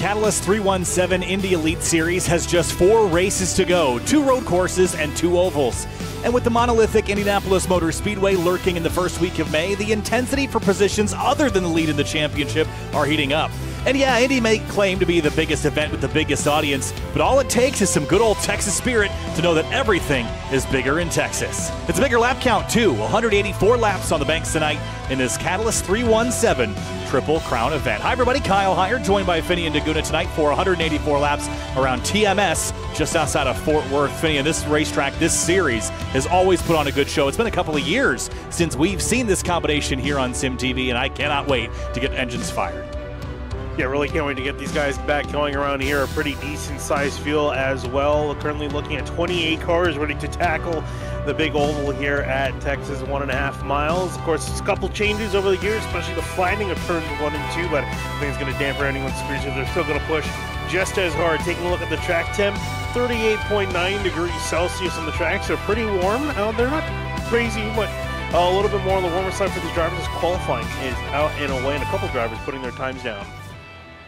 Catalyst 317 Indy Elite Series has just four races to go two road courses and two ovals. And with the monolithic Indianapolis Motor Speedway lurking in the first week of May, the intensity for positions other than the lead in the championship are heating up. And yeah, Indy may claim to be the biggest event with the biggest audience, but all it takes is some good old Texas spirit to know that everything is bigger in Texas. It's a bigger lap count, too 184 laps on the banks tonight in this Catalyst 317 Triple Crown event. Hi, everybody. Kyle Heyer, joined by Finian Daguna tonight for 184 laps around TMS just outside of Fort Worth. Finian, this racetrack, this series has always put on a good show. It's been a couple of years since we've seen this combination here on SYM TV, and I cannot wait to get engines fired. Yeah, really can't wait to get these guys back going around here. A pretty decent sized field as well. Currently looking at 28 cars ready to tackle the big oval here at Texas one and a half miles. Of course, a couple changes over the years, especially the flattening of turns one and two, but I think it's going to dampen anyone's spirits. They're still going to push just as hard. Taking a look at the track temp, 38.9 degrees Celsius on the track, so pretty warm. Uh, they're not crazy, but a little bit more on the warmer side for these drivers qualifying is out and away, and a couple drivers putting their times down.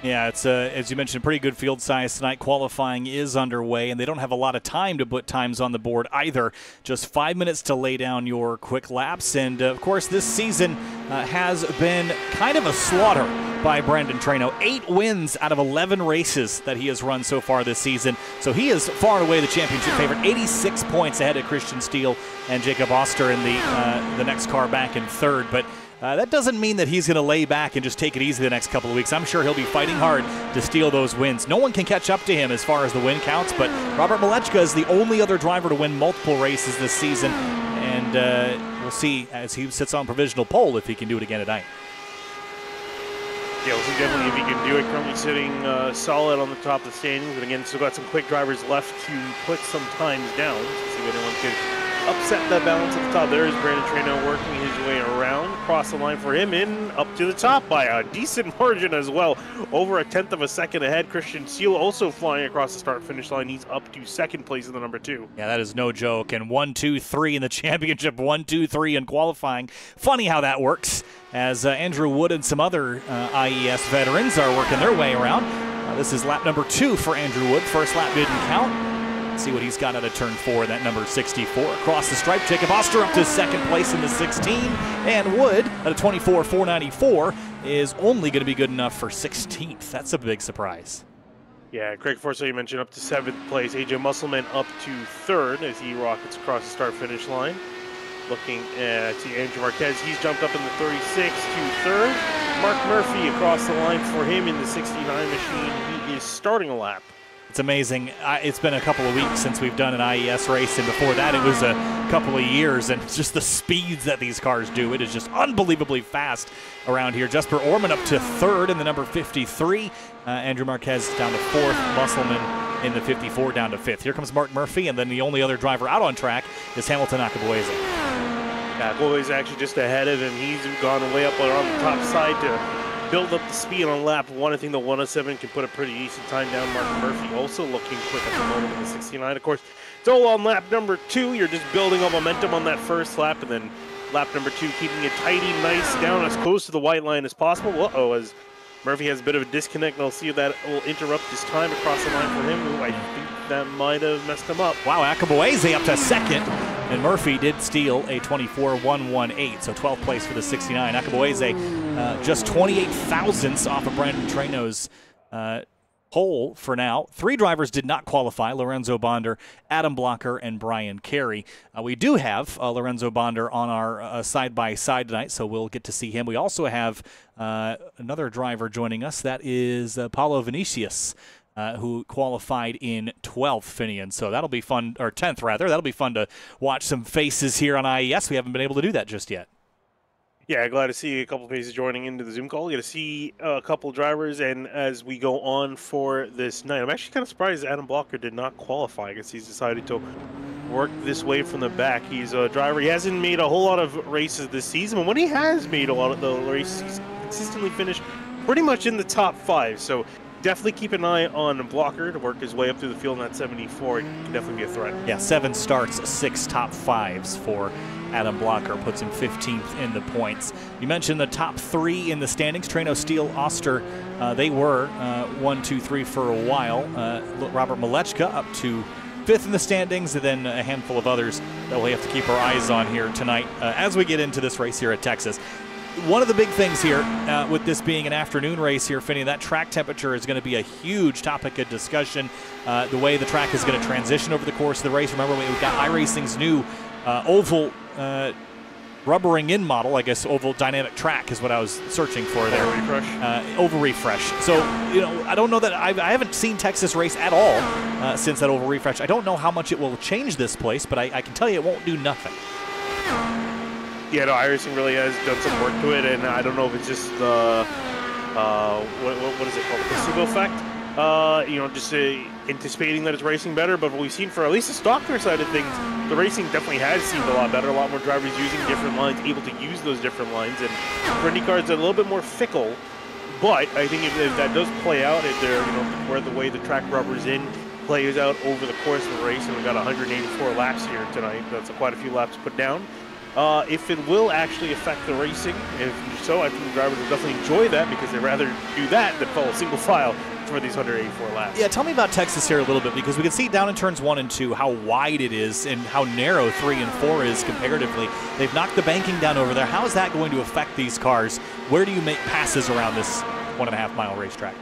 Yeah, it's uh, as you mentioned, pretty good field size tonight. Qualifying is underway, and they don't have a lot of time to put times on the board either. Just five minutes to lay down your quick laps, and uh, of course, this season uh, has been kind of a slaughter by Brandon Traino. Eight wins out of 11 races that he has run so far this season, so he is far and away the championship favorite. 86 points ahead of Christian Steele and Jacob Oster in the uh, the next car back in third, but. Uh, that doesn't mean that he's going to lay back and just take it easy the next couple of weeks. I'm sure he'll be fighting hard to steal those wins. No one can catch up to him as far as the win counts, but Robert Malechka is the only other driver to win multiple races this season, and uh, we'll see as he sits on provisional pole if he can do it again tonight. Yeah, we'll see definitely if he can do it. Currently sitting uh, solid on the top of the standings, and again, still got some quick drivers left to put some times down. See if anyone can upset that balance at the top. There is Brandon Traino working his way around, cross the line for him, in up to the top by a decent margin as well. Over a tenth of a second ahead. Christian Steele also flying across the start finish line. He's up to second place in the number two. Yeah, that is no joke. And one, two, three in the championship, one, two, three in qualifying. Funny how that works as uh, Andrew Wood and some other uh, IES veterans are working their way around. Uh, this is lap number two for Andrew Wood. First lap didn't count. See what he's got out of turn four, that number 64. Across the stripe, Jacob Oster up to second place in the 16. And Wood at a 24 494 is only going to be good enough for 16th. That's a big surprise. Yeah, Craig Forsyth, you mentioned up to seventh place. AJ Musselman up to third as he rockets across the start finish line. Looking at Andrew Marquez, he's jumped up in the 36 to third. Mark Murphy across the line for him in the 69 machine. He is starting a lap. It's amazing. it's been a couple of weeks since we've done an IES race, and before that, it was a couple of years. And just the speeds that these cars do, it is just unbelievably fast around here. Jesper Orman up to third in the number 53. Uh, Andrew Marquez down to fourth. Musselman in the 54 down to fifth. Here comes Mark Murphy, and then the only other driver out on track is Hamilton Akabueze. Is actually just ahead of him. He's gone way up on the top side to build up the speed on lap one. I think the 107 can put a pretty decent time down. Mark Murphy also looking quick at the moment in the 69. Of course, it's all on lap number two. You're just building up momentum on that first lap, and then lap number two, keeping it tidy, nice, down as close to the white line as possible. Uh-oh, as Murphy has a bit of a disconnect, and I'll see if that will interrupt his time across the line for him. Ooh, I think that might have messed him up. Wow, Akabueze up to second. And Murphy did steal a 24-118, so 12th place for the 69. Akabueze uh, just 28 thousandths off of Brandon Traino's uh, pole for now. Three drivers did not qualify Lorenzo Bonder, Adam Blocker, and Brian Carey. Uh, we do have uh, Lorenzo Bonder on our side by side tonight, so we'll get to see him. We also have uh, another driver joining us. That is uh, Paulo Vinicius uh, who qualified in 12th, Finian. So that'll be fun, or 10th rather. That'll be fun to watch some faces here on IES. We haven't been able to do that just yet. Yeah, glad to see a couple faces joining into the Zoom call. Get to see a couple drivers, and as we go on for this night, I'm actually kind of surprised Adam Blocker did not qualify. I guess he's decided to work this way from the back. He's a driver. He hasn't made a whole lot of races this season, but when he has made a lot of the races, he's consistently finished pretty much in the top five. So definitely keep an eye on Blocker to work his way up through the field in that 74. It can definitely be a threat. Yeah, seven starts, six top fives for Adam Blocker, puts him 15th in the points. You mentioned the top three in the standings. Traino, Steele, Oster, Uh, they were uh, one, two, three for a while. Uh, Robert Malechka up to fifth in the standings, and then a handful of others that we have to keep our eyes on here tonight uh, as we get into this race here at Texas. One of the big things here, uh, with this being an afternoon race here, Finney, that track temperature is going to be a huge topic of discussion. Uh, the way the track is going to transition over the course of the race. Remember, we've got iRacing's new uh, oval uh, rubbering in model, I guess oval dynamic track is what I was searching for there. Oval refresh. Uh, oval refresh. So, you know, I don't know that I've, I have not seen Texas race at all uh, since that oval refresh. I don't know how much it will change this place, but I, I can tell you it won't do nothing. Yeah, no, iRacing really has done some work to it, and I don't know if it's just the, uh, what, what is it called, the placebo effect? Uh, you know, just uh, anticipating that it's racing better, but what we've seen for at least the stock car side of things, the racing definitely has seemed a lot better. A lot more drivers using different lines, able to use those different lines, and for IndyCars, a little bit more fickle. But I think if, if that does play out, if they're, you know, where the way the track rubber's in plays out over the course of the race, and we got 184 laps here tonight, that's quite a few laps put down. Uh, if it will actually affect the racing, if so, I think the drivers will definitely enjoy that because they'd rather do that than follow single file for these 184 laps. Yeah, tell me about Texas here a little bit because we can see down in turns one and two how wide it is and how narrow three and four is comparatively. They've knocked the banking down over there. How is that going to affect these cars? Where do you make passes around this one and a half mile racetrack?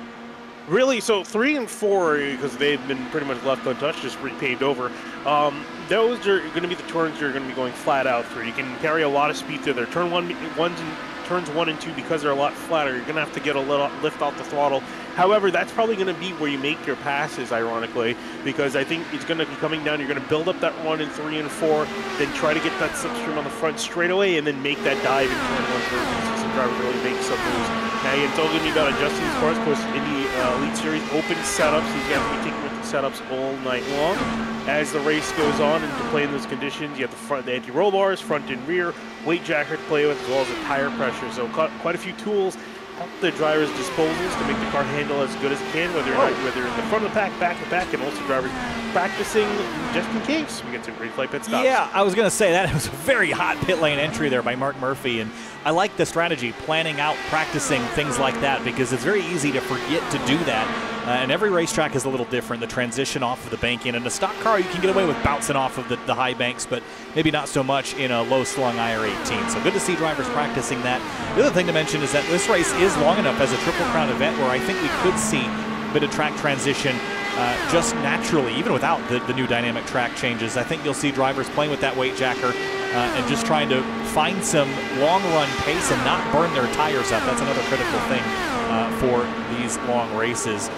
Really, so three and four, because they've been pretty much left untouched, just repaved over. Um, those are going to be the turns you're going to be going flat out through. You can carry a lot of speed through there. Turn one, ones and turns one and two because they're a lot flatter. You're going to have to get a little lift off the throttle. However, that's probably going to be where you make your passes, ironically, because I think it's going to be coming down. You're going to build up that one and three and four, then try to get that slipstream on the front straight away, and then make that dive in turn one. Some drivers really make some moves. Now it's all going to be about adjusting these cars. Of course, in the uh, Elite Series, open setups. He's going to be taking with the setups all night long. As the race goes on and to play in those conditions, you have the front, the anti-roll bars, front and rear, weight jacker to play with, as well as the tire pressure. So quite a few tools the driver's disposals to make the car handle as good as it can, whether not, oh. whether in the front of the pack, back of the pack, and also drivers practicing just in case. We get some great flight pit stops. Yeah, I was going to say that it was a very hot pit lane entry there by Mark Murphy, and I like the strategy, planning out, practicing things like that, because it's very easy to forget to do that. Uh, and every racetrack is a little different. The transition off of the banking. In a stock car, you can get away with bouncing off of the, the high banks, but maybe not so much in a low slung IR18. So good to see drivers practicing that. The other thing to mention is that this race is long enough as a Triple Crown event where I think we could see a bit of track transition uh, just naturally, even without the, the, new dynamic track changes. I think you'll see drivers playing with that weight jacker uh, and just trying to find some long run pace and not burn their tires up. That's another critical thing uh, for these long races.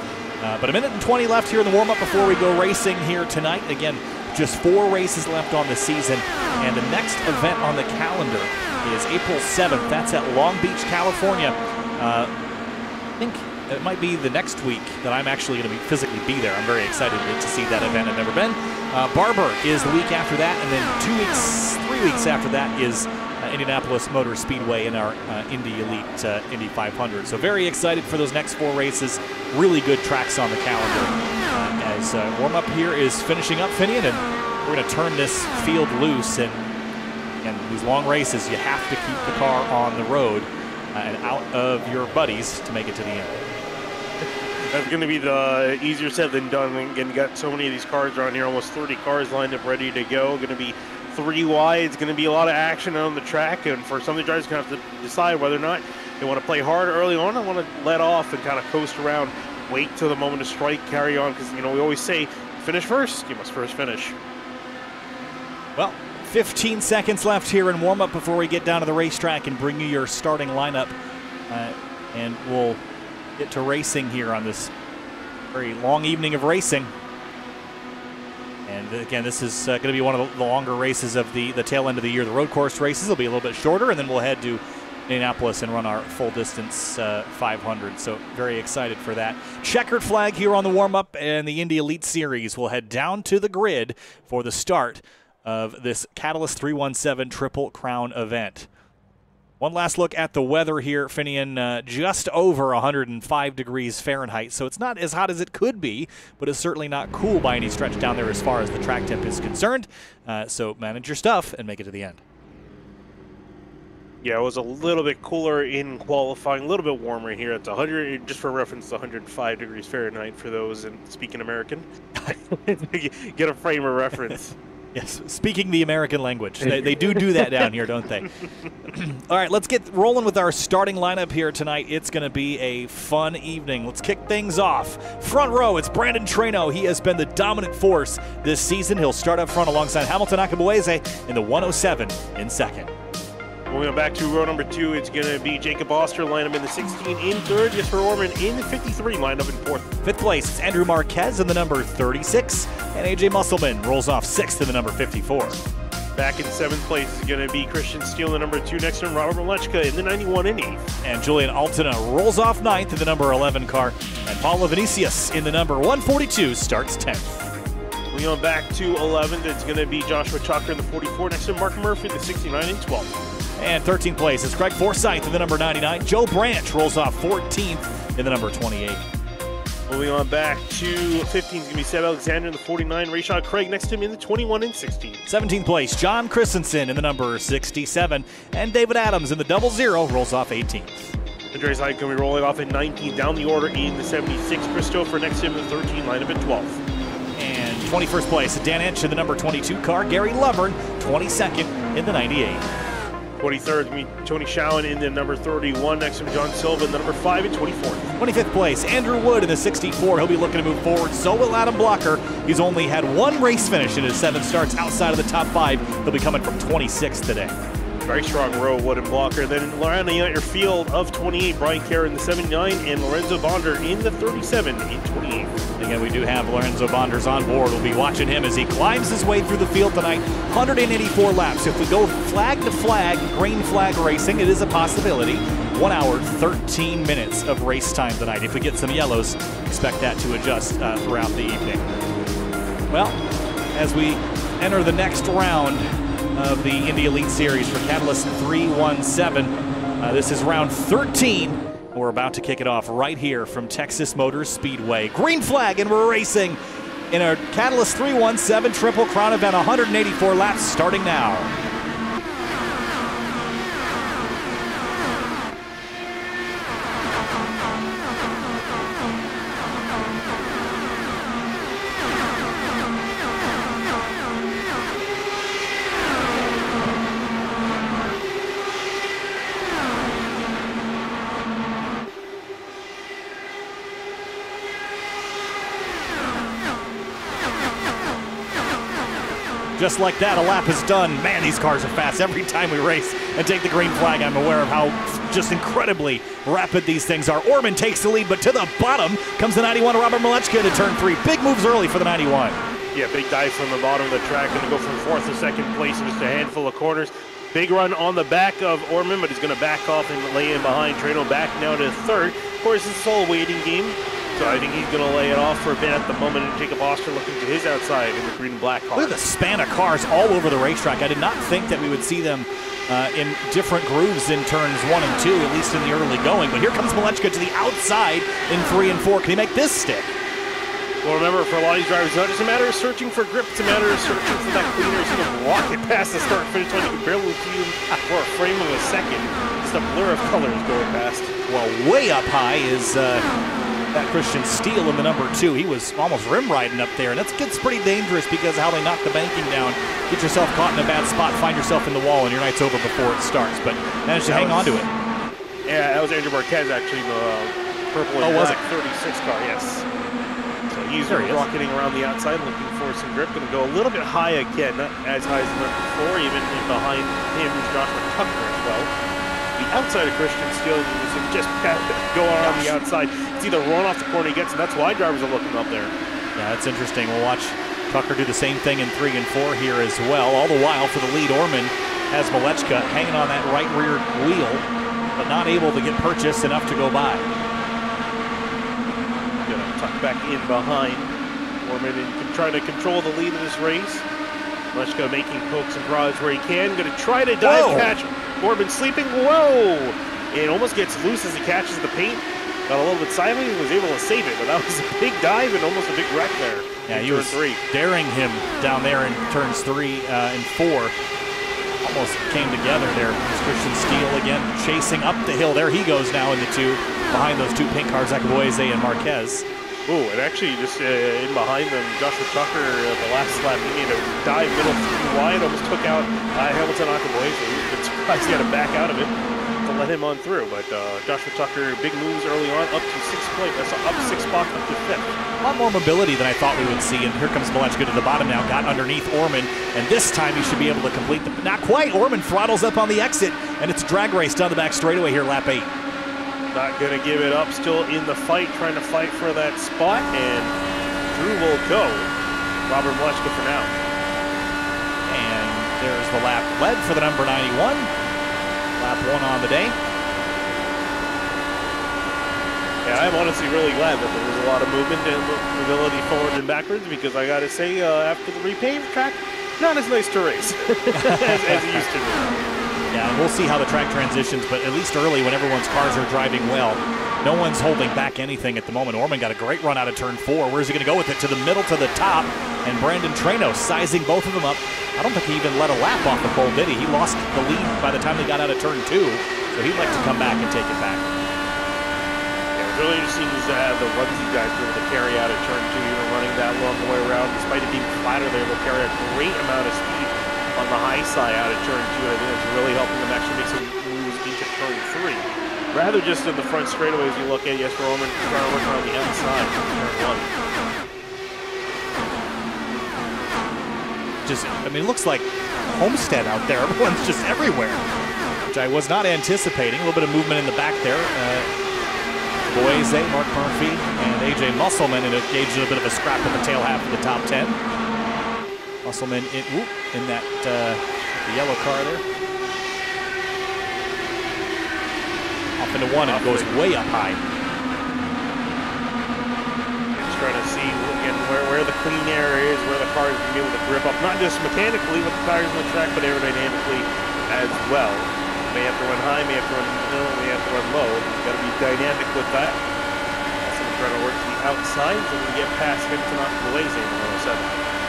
Uh, but a minute and 20 left here in the warm up before we go racing here tonight. Again, just four races left on the season, and the next event on the calendar is April 7th. That's at Long Beach, California. Uh, I think it might be the next week that I'm actually going to be physically be there. I'm very excited to, see that event. I've never been. Uh, Barber is the week after that, and then two weeks, three weeks after that is Indianapolis Motor Speedway in our uh, Indy Elite uh, Indy 500. So very excited for those next four races. Really good tracks on the calendar. Uh, as warm up here is finishing up, Finian, and we're going to turn this field loose. And and these long races, you have to keep the car on the road and out of your buddies to make it to the end that's going to be the easier said than done. And got so many of these cars around here, almost 30 cars lined up ready to go. Going to be three wide. It's going to be a lot of action on the track, and for some of the drivers, going to have to decide whether or not they want to play hard early on or want to let off and kind of coast around, wait till the moment to strike, carry on. Because you know we always say, finish first. You must first finish. Well, 15 seconds left here in warm up before we get down to the racetrack and bring you your starting lineup. Uh, and we'll get to racing here on this very long evening of racing. And again, this is uh, going to be one of the longer races of the, the tail end of the year. The road course races will be a little bit shorter, and then we'll head to Indianapolis and run our full distance uh, 500. So, very excited for that. Checkered flag here on the warm up, and the Indy Elite Series will head down to the grid for the start of this Catalyst 317 Triple Crown event. One last look at the weather here, Finian, uh, just over 105 degrees Fahrenheit. So it's not as hot as it could be, but it's certainly not cool by any stretch down there as far as the track temp is concerned. Uh, so manage your stuff and make it to the end. Yeah, it was a little bit cooler in qualifying, a little bit warmer here. It's 100, just for reference, 105 degrees Fahrenheit for those and speaking American. Get a frame of reference. Yes, speaking the American language. They, they do do that down here, don't they? All right, let's get rolling with our starting lineup here tonight. It's going to be a fun evening. Let's kick things off. Front row, it's Brandon Traino. He has been the dominant force this season. He'll start up front alongside Hamilton Akabueze in the 107 in second. Moving back to row number two, it's going to be Jacob Oster, line up in the 16 in third. Jesper Orman in the 53, lined up in fourth. Fifth place, it's Andrew Marquez in the number 36, and AJ Musselman rolls off sixth in the number 54. Back in seventh place is going to be Christian Steele, the number two. Next to him, Robert Malechka in the 91 in eighth. And Julian Altina rolls off ninth in the number 11 car. And Paulo Vinicius in the number 142 starts 10th. Moving on back to 11th, it's going to be Joshua Chalker in the 44. Next to Mark Murphy, the 69 and 12th. And 13th place is Craig Forsyth in the number 99. Joe Branch rolls off 14th in the number 28. Moving on back to 15 is going to be Seb Alexander in the 49. Rayshad Craig next to him in the 21 and 16. 17th place, John Christensen in the number 67. And David Adams in the double zero rolls off 18th. Andres Hyde going to be rolling off in 19 down the order in the 76. Christopher next to him in the 13, lineup at 12. And 21st place, Dan Inch in the number 22 car. Gary Lovern, 22nd in the 98. 23rd, me, Tony Showen in the number 31. Next to John Silva in the number 5 and 24th. 25th place, Andrew Wood in the 64. He'll be looking to move forward. So will Adam Blocker. He's only had one race finish in his seven starts outside of the top five. He'll be coming from 26th today. Very strong row, wooden Blocker. Then rounding out your field of 28, Brian Carey in the 79 and Lorenzo Bonder in the 37 in 28. Again, we do have Lorenzo Bonders on board. We'll be watching him as he climbs his way through the field tonight. 184 laps. If we go flag to flag, green flag racing, it is a possibility. One hour, 13 minutes of race time tonight. If we get some yellows, expect that to adjust uh, throughout the evening. Well, as we enter the next round, of the Indy Elite Series for Catalyst 317. Uh, this is round 13. We're about to kick it off right here from Texas Motor Speedway. Green flag, and we're racing in a Catalyst 317 Triple Crown event, 184 laps starting now. Just like that, a lap is done. Man, these cars are fast every time we race and take the green flag. I'm aware of how just incredibly rapid these things are. Orman takes the lead, but to the bottom comes the 91 Robert Malechka to turn three. Big moves early for the 91. Yeah, big dive from the bottom of the track. Going to go from fourth to second place in just a handful of corners. Big run on the back of Orman, but he's going to back off and lay in behind Traino back now to third. Of course, it's all waiting game. So I think he's going to lay it off for a bit at the moment. And Jacob Oster looking to his outside in the green and black car. Look at the span of cars all over the racetrack. I did not think that we would see them uh, in different grooves in turns one and two, at least in the early going. But here comes Malechka to the outside in three and four. Can he make this stick? Well, remember, for a lot of these drivers, it's not just a matter of searching for grip, it's a matter of searching for that cleaner. To rocket past the start finish line. You can barely see him for a frame of a second. Just a blur of colors going past. Well, way up high is uh, that Christian Steele in the number two. He was almost rim riding up there, and that gets pretty dangerous because how they knock the banking down. Get yourself caught in a bad spot, find yourself in the wall, and your night's over before it starts. But managed to that hang was, on to it. Yeah, that was Andrew Marquez actually, the uh, purple oh, was it? 36 car, yes. So he's he rocketing around the outside, looking for some grip. Going to go a little bit high again, not as high as the number four, even behind him is Joshua Tucker as well the outside of Christian Steele is just go on the outside. It's either run off the corner he gets, and that's why drivers are looking up there. Yeah, that's interesting. We'll watch Tucker do the same thing in three and four here as well. All the while for the lead, Orman has Malechka hanging on that right rear wheel, but not able to get purchase enough to go by. Gonna tuck back in behind. Orman trying to control the lead of this race. Malechka making pokes and prods where he can. Gonna try to dive Whoa. catch Orman sleeping. Whoa! It almost gets loose as he catches the paint. Got a little bit sideways was able to save it, but that was a big dive and almost a big wreck there. Yeah, he was three. daring him down there in turns three uh, and four. almost came together there. Christian Steele again chasing up the hill. There he goes now in the two, behind those two pink cars, Akabueze and Marquez. Ooh, and actually just uh, in behind them, Joshua Tucker, uh, the last lap, he made a dive middle wide, almost took out uh, Hamilton Akabueze. Surprised got to back out of it to let him on through. But uh, Joshua Tucker, big moves early on, up to sixth place. That's up six spots up to fifth. A lot more mobility than I thought we would see. And here comes Malechka to the bottom now, got underneath Orman. And this time he should be able to complete the. Not quite. Orman throttles up on the exit, and it's a drag race down the back straightaway here, lap eight. Not going to give it up. Still in the fight, trying to fight for that spot. And Drew will go. Robert Malechka for now. There's the lap led for the number 91. Lap one on the day. Yeah, I'm honestly really glad that there was a lot of movement and mobility forward and backwards because I got to say, uh, after the repaved track, not as nice to race as, as it used to be. Yeah, we'll see how the track transitions, but at least early when everyone's cars are driving well, no one's holding back anything at the moment. Orman got a great run out of turn four. Where's he going to go with it? To the middle, to the top, and Brandon Traino sizing both of them up. I don't think he even let a lap off the pole, did he? He lost the lead by the time they got out of turn two, so he'd like to come back and take it back. Yeah, it's really interesting to have uh, the ones you guys be able to carry out of turn two, even running that long way around. Despite it being flatter, they're able to carry a great amount of speed on the high side out of turn two. I think it's really helping them actually make some moves into turn three. Rather just in the front straightaway as you look at Jesper Orman trying to work around the outside turn one. Just, I mean, it looks like Homestead out there. Everyone's just everywhere, which I was not anticipating. A little bit of movement in the back there. Uh, Boise, Mark Murphy, and AJ Musselman and engaged in a bit of a scrap in the tail half of the top 10. Musselman in, whoop, in that uh, the yellow car there. Off into one and goes way up high. Just trying to see again where, where the clean air is, where the car is going to be able to grip up, not just mechanically with the tires on the track, but aerodynamically as well. May have to run high, may have to run middle, may have to run low. You've got to be dynamic with that. Also trying to work the outside so we can get past Vincent Akabueze in the 107.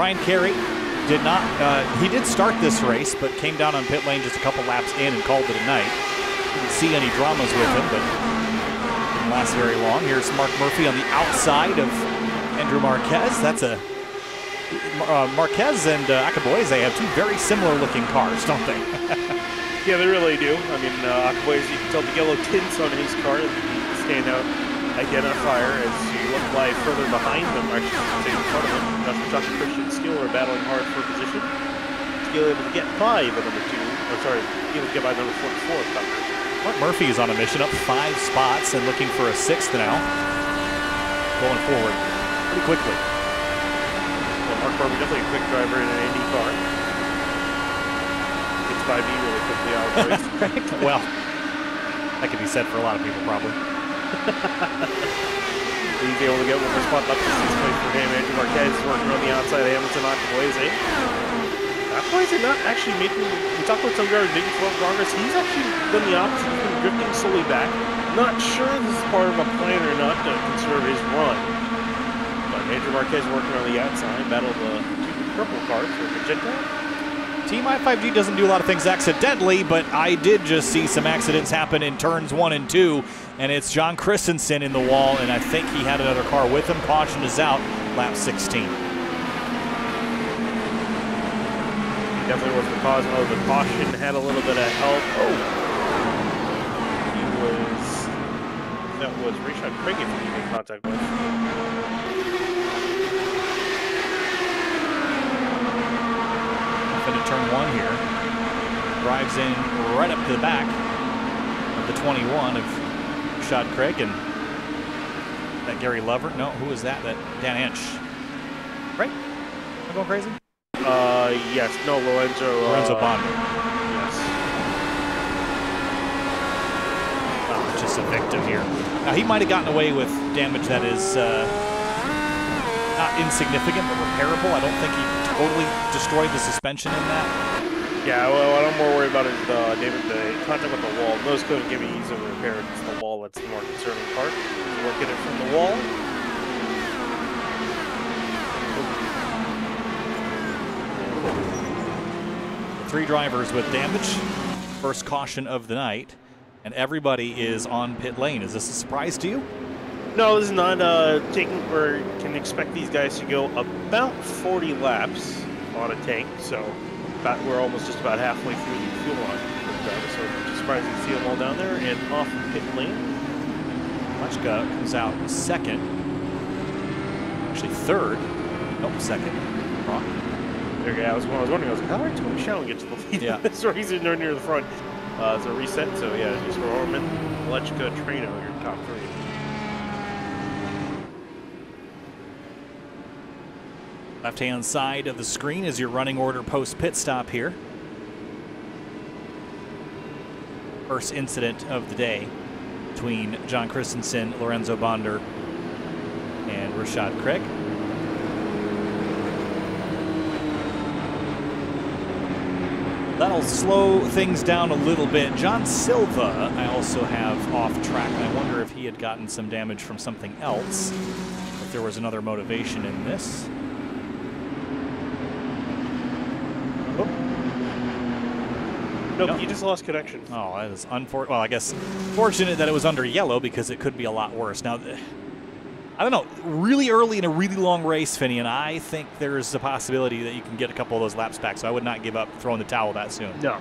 Brian Carey did not, uh, he did start this race, but came down on pit lane just a couple laps in and called it a night. Didn't see any dramas with him, but didn't last very long. Here's Mark Murphy on the outside of Andrew Marquez. That's a, uh, Marquez and uh, Akabueze have two very similar looking cars, don't they? Yeah, they really do. I mean, uh, you can tell the yellow tints on his car, stand standout identifier as you look like further behind them, should say in front of them. Joshua Tucker, Christian Steele are battling hard for position. Steele able to get by the number two, or sorry, able to get by number 44, Tucker. Mark Murphy is on a mission up five spots and looking for a sixth now. Going forward pretty quickly. Well, Mark Murphy definitely a quick driver in an Indy car. Gets by me really quickly out of the race. well, that could be said for a lot of people probably. He's able to get one more spot up to sixth place for him. Andrew Marquez working on the outside of Hamilton Akabueze. Eh? Akabueze not actually making, we talked about drivers making slow progress. He's actually done the opposite. He's been drifting slowly back. Not sure this is part of a plan or not to conserve his run. But Andrew Marquez working on the outside. Battle the two purple cars for Magenta. Team i5G doesn't do a lot of things accidentally, but I did just see some accidents happen in turns one and two, and it's John Christensen in the wall, and I think he had another car with him. Caution is out, lap 16. Definitely was the cause of the caution. Had a little bit of help. Oh, he was. That was Craig if he made contact with. Off into turn one here. Drives in right up to the back of the 21 of Rashad Craig and that Gary Lovern. No, who is that? That Dan Inch. Right? Am I going crazy? Uh, yes. No, Lorenzo. Lorenzo uh, Bond. Yes. Oh, just a victim here. Now, he might have gotten away with damage that is uh, not insignificant, but repairable. I don't think he totally destroyed the suspension in that. Yeah, well, what I'm more worried about is the uh, name the contact with the wall. Nose cone can be easy repair It's the wall that's the more concerning part. Working it from the wall. Three drivers with damage. First caution of the night. And everybody is on pit lane. Is this a surprise to you? No, this is not uh, taking. We can expect these guys to go about 40 laps on a tank, so about, we're almost just about halfway through the fuel run. So surprised to see them all down there and off pit lane. Lechka comes out second, actually third. Nope, second. Wrong. There, yeah, I was, I was wondering. I was like, how did Tony Shalom get to the lead? Yeah. so he's in there near the front. Uh, it's a reset. So yeah, just for Orman, Lechka, Traino, your top three. Left hand side of the screen is your running order post pit stop here. First incident of the day between John Christensen, Lorenzo Bonder, and Rashad Craig. That'll slow things down a little bit. John Silva, I also have off track, I wonder if he had gotten some damage from something else. If there was another motivation in this. Nope, Nope. he just lost connection. Oh, that is unfortunate. Well, I guess fortunate that it was under yellow because it could be a lot worse. Now, I don't know. Really early in a really long race, Finian, I think there's a possibility that you can get a couple of those laps back. So I would not give up throwing the towel that soon. No.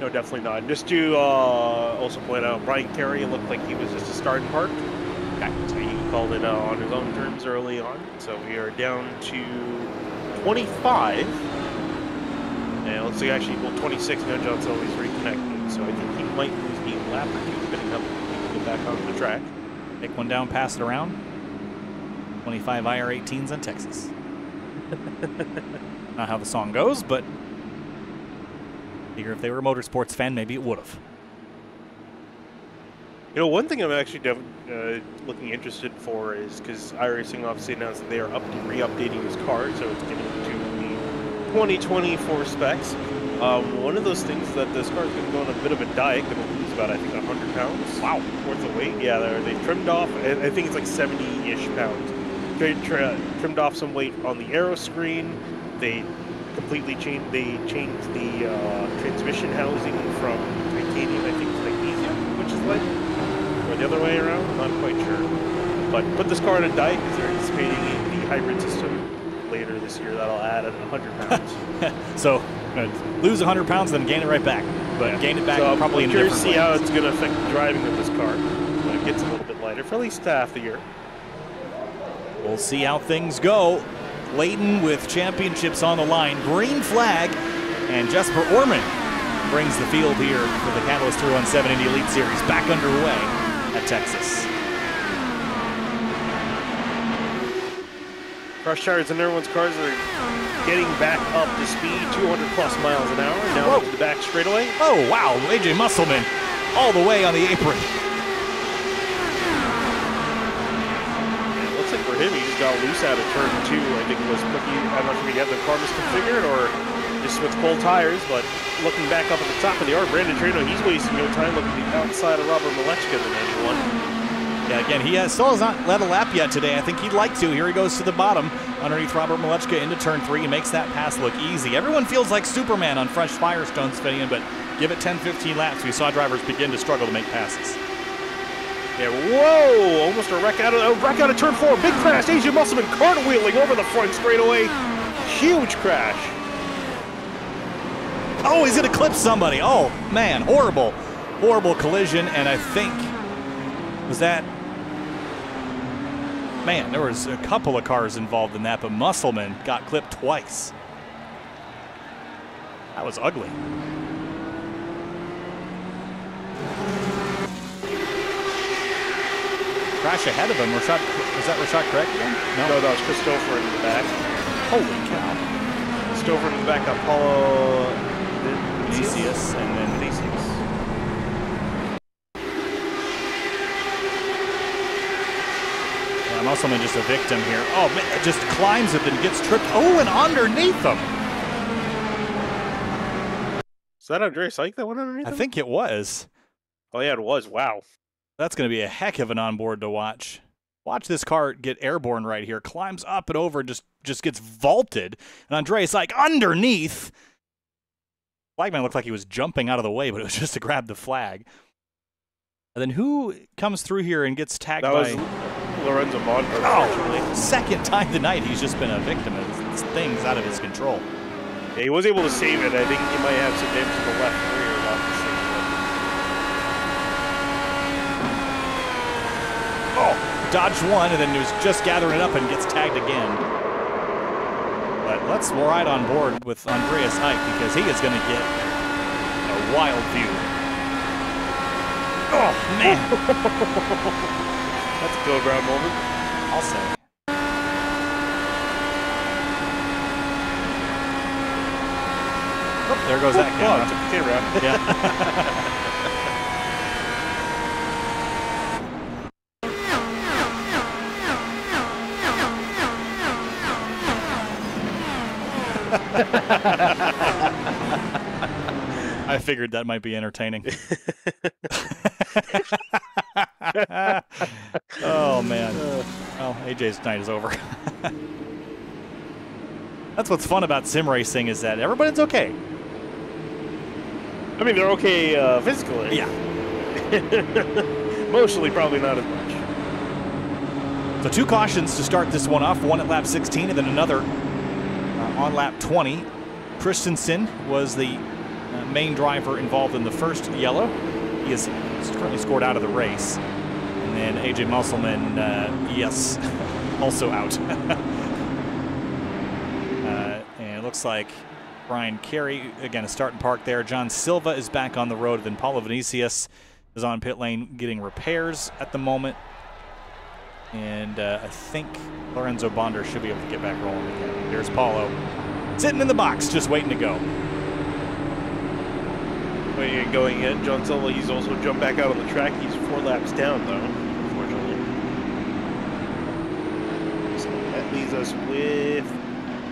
No, definitely not. Just to uh, also point out, Brian Carey looked like he was just a starting park. Okay. So he called it uh, on his own terms early on. So we are down to 25. And let's see, actually, well, 26 now. John Silva's reconnected. So I think he might lose the lap or two, depending on if he can get back onto the track. Take one down, pass it around. 25 IR18s on Texas. Not how the song goes, but figure if they were a motorsports fan, maybe it would have. You know, one thing I'm actually def- uh, looking interested for is because iRacing obviously announced that they are up re-updating his car, so it's getting to the 2024 specs. Um, one of those things that this car is going to go on a bit of a diet, going to lose about I think 100 pounds. Wow, worth of weight. Yeah, they've trimmed off. I I think it's like 70-ish pounds. They trimmed off some weight on the aero screen. They completely changed. They changed the uh, transmission housing from titanium, I think, to magnesium, which is like or the other way around. I'm not quite sure. But put this car on a diet because they're anticipating the hybrid system this year that'll add 100 pounds. So lose 100 pounds, then gain it right back. But gain it back so probably I'm in a curious different to see how it's going to affect driving with this car when it gets a little bit lighter for at least half the year. We'll see how things go. Layton with championships on the line. Green flag. And Jesper Orman brings the field here for the Catalyst 317 Indy Elite Series back underway at Texas. Crush tires and everyone's cars are getting back up to speed, 200 plus miles an hour. Now Whoa. into the back straightaway. Oh, wow. AJ Musselman all the way on the apron. It looks like for him, he just got loose out of turn two. I think it was quickly. I'm not sure if he had the car misconfigured or just with cold tires. But looking back up at the top of the arc, Brandon Traino, he's wasting no time looking the outside of Robert Malechka than anyone. Yeah, again, he has, still has not led a lap yet today. I think he'd like to. Here he goes to the bottom underneath Robert Malechka into turn three and makes that pass look easy. Everyone feels like Superman on fresh Firestones, Finian, but give it 10, 15 laps. We saw drivers begin to struggle to make passes. Yeah, whoa! Almost a wreck out of a wreck out of turn four. Big crash. AJ Musselman cartwheeling over the front straightaway. Huge crash. Oh, he's to clip somebody. Oh, man, horrible, horrible collision. And I think, was that, man, there was a couple of cars involved in that, but Musselman got clipped twice. That was ugly. Crash ahead of him. Rashad, was that Rashad Craig again? No, that was Christopher in the back. Holy cow. Christopher in the back. Apollo. Vinicius and then Vinicius. Yeah, Musselman just a victim here. Oh, man, just climbs it and gets tripped. Oh, and underneath him. Is that Andreas Ike that went underneath I him? think it was. Oh yeah, it was. Wow. That's going to be a heck of an onboard to watch. Watch this car get airborne right here. Climbs up and over and just, just gets vaulted. And Andreas Ike underneath. flagman looked like he was jumping out of the way, but it was just to grab the flag. And then who comes through here and gets tagged That by? was Lorenzo Bond. Oh, second time tonight he's just been a victim of things out of his control. Yeah, he was able to save it. I think he might have some damage to the left rear. Not the same. Oh, dodged one and then he was just gathering it up and gets tagged again. But let's ride on board with Andreas Ike because he is going to get a wild view. Oh, man. That's a go ground moment. I'll say. Oh, there goes that Oh, camera. took the camera. Yeah. I figured that might be entertaining. oh man. Well, AJ's night is over. That's what's fun about sim racing is that everybody's okay. I mean, they're okay uh, physically. Yeah. Emotionally, probably not as much. So two cautions to start this one off. One at lap 16 and then another uh, on lap 20. Christensen was the uh, main driver involved in the first yellow. He is currently scored out of the race. And AJ Musselman, uh, yes, also out. uh, and it looks like Brian Carey, again, a start and park there. John Silva is back on the road. Then Paulo Vinicius is on pit lane getting repairs at the moment. And uh, I think Lorenzo Bonder should be able to get back rolling again. There's Paulo sitting in the box, just waiting to go. Going in. John Silva, he's also jumped back out on the track. He's four laps down, though, unfortunately. So that leaves us with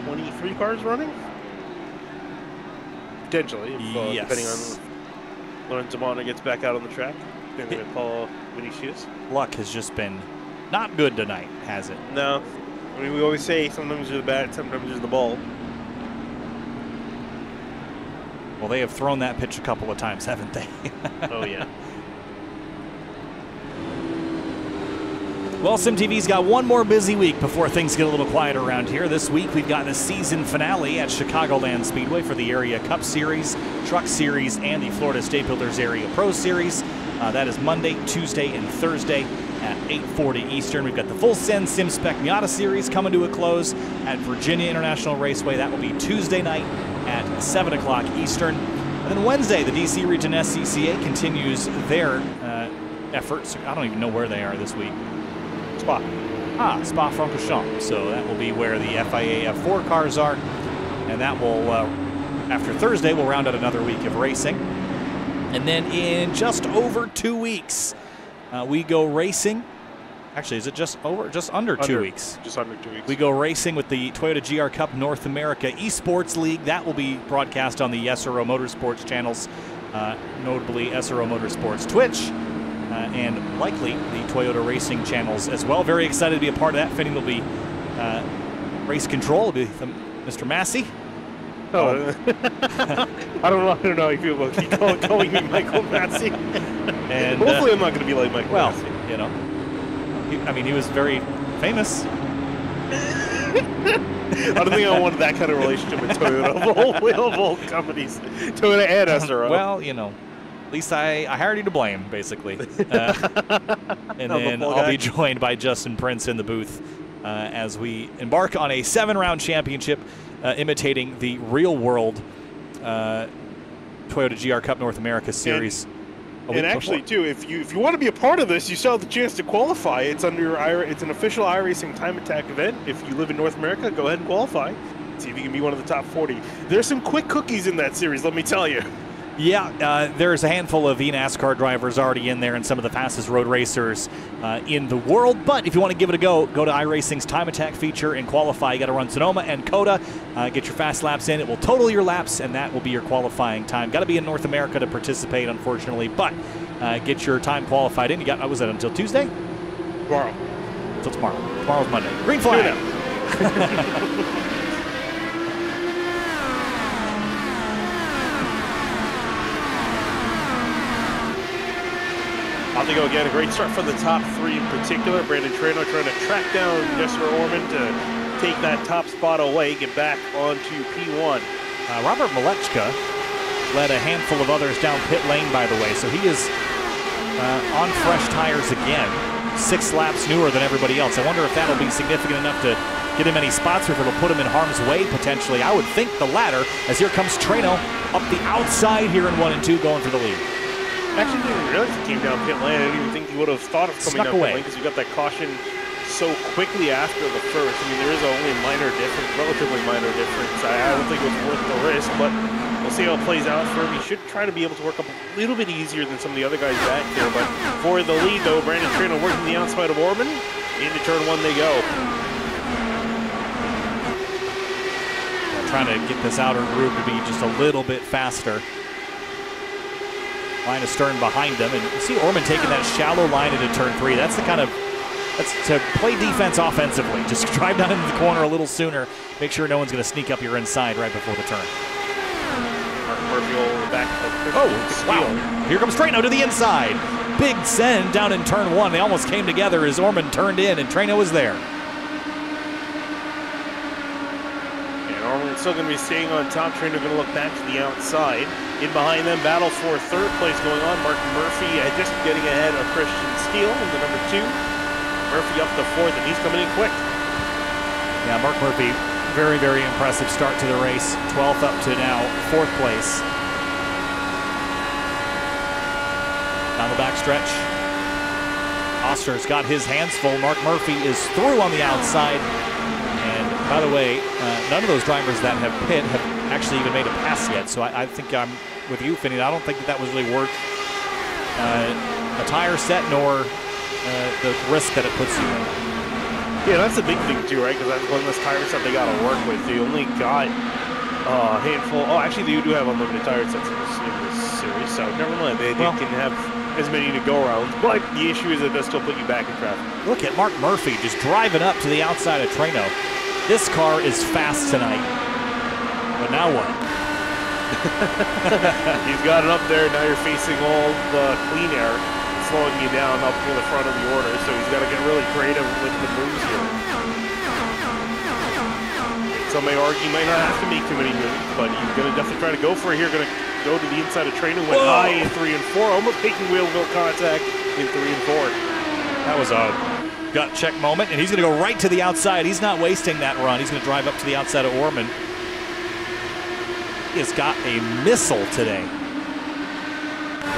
23 cars running? Potentially, if, uh, Yes. depending on Lorenzo Bonna gets back out on the track. Depending with Paul Vinicius. Luck has just been not good tonight, has it? No. I mean, we always say sometimes you're the bat, sometimes you're the ball. Well, they have thrown that pitch a couple of times, haven't they? Oh, yeah. Well, SYM TV's got one more busy week before things get a little quieter around here. This week, we've got the season finale at Chicagoland Speedway for the Area Cup Series, Truck Series, and the Florida State Builders Area Pro Series. Uh, that is Monday, Tuesday, and Thursday at 8:40 Eastern. We've got the Full Send Sim Spec Miata Series coming to a close at Virginia International Raceway. That will be Tuesday night at 7 o'clock Eastern. And then Wednesday, the DC Region SCCA continues their uh, efforts. I don't even know where they are this week. Spot. Ah, Spa Francorchamps. So that will be where the FIA F4 cars are, and that will, uh, after Thursday, we'll round out another week of racing. And then in just over two weeks, uh, we go racing. Actually, is it just over? Just under, two weeks. Just under two weeks. We go racing with the Toyota GR Cup North America Esports League. That will be broadcast on the SRO Motorsports channels, uh, notably SRO Motorsports Twitch, and likely the Toyota Racing channels as well. Very excited to be a part of that. Fitting will be uh, race control. Will be um, Mr. Massey. Oh. I don't know. I don't know how you feel about keep calling, calling me Michael Massey. And uh, Hopefully, I'm not going to be like Michael well, Massey. you know, he, I mean, he was very famous. I don't think I wanted that kind of relationship with Toyota of all, of all companies, Toyota and SRO. Well, you know, at least I, I hired you to blame, basically. Uh, and I'm the then fall I'll guy. be joined by Justin Prince in the booth uh, as we embark on a seven round championship uh, imitating the real world uh, Toyota GR Cup North America Series. a week and actually, before. too, if you if you want to be a part of this, you still have the chance to qualify. It's under I, it's an official iRacing Time Attack event. If you live in North America, go ahead and qualify. See if you can be one of the top 40. There's some quick cookies in that series, let me tell you. Yeah, uh, there's a handful of eNASCAR drivers already in there and some of the fastest road racers uh, in the world. But if you want to give it a go, go to iRacing's Time Attack feature and qualify. You got to run Sonoma and COTA, uh, get your fast laps in. It will total your laps, and that will be your qualifying time. Got to be in North America to participate, unfortunately, but uh, get your time qualified in. You got, what was it until Tuesday? Tomorrow. Until tomorrow. Tomorrow's Monday. Green flag. They go again. A great start for the top three in particular. Brandon Traino trying to track down Jesper Orman to take that top spot away, get back onto P1. Uh, Robert Malechka led a handful of others down pit lane, by the way, so he is uh, on fresh tires again. Six laps newer than everybody else. I wonder if that'll be significant enough to get him any spots or if it'll put him in harm's way potentially. I would think the latter, as here comes Traino up the outside here in one and two, going for the lead. Actually, didn't realize he came down pit lane. I didn't even think he would have thought of coming Snuck down away. pit lane because you got that caution so quickly after the first. I mean, there is only a minor difference, relatively minor difference. I, I don't think it was worth the risk, but we'll see how it plays out for him. He should try to be able to work up a little bit easier than some of the other guys back here. But for the lead, though, Brandon Traino working the outside of Orman. Into turn one they go. Trying to get this outer groove to be just a little bit faster. Line of stern behind them, and you see Orman taking that shallow line into turn three. That's the kind of that's to play defense offensively. Just drive down into the corner a little sooner. Make sure no one's going to sneak up your inside right before the turn. Mark Murphy all the back of Christian Oh, wow. Here comes Traino to the inside. Big send down in turn one. They almost came together as Orman turned in, and Traino was there. Still going to be staying on top. Traino going to look back to the outside. In behind them, battle for third place going on. Mark Murphy uh, just getting ahead of Christian Steele in the number two. Murphy up to fourth, and he's coming in quick. Yeah, Mark Murphy, very, very impressive start to the race. 12th up to now, fourth place. Down the backstretch. Oster's got his hands full. Mark Murphy is through on the outside. By the way, uh, none of those drivers that have pit have actually even made a pass yet. So I, I think I'm with you, Finney. I don't think that that was really worth uh, a tire set nor uh, the risk that it puts you in. Yeah, that's a big thing too, right? Because that's one less tire set they got to work with. They only got uh, a handful. Oh, actually, they do have unlimited tire sets in this, in this series, so never mind. They, they Well- can have as many to go around. But the issue is that they'll still put you back in traffic. Look at Mark Murphy just driving up to the outside of Treno. This car is fast tonight. But now what? He's got it up there. Now you're facing all the clean air, slowing you down up near the front of the order. So he's got to get really creative with the moves here. Some may argue he might not have to make too many moves, but he's going to definitely try to go for it here. Going to go to the inside of Traino, went Whoa. high in three and four, almost making wheel wheel contact in three and four. That was a gut check moment, and he's going to go right to the outside. He's not wasting that run. He's going to drive up to the outside of Orman. He has got a missile today.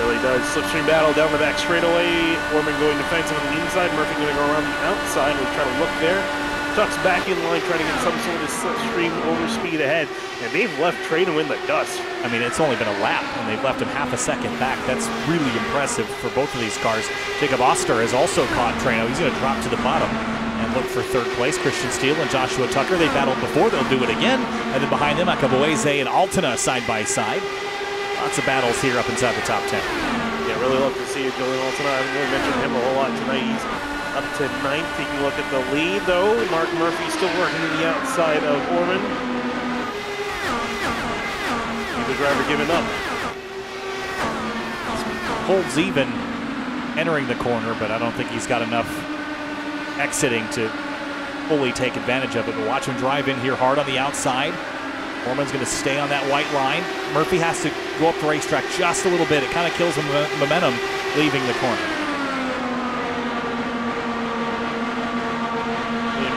Really does. Slipstream battle down the back straightaway. Orman going defensive on the inside. Murphy going to go around the outside. We try to look there. Tucks back in line, trying to get some sort of slipstream over speed ahead. And they've left Traino in the dust. I mean, it's only been a lap, and they've left him half a second back. That's really impressive for both of these cars. Jacob Oster has also caught Traino. He's going to drop to the bottom and look for third place. Christian Steele and Joshua Tucker, they battled before. They'll do it again. And then behind them, Akabueze and Altena side by side. Lots of battles here up inside the top 10. Yeah, really love to see going on. I haven't really mentioned him a whole lot tonight. He's up to ninth. Taking a look at the lead, though. Mark Murphy still working to the outside of Orman. Neither driver giving up. Holds even entering the corner, but I don't think he's got enough exiting to fully take advantage of it. But watch him drive in here hard on the outside. Orman's going to stay on that white line. Murphy has to go up the racetrack just a little bit. It kind of kills the momentum leaving the corner.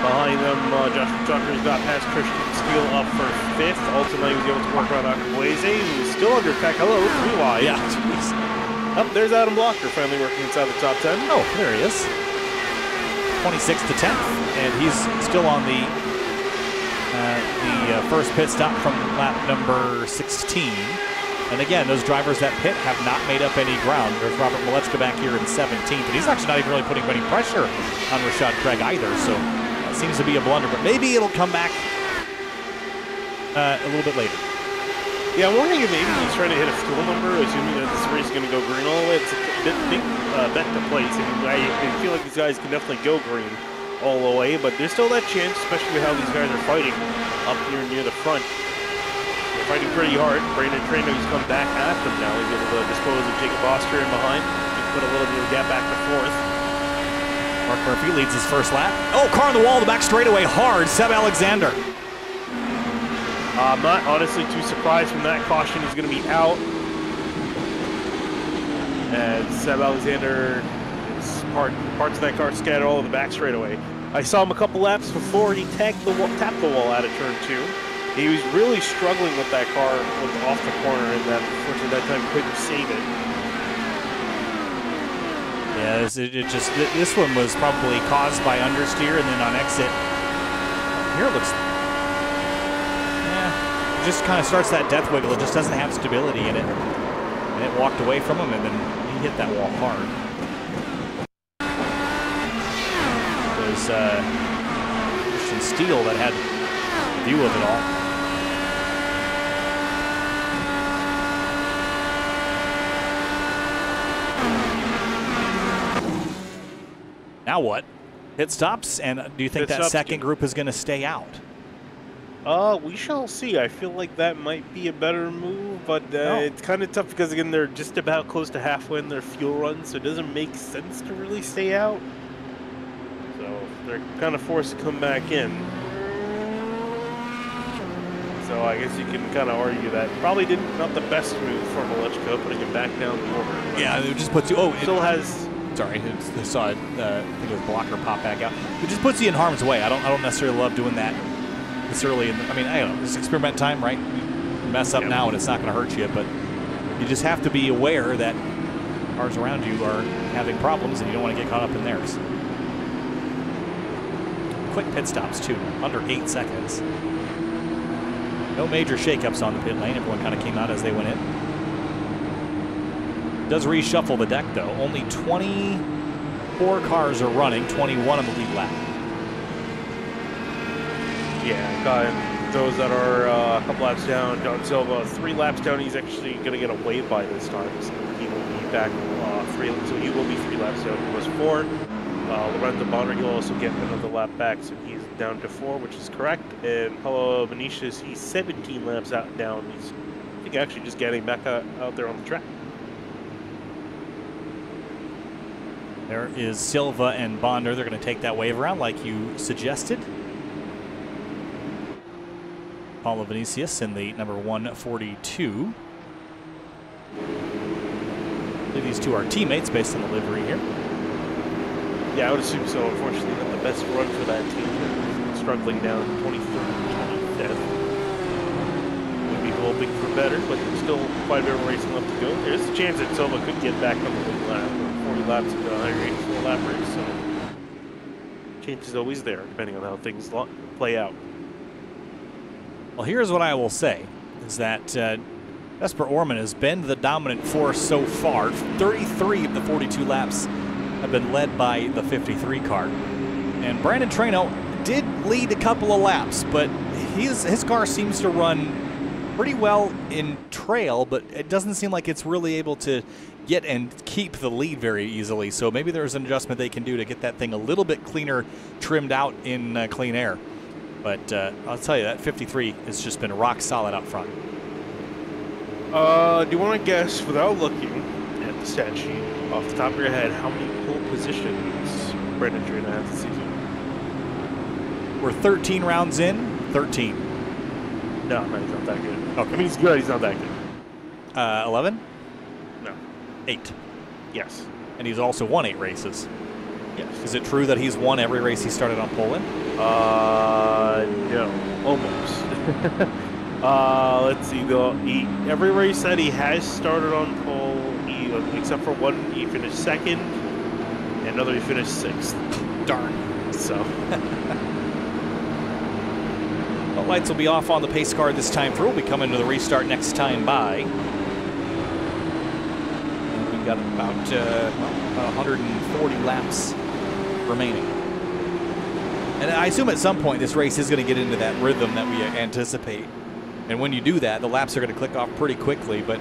Behind them, uh, Josh Tucker's got past Christian Steele up for fifth. Ultimately, he was able to work around Akabueze, who's still under attack. Hello, three wide. Yeah, jeez. Up there's Adam Blocker finally working inside the top 10. Oh, there he is. 26 to 10th, and he's still on the uh, the uh, first pit stop from lap number 16. And again, those drivers that pit have not made up any ground. There's Robert Malechka back here in 17th, but he's actually not even really putting any pressure on Rashad Craig either. So seems to be a blunder, but maybe it'll come back uh, a little bit later. Yeah, I'm wondering if maybe he's trying to hit a fuel number, assuming that this race is going to go green all the way. It's a bit big uh, bet to place. I, mean, I, I feel like these guys can definitely go green all the way, but there's still that chance, especially with how these guys are fighting up here near the front. They're fighting pretty hard. Brandon Traino, he's come back at them now. He's able to dispose of Jacob Oster in behind. He put a little bit of get back to fourth. Mark Murphy leads his first lap. Oh, car on the wall, the back straightaway hard. Seb Alexander. Uh, I'm not honestly too surprised when that caution is going to be out. And Seb Alexander is part, parts of that car scattered all over the back straightaway. I saw him a couple laps before he tapped the wall, tapped the wall out of turn two. He was really struggling with that car off the corner, and that unfortunately that time couldn't save it. Yeah, it, it just this one was probably caused by understeer, and then on exit, here it looks. Just kind of starts that death wiggle. It just doesn't have stability in it, and it walked away from him, and then he hit that wall hard. It was uh, Christian Steele that had view of it all. Now what? Pit stops, and do you think that second group is going to stay out? Uh, we shall see. I feel like that might be a better move, but uh, no. it's kind of tough because again they're just about close to halfway in their fuel run, so it doesn't make sense to really stay out. So they're kind of forced to come back in. So I guess you can kind of argue that probably didn't not the best move for Malechka putting him back down the order. Yeah, it just puts you. Oh, it still has sorry, I saw it, uh, I think it was blocker pop back out. It just puts you in harm's way. I don't, I don't necessarily love doing that this early. In the, I mean, I don't know, it's experiment time, right? You mess up now and it's not going to hurt you, but you just have to be aware that cars around you are having problems and you don't want to get caught up in theirs. Quick pit stops, too, under eight seconds. No major shakeups on the pit lane. Everyone kind of came out as they went in. Does reshuffle the deck, though. Only 24 cars are running, 21 on the lead lap. Yeah, got those that are uh, a couple laps down. Don Silva, three laps down. He's actually going to get away by this time. So he will be back uh, three. So he will be three laps down. He was four. Uh, Lorenzo Bonner, he'll also get another lap back, so he's down to four, which is correct. And Paulo Vinicius, he's 17 laps out down. He's, I think, actually just getting back out, out there on the track. There is Silva and Bonder. They're going to take that wave around like you suggested. Paulo Vinicius in the number 142. These two are teammates based on the livery here. Yeah, I would assume so. Unfortunately, not the best run for that team. Struggling down 23rd, 25th. Would be hoping for better, but still quite a bit of racing left to go. There's a chance that Silva could get back on the lead lap. 40 laps into a high rate four lap race, so change is always there depending on how things play out. Well, here's what I will say is that uh, Jesper Orman has been the dominant force so far. 33 of the 42 laps have been led by the 53 car. And Brandon Traino did lead a couple of laps, but his, his car seems to run pretty well in trail, but it doesn't seem like it's really able to get and keep the lead very easily. So maybe there's an adjustment they can do to get that thing a little bit cleaner, trimmed out in uh, clean air. But uh, I'll tell you, that 53 has just been rock solid up front. Uh, do you want to guess, without looking at the stat sheet, off the top of your head, how many pole positions Brendan Traino has this season? We're 13 rounds in. 13. No, no, he's not that good. Okay. I mean, he's good. He's not that good. Uh, 11? Eight. Yes. And he's also won eight races. Yes. Is it true that he's won every race he started on pole in? Uh, no, almost. uh, let's see. The he, every race that he has started on pole, he except for one, he finished second, another he finished sixth. Darn. So. the lights will be off on the pace car this time through. We'll be coming to the restart next time by We've got about, uh, about 140 laps remaining. And I assume at some point this race is going to get into that rhythm that we anticipate. And when you do that, the laps are going to click off pretty quickly. But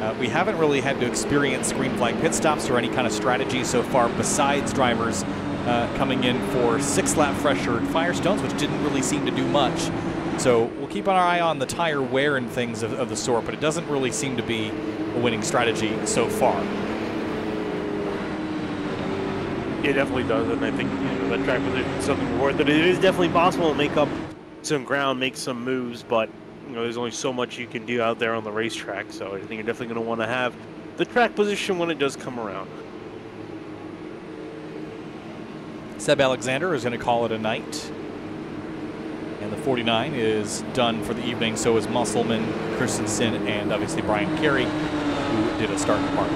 uh, we haven't really had to experience green flag pit stops or any kind of strategy so far besides drivers uh, coming in for six lap fresher Firestones, which didn't really seem to do much. So we'll keep our eye on the tire wear and things of, of the sort, but it doesn't really seem to be a winning strategy so far. It definitely does, and I think you know, that track position is something worth it. It is definitely possible to make up some ground, make some moves, but you know, there's only so much you can do out there on the racetrack. So I think you're definitely going to want to have the track position when it does come around. Seb Alexander is going to call it a night. And the 49 is done for the evening. So is Musselman, Christensen, and obviously Brian Carey, who did a start park.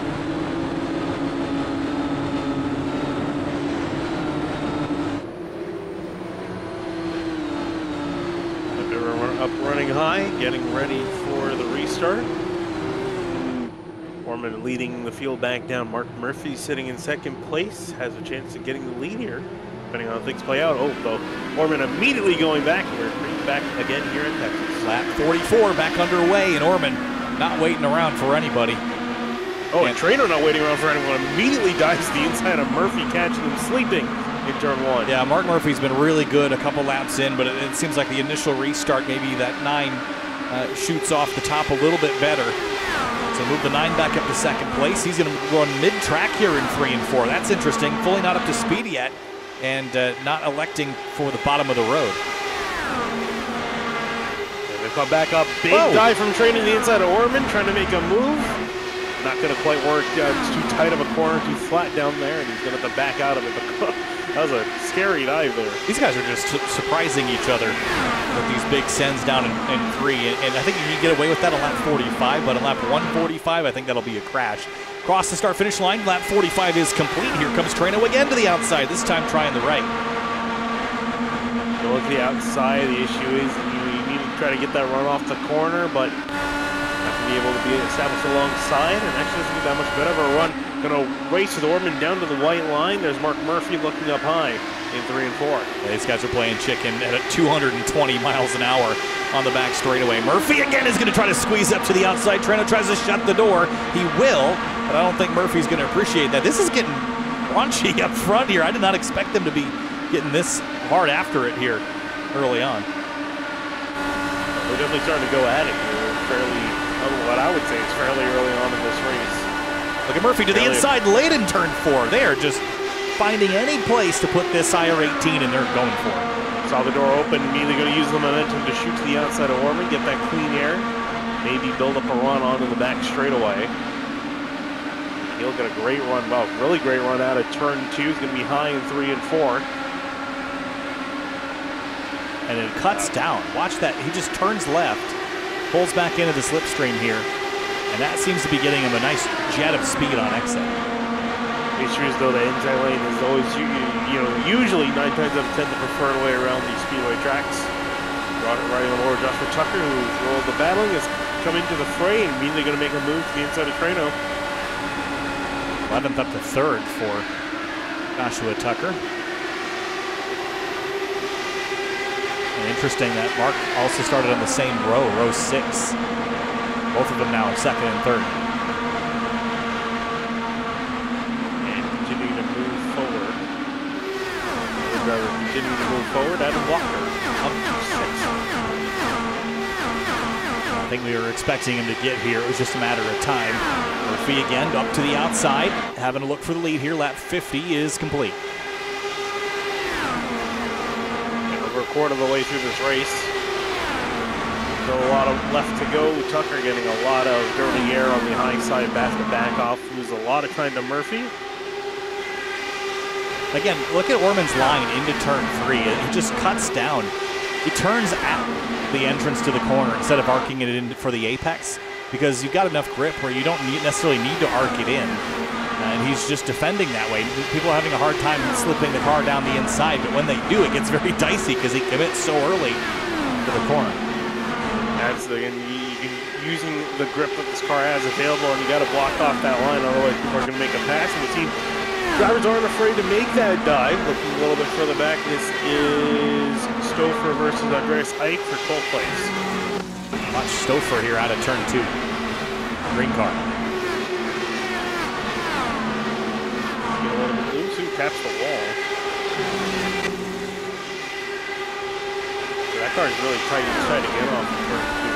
Up running high, getting ready for the restart. Orman leading the field back down. Mark Murphy sitting in second place has a chance of getting the lead here, depending on how things play out. Oh, though, Orman immediately going back. We're back again here in Texas. Lap 44 back underway, and Orman not waiting around for anybody. Oh, and, and Traino not waiting around for anyone. Immediately dives the inside of Murphy, catching him sleeping in turn one. Yeah, Mark Murphy's been really good a couple laps in, but it, it seems like the initial restart, maybe that nine uh, shoots off the top a little bit better. So move the nine back up to second place. He's going to run mid-track here in three and four. That's interesting. Fully not up to speed yet, and uh, not electing for the bottom of the road. And they come back up. Big Whoa. dive from Traino the inside of Orman, trying to make a move. Not going to quite work. Uh, it's too tight of a corner, too flat down there, and he's going to have to back out of it. That was a scary dive there. These guys are just surprising each other with these big sends down in, in three. And, and, I think you can get away with that on lap 45, but on lap 145, I think that'll be a crash. Cross the start finish line. Lap 45 is complete. Here comes Traino again to the outside, this time trying the right. Go to the outside. The issue is you need to try to get that run off the corner, but not going to be able to be established alongside, and actually doesn't get that much better of a run. Going to race with Orman down to the white line. There's Mark Murphy looking up high in three and four. These guys are playing chicken at 220 miles an hour on the back straightaway. Murphy again is going to try to squeeze up to the outside. Traino tries to shut the door. He will, but I don't think Murphy's going to appreciate that. This is getting raunchy up front here. I did not expect them to be getting this hard after it here early on. They're definitely starting to go at it here fairly, uh, what I would say is fairly early on in this race. Look at Murphy to the inside, late in turn four. They are just finding any place to put this IR-18, and they're going for it. Saw the door open, immediately going to use the momentum to shoot to the outside of Orman, get that clean air, maybe build up a run onto the back straightaway. He'll get a great run, well, really great run out of turn two. He's going to be high in three and four. And it cuts down. Watch that. He just turns left, pulls back into the slipstream here. And that seems to be getting him a nice jet of speed on exit. Issue is though the inside lane is always, you, you know, usually nine times out of ten the preferred way around these speedway tracks. Riding on board Joshua Tucker, who's rolled the battling, is coming to the fray and immediately going to make a move to the inside of Traino. 11th up to third for Joshua Tucker. And interesting that Mark also started on the same row, row six. Both of them now second and third. And continuing to move forward. Um, the driver continuing to move forward. Adam Walker I think we were expecting him to get here. It was just a matter of time. Murphy again up to the outside, having a look for the lead here. Lap 50 is complete. And over a quarter of the way through this race. Still a lot of left to go. Tucker getting a lot of dirty air on the high side, back to back off. Lose a lot of time to Murphy. Again, look at Orman's line into turn three. It just cuts down. He turns at the entrance to the corner instead of arcing it in for the apex because you've got enough grip where you don't need, necessarily need to arc it in. And he's just defending that way. People are having a hard time slipping the car down the inside, but when they do, it gets very dicey because he commits so early to the corner the, and you using the grip that this car has available, and you got to block off that line, otherwise people are going to make a pass. And the team drivers aren't afraid to make that dive. Looking a little bit further back, this is Stouffer versus Andreas Ike for 12th place. Watch Stouffer here out of turn two. Green car. Get a little bit loose. Who taps the wall? That car is really tight inside to get off turn two.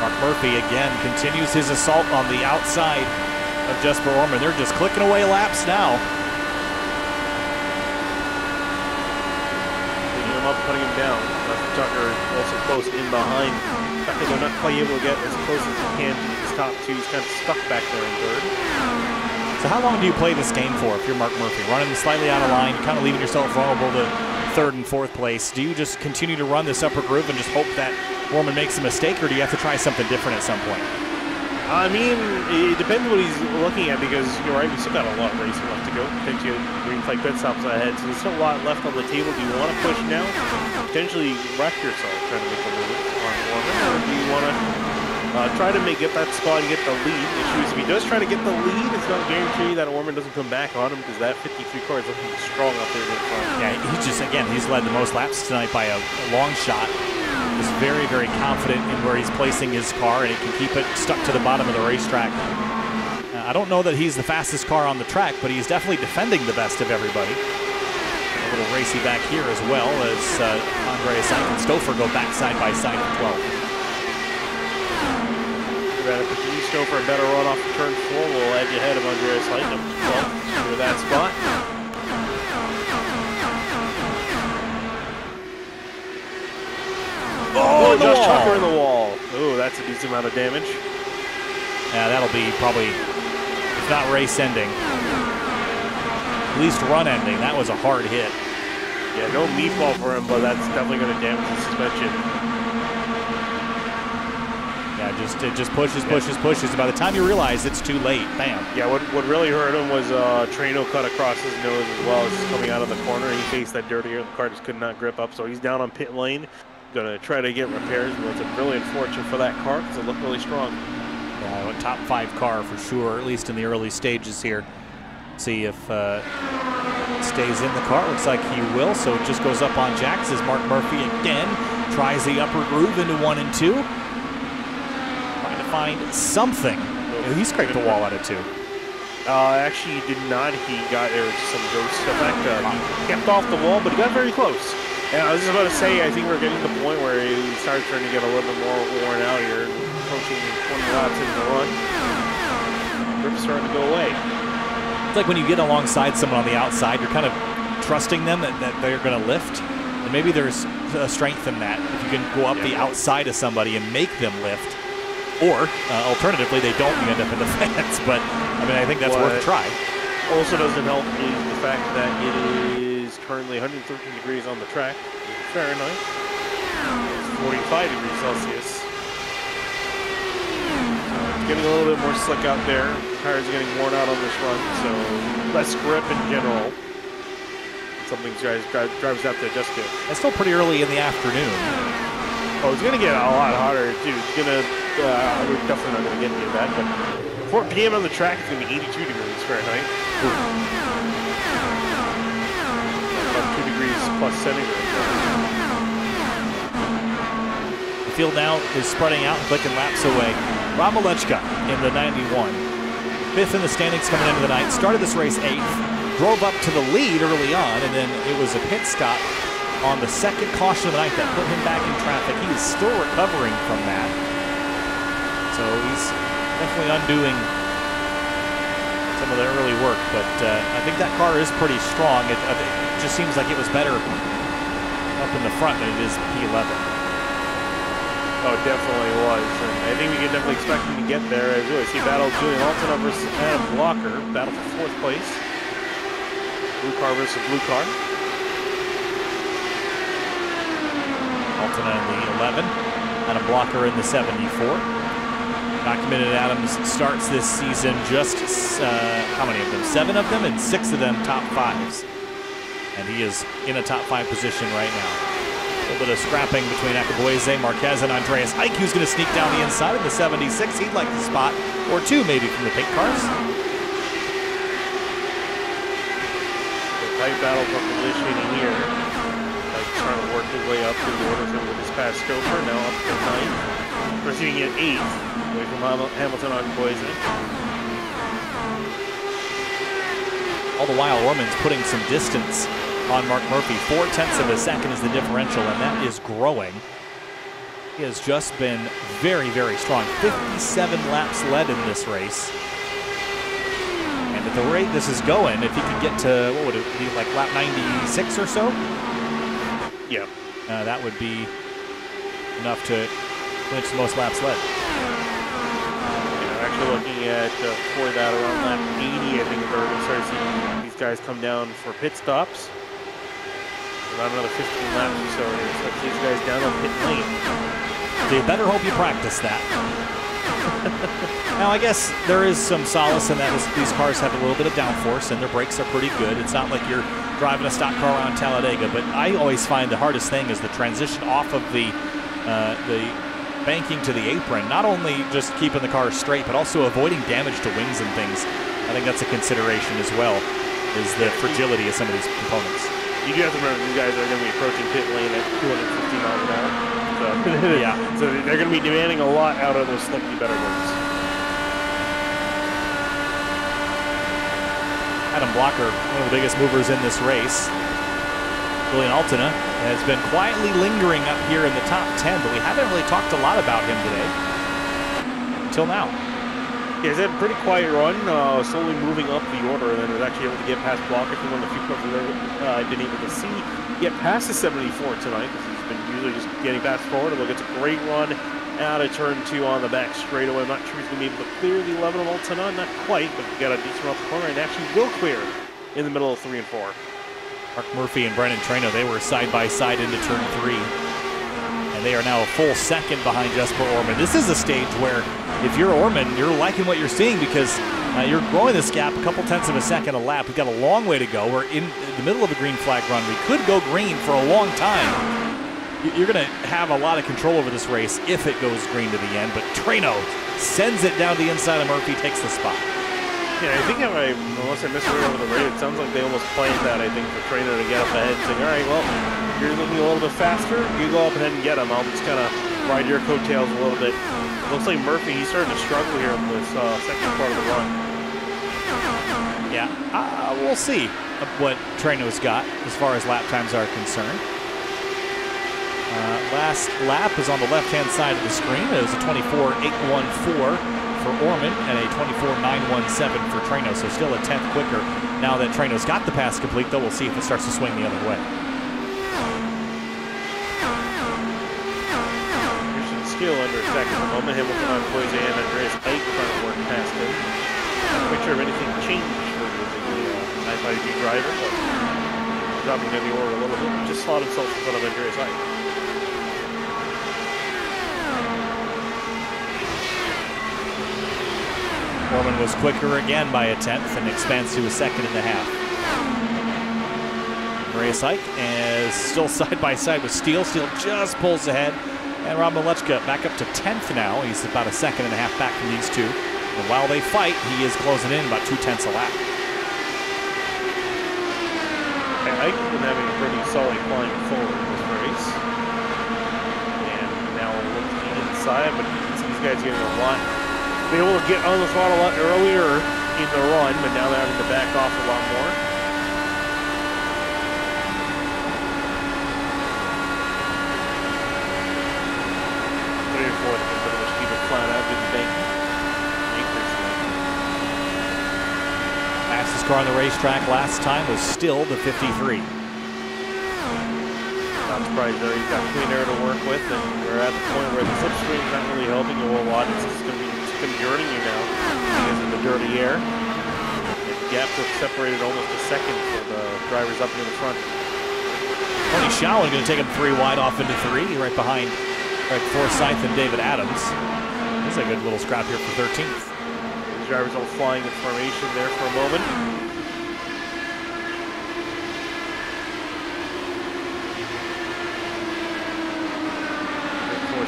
Mark Murphy again continues his assault on the outside of Jesper Orman. They're just clicking away laps now. Picking him up, putting him down. Tucker also close in behind. Tucker, they're not quite able to get as close as he can to these top two. He's kind of stuck back there in third. So how long do you play this game for if you're Mark Murphy? Running slightly out of line, kind of leaving yourself vulnerable to third and fourth place. Do you just continue to run this upper groove and just hope that Orman makes a mistake, or do you have to try something different at some point? I mean, it depends what he's looking at because you're right, we still got a lot of racing left to go. Potentially green flag pit stops ahead, so there's still a lot left on the table. Do you want to push now? Potentially wreck yourself trying to make a move on Orman, or do you want to uh, try to make get that spot and get the lead? The issue is if he does try to get the lead, it's not guaranteed that Orman doesn't come back on him because that 53 car is looking strong up there in front. Yeah, he's just, again, he's led the most laps tonight by a, a long shot is very, very confident in where he's placing his car, and he can keep it stuck to the bottom of the racetrack. Uh, I don't know that he's the fastest car on the track, but he's definitely defending the best of everybody. A little racy back here as well as uh, Andreas Seink and Stouffer go back side by side for 12. If you Stouffer a better run off of turn four, will edge ahead of Andreas Seink. Well, near that spot. Oh, oh Josh Tucker in the wall. Oh, that's a decent amount of damage. Yeah, that'll be probably, if not race ending, at least run ending. That was a hard hit. Yeah, no meatball for him, but that's definitely going to damage the suspension. Yeah, just it just pushes, pushes, yeah. pushes. By the time you realize it's too late, bam. Yeah, what, what really hurt him was uh, Traino cut across his nose as well as coming out of the corner. He faced that dirty air. The car just could not grip up, so he's down on pit lane going to try to get repairs, but it's a brilliant fortune for that car because it looked really strong. Yeah, a top five car for sure, at least in the early stages here. See if uh, stays in the car. Looks like he will, so it just goes up on jacks as Mark Murphy again tries the upper groove into one and two. Trying to find something. Oh, he scraped the wall out of two. Uh, actually, he did not. He got there some ghost effect. Uh, he kept off the wall, but he got very close. And I was just about to say, I think we're getting to the point where he starts starting to get a little bit more worn out here, approaching 20 laps into the run. Grip's starting to go away. It's like when you get alongside someone on the outside, you're kind of trusting them that, that they're going to lift. And maybe there's a strength in that. If you can go up yeah. the outside of somebody and make them lift. Or, uh, alternatively, they don't, you end up in the fence. But, I mean, I think that's what worth a try. Also doesn't help is the fact that it is currently 113 degrees on the track Fahrenheit. It's 45 degrees Celsius. It's getting a little bit more slick out there. Tires are getting worn out on this run, so less grip in general. Something guys drivers have to adjust to. It's still pretty early in the afternoon. Oh, it's going to get a lot hotter, too. It's going to, uh, we're definitely not going to get into that, but 4 p.m. on the track, it's going to be 82 degrees Fahrenheit. Ooh two degrees The field now is spreading out and clicking laps away. Rob Malechka in the 91. Fifth in the standings coming into the night. Started this race eighth. Drove up to the lead early on, and then it was a pit stop on the second caution of the night that put him back in traffic. He is still recovering from that. So he's definitely undoing some of the early work, but uh, I think that car is pretty strong. It, uh, just seems like it was better up in the front than it is P11. Oh, it definitely was. And I think we can definitely expect him to get there as well. See battle Julian Altona versus Adam Blocker. Battle for fourth place. Blue car versus blue car. Altona in the 11. Adam Blocker in the 74. Documented Adams starts this season just, uh, how many of them? Seven of them, and six of them top fives and he is in a top five position right now. A little bit of scrapping between Akabueze, Marquez, and Andreas Ike, who's going to sneak down the inside of the 76. He'd like the spot, or two maybe, from the pink cars. tight battle for positioning here. Like trying to work his way up through the orders with his past Stouffer, now up to ninth. Proceeding at eighth, away from Hamilton on Boise. All the while, Orman's putting some distance on Mark Murphy. Four tenths of a second is the differential, and that is growing. He has just been very, very strong. 57 laps led in this race. And at the rate this is going, if he could get to, what would it be, like lap 96 or so? Yeah. Uh, that would be enough to clinch the most laps led. Actually looking at uh, for that around lap 80, I think we're going to start seeing these guys come down for pit stops. About another 15 laps or so, and expect these guys down on pit lane. So you better hope you practice that. now, I guess there is some solace in that these cars have a little bit of downforce and their brakes are pretty good. It's not like you're driving a stock car around Talladega, but I always find the hardest thing is the transition off of the uh, the banking to the apron. Not only just keeping the car straight, but also avoiding damage to wings and things. I think that's a consideration as well, is the fragility of some of these components. You do have to remember these guys are going to be approaching pit lane at 250 miles an hour. So, yeah. so they're going to be demanding a lot out of those slightly better ones. Adam Blocker, one of the biggest movers in this race. Julian Altina has been quietly lingering up here in the top 10, but we haven't really talked a lot about him today until now. Yeah, he's had a pretty quiet run, uh, slowly moving up the order, and then was actually able to get past Blocker for one of the few clubs that uh, I've been able to see get past the 74 tonight. Because he's been usually just getting past forward. Look, it's a great run out of turn two on the back straightaway. I'm not sure he's going to be able to clear the 11 of Altina, not quite, but got a decent off the corner and actually will clear in the middle of three and four. Mark Murphy and Brennan Traino, they were side by side into turn three. And they are now a full second behind Jesper Orman. This is a stage where if you're Orman, you're liking what you're seeing because uh, you're growing this gap a couple tenths of a second a lap. We've got a long way to go. We're in the middle of a green flag run. We could go green for a long time. You're going to have a lot of control over this race if it goes green to the end. But Traino sends it down the inside of Murphy, takes the spot. Yeah, I think if I, unless I misread over the radio, it sounds like they almost planned that, I think, for Traino to get up ahead and saying, all right, well, you're looking a little bit faster, you go up ahead and get him. I'll just kind of ride your coattails a little bit. Looks like Murphy, he's starting to struggle here in this uh, second part of the run. Yeah, uh, we'll see what Traino's got as far as lap times are concerned. Uh, last lap is on the left-hand side of the screen. It was a 24.814 for Orman and a 24.917 for Traino, so still a tenth quicker. Now that Traino's got the pass complete, though, we'll see if it starts to swing the other way. Christian Steele under attack at the moment. Hamilton on Boise and Andreas Pike trying to work past him. Not sure if anything changed for the uh, I-5G driver, dropping down the order a little bit. Just slot himself in front of Andreas Pike. Orman was quicker again by a tenth and expands to a second and a half. Andreas Ike is still side by side with Steele. Steele just pulls ahead. And Rob Malechka back up to 10th now. He's about a second and a half back from these two. And while they fight, he is closing in about two tenths a lap. And Ike's been having a pretty solid climb forward in this race. And now looking inside, but these guys are getting a lot be able to get on the throttle a lot earlier in the run, but now they're having to back off a lot more. Three or four, they pretty much keep it flat out, didn't bank. Fastest car on the racetrack last time was still the 53. Not surprised there. He's got clean air to work with, and we're at the point where the slipstream's not really helping a whole lot. It's just going to be going to be hurting you now because of the dirty air. The gaps have separated almost a second for the drivers up near the front. Tony Schowen going to take him three wide off into three, right behind Greg Forsyth and David Adams. This is a good little scrap here for 13th. The drivers all flying in formation there for a moment.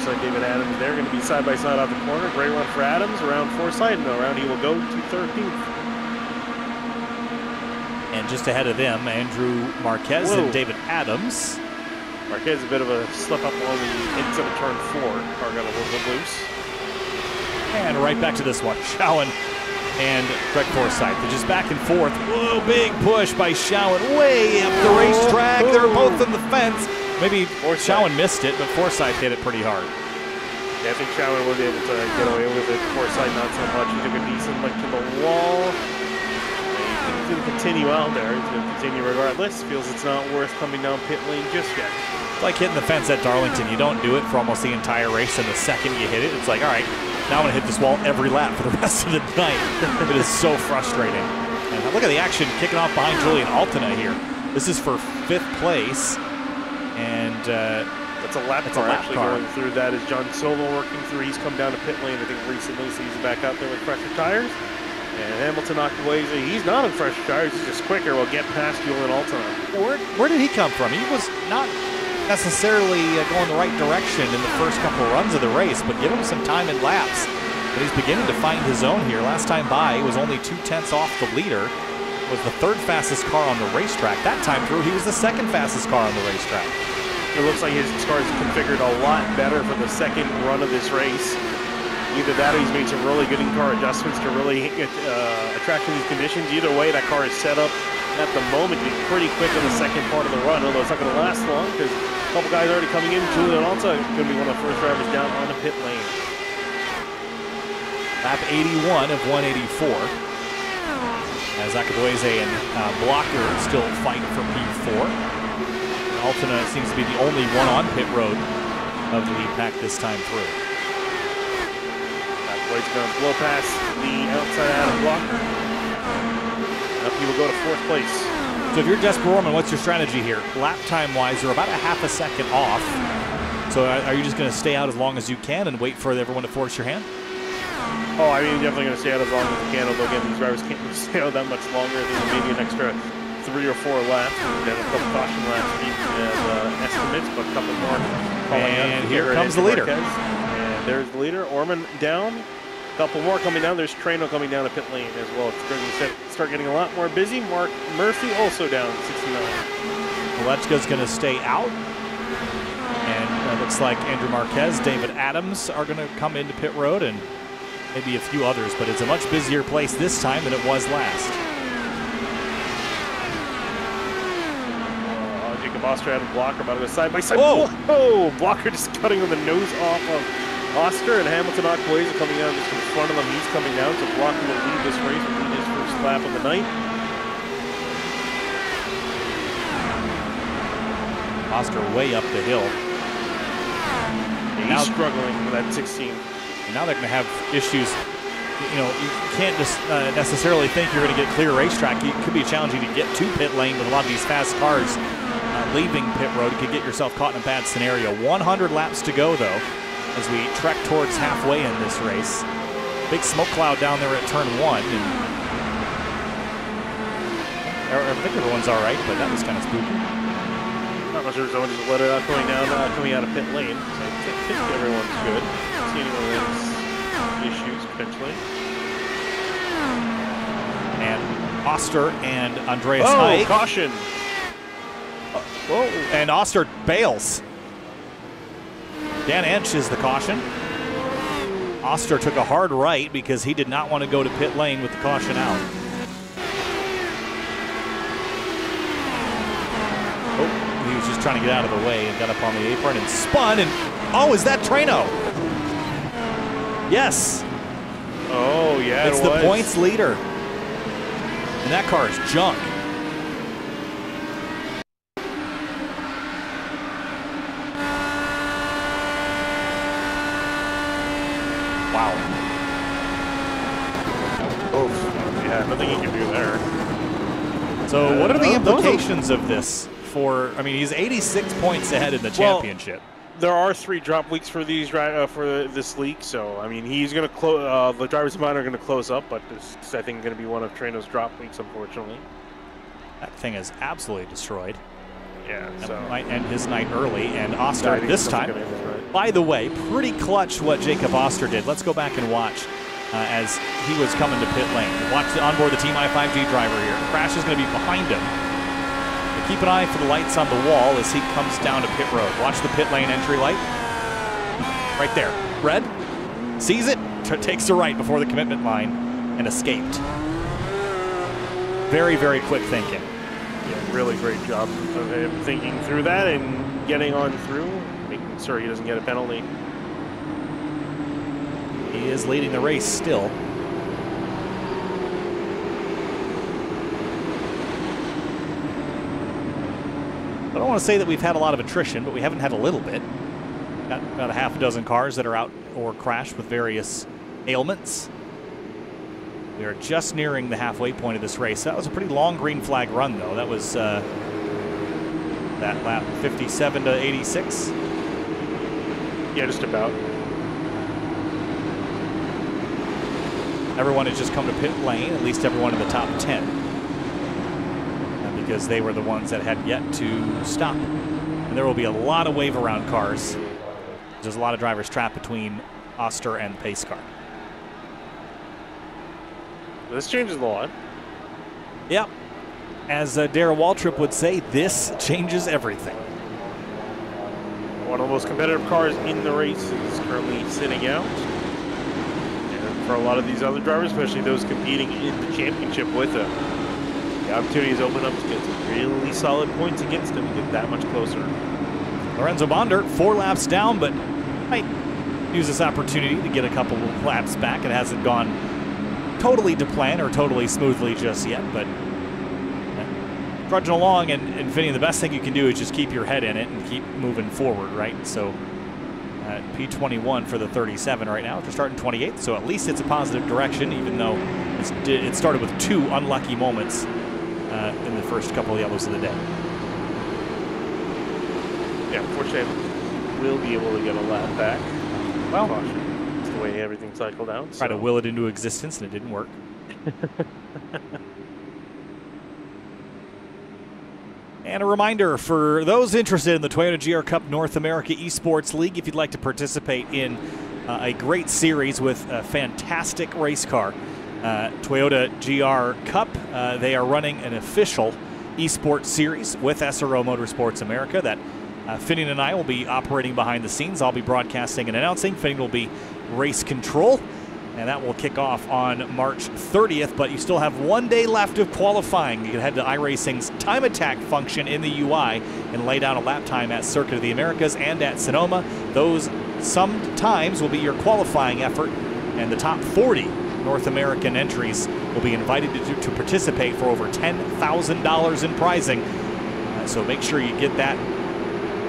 Forsyth, David Adams, they're going to be side by side out the corner. Great run for Adams around Forsyth, and around he will go to 13th. And just ahead of them, Andrew Marquez Whoa. and David Adams. Marquez a bit of a slip up on the inside of turn four. Car got a little bit loose. And right back to this one. Schowen and Greg Forsyth. They're just back and forth. Whoa, big push by Schowen way up the racetrack. They're both in the fence. Maybe. Schowen missed it, but Forsyth hit it pretty hard. Yeah, I think Schauer was able to get away with it. Forsyth not so much. He took a decent lick to the wall. He's going to continue out there. He's going to continue regardless. Feels it's not worth coming down pit lane just yet. It's like hitting the fence at Darlington. You don't do it for almost the entire race, and the second you hit it, it's like, all right, now I'm going to hit this wall every lap for the rest of the night. it is so frustrating. And look at the action kicking off behind Julian Altena here. This is for fifth place. And uh, that's a lap that's car a lap actually car. going through. That is John Silva working through. He's come down to pit lane, I think, recently, so he's back out there with fresher tires. And Hamilton Akabueze, he's not on fresher tires, he's just quicker. Will get past Julian Altena. Where, where did he come from? He was not necessarily uh, going the right direction in the first couple runs of the race, but give him some time and laps. But he's beginning to find his own here. Last time by, he was only two tenths off the leader. Was the third fastest car on the racetrack. That time through, he was the second fastest car on the racetrack. It looks like his car is configured a lot better for the second run of this race. Either that or he's made some really good in-car adjustments to really uh, attract these conditions. Either way, that car is set up at the moment to be pretty quick in the second part of the run, although it's not going to last long because a couple guys are already coming in. Julian Alta going to be one of the first drivers down on the pit lane. Lap 81 of 184. As Akabueze and uh, Blocker still fight for P4. Altena seems to be the only one on pit road of the lead pack this time through. Akabueze going to blow past the outside Adam Blocker. Up he will go to fourth place. So if you're Des Roman, what's your strategy here? Lap time wise, you're about a half a second off. So are you just going to stay out as long as you can and wait for everyone to force your hand? Oh, I mean, definitely going to stay out as long as you can. Although again, these drivers can't stay out that much longer. I think maybe an extra three or four laps. Then a couple caution laps as uh, estimates, but a couple more. And here comes the leader. Marquez. And there's the leader. Orman down. A couple more coming down. There's Traino coming down the pit lane as well. It's going to start getting a lot more busy. Mark Murphy also down 69. Kolechka's going to stay out. And it looks like Andrew Marquez, David Adams are going to come into pit road and maybe a few others, but it's a much busier place this time than it was last. Uh, Jacob Oster had a blocker about to go side by side. Whoa! Whoa! Blocker just cutting on the nose off of Oster and Hamilton Akabueze coming out just in front of them. He's coming down, so Blocker will lead this race, lead his first lap of the night. Oster way up the hill. He's Now- struggling with that 16. Now they're going to have issues. You know, you can't just uh, necessarily think you're going to get clear racetrack. It could be challenging to get to pit lane with a lot of these fast cars uh, leaving pit road. You could get yourself caught in a bad scenario. 100 laps to go, though, as we trek towards halfway in this race. Big smoke cloud down there at turn one. And I think everyone's all right, but that was kind of spooky. Sure someone just let it out coming down, uh, coming out of pit lane. So I think everyone's good. See anyone issues potentially. And Oster and Andreas Oh, Hike. caution! Whoa. And Oster bails. Dan Ench is the caution. Oster took a hard right because he did not want to go to pit lane with the caution out. Oh, he was just trying to get out of the way and got up on the apron and spun and oh, is that Traino? Yes, Oh, yeah, it's it the points leader. And that car is junk. Wow. Oof. Yeah, nothing you can do there. So, Uh, what are the are- implications of this for? I mean, he's 86 points ahead in the Well, championship. There are three drop weeks for these uh, for this league, so I mean he's going to close. Uh, the drivers of mine are going to close up, but this is, I think going to be one of Traino's drop weeks, unfortunately. That thing is absolutely destroyed. Yeah. That So might end his night early, and Oster think this time. gonna end this right. By the way, pretty clutch what Jacob Oster did. Let's go back and watch uh, as he was coming to pit lane. Watch the onboard the Team I5G driver here. Crash is going to be behind him. Keep an eye for the lights on the wall as he comes down to pit road. Watch the pit lane entry light. Right there. Red. Sees it, takes the right before the commitment line, and escaped. Very, very quick thinking. Yeah, really great job of him thinking through that and getting on through, making sure he doesn't get a penalty. He is leading the race still. I don't want to say that we've had a lot of attrition, but we haven't had a little bit. Got about a half a dozen cars that are out or crashed with various ailments. We are just nearing the halfway point of this race. That was a pretty long green flag run, though. That was uh, that lap 57 to 86. Yeah, just about. Everyone has just come to pit lane, at least everyone in the top 10, uh, because they were the ones that had yet to stop. And there will be a lot of wave around cars. There's a lot of drivers trapped between Oster and the pace car. This changes a lot. Yep. As uh, Darrell Waltrip would say, this changes everything. One of the most competitive cars in the race is currently sitting out. And for a lot of these other drivers, especially those competing in the championship with them, is open up to get some really solid points against them and get that much closer. Lorenzo Bondert, four laps down, but might use this opportunity to get a couple of laps back. It hasn't gone totally to plan or totally smoothly just yet, but uh, trudging along. And, and Vinny, the best thing you can do is just keep your head in it and keep moving forward, right? So uh, P21 for the 37 right now. They're starting 28th, so at least it's a positive direction, even though it started with two unlucky moments uh, in the first couple of yellows of the day. Yeah, unfortunately, we'll be able to get a lap back. Well, Caution the way everything cycled out. Try to will it into existence, and it didn't work. and a reminder for those interested in the Toyota GR Cup North America Esports League, if you'd like to participate in uh, a great series with a fantastic race car, uh, Toyota GR Cup, uh, they are running an official esports series with SRO Motorsports America that uh, Finian and I will be operating behind the scenes. I'll be broadcasting and announcing. Finian will be race control. And that will kick off on March 30th, but you still have one day left of qualifying. You can head to iRacing's time attack function in the UI and lay down a lap time at Circuit of the Americas and at Sonoma. Those sometimes will be your qualifying effort, and the top 40 North American entries will be invited to, to participate for over $10,000 in prizing. Uh, so make sure you get that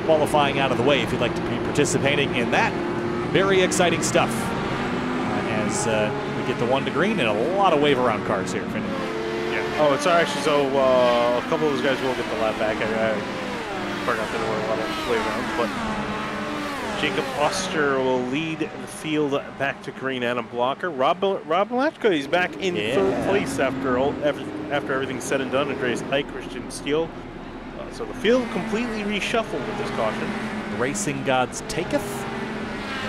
qualifying out of the way if you'd like to be participating in that very exciting stuff uh, as uh, we get the one to green and a lot of wave around cars here. Yeah. Oh, it's actually so uh, a couple of those guys will get the lap back. I, I forgot there were a lot of wave around, but Jacob Oster will lead the field back to green. Adam Blocker, Rob Rob Malechka, he's back in yeah. third place after all, after everything's said and done. Andreas Ike, Christian Steele. Uh, so the field completely reshuffled with this caution. The racing gods taketh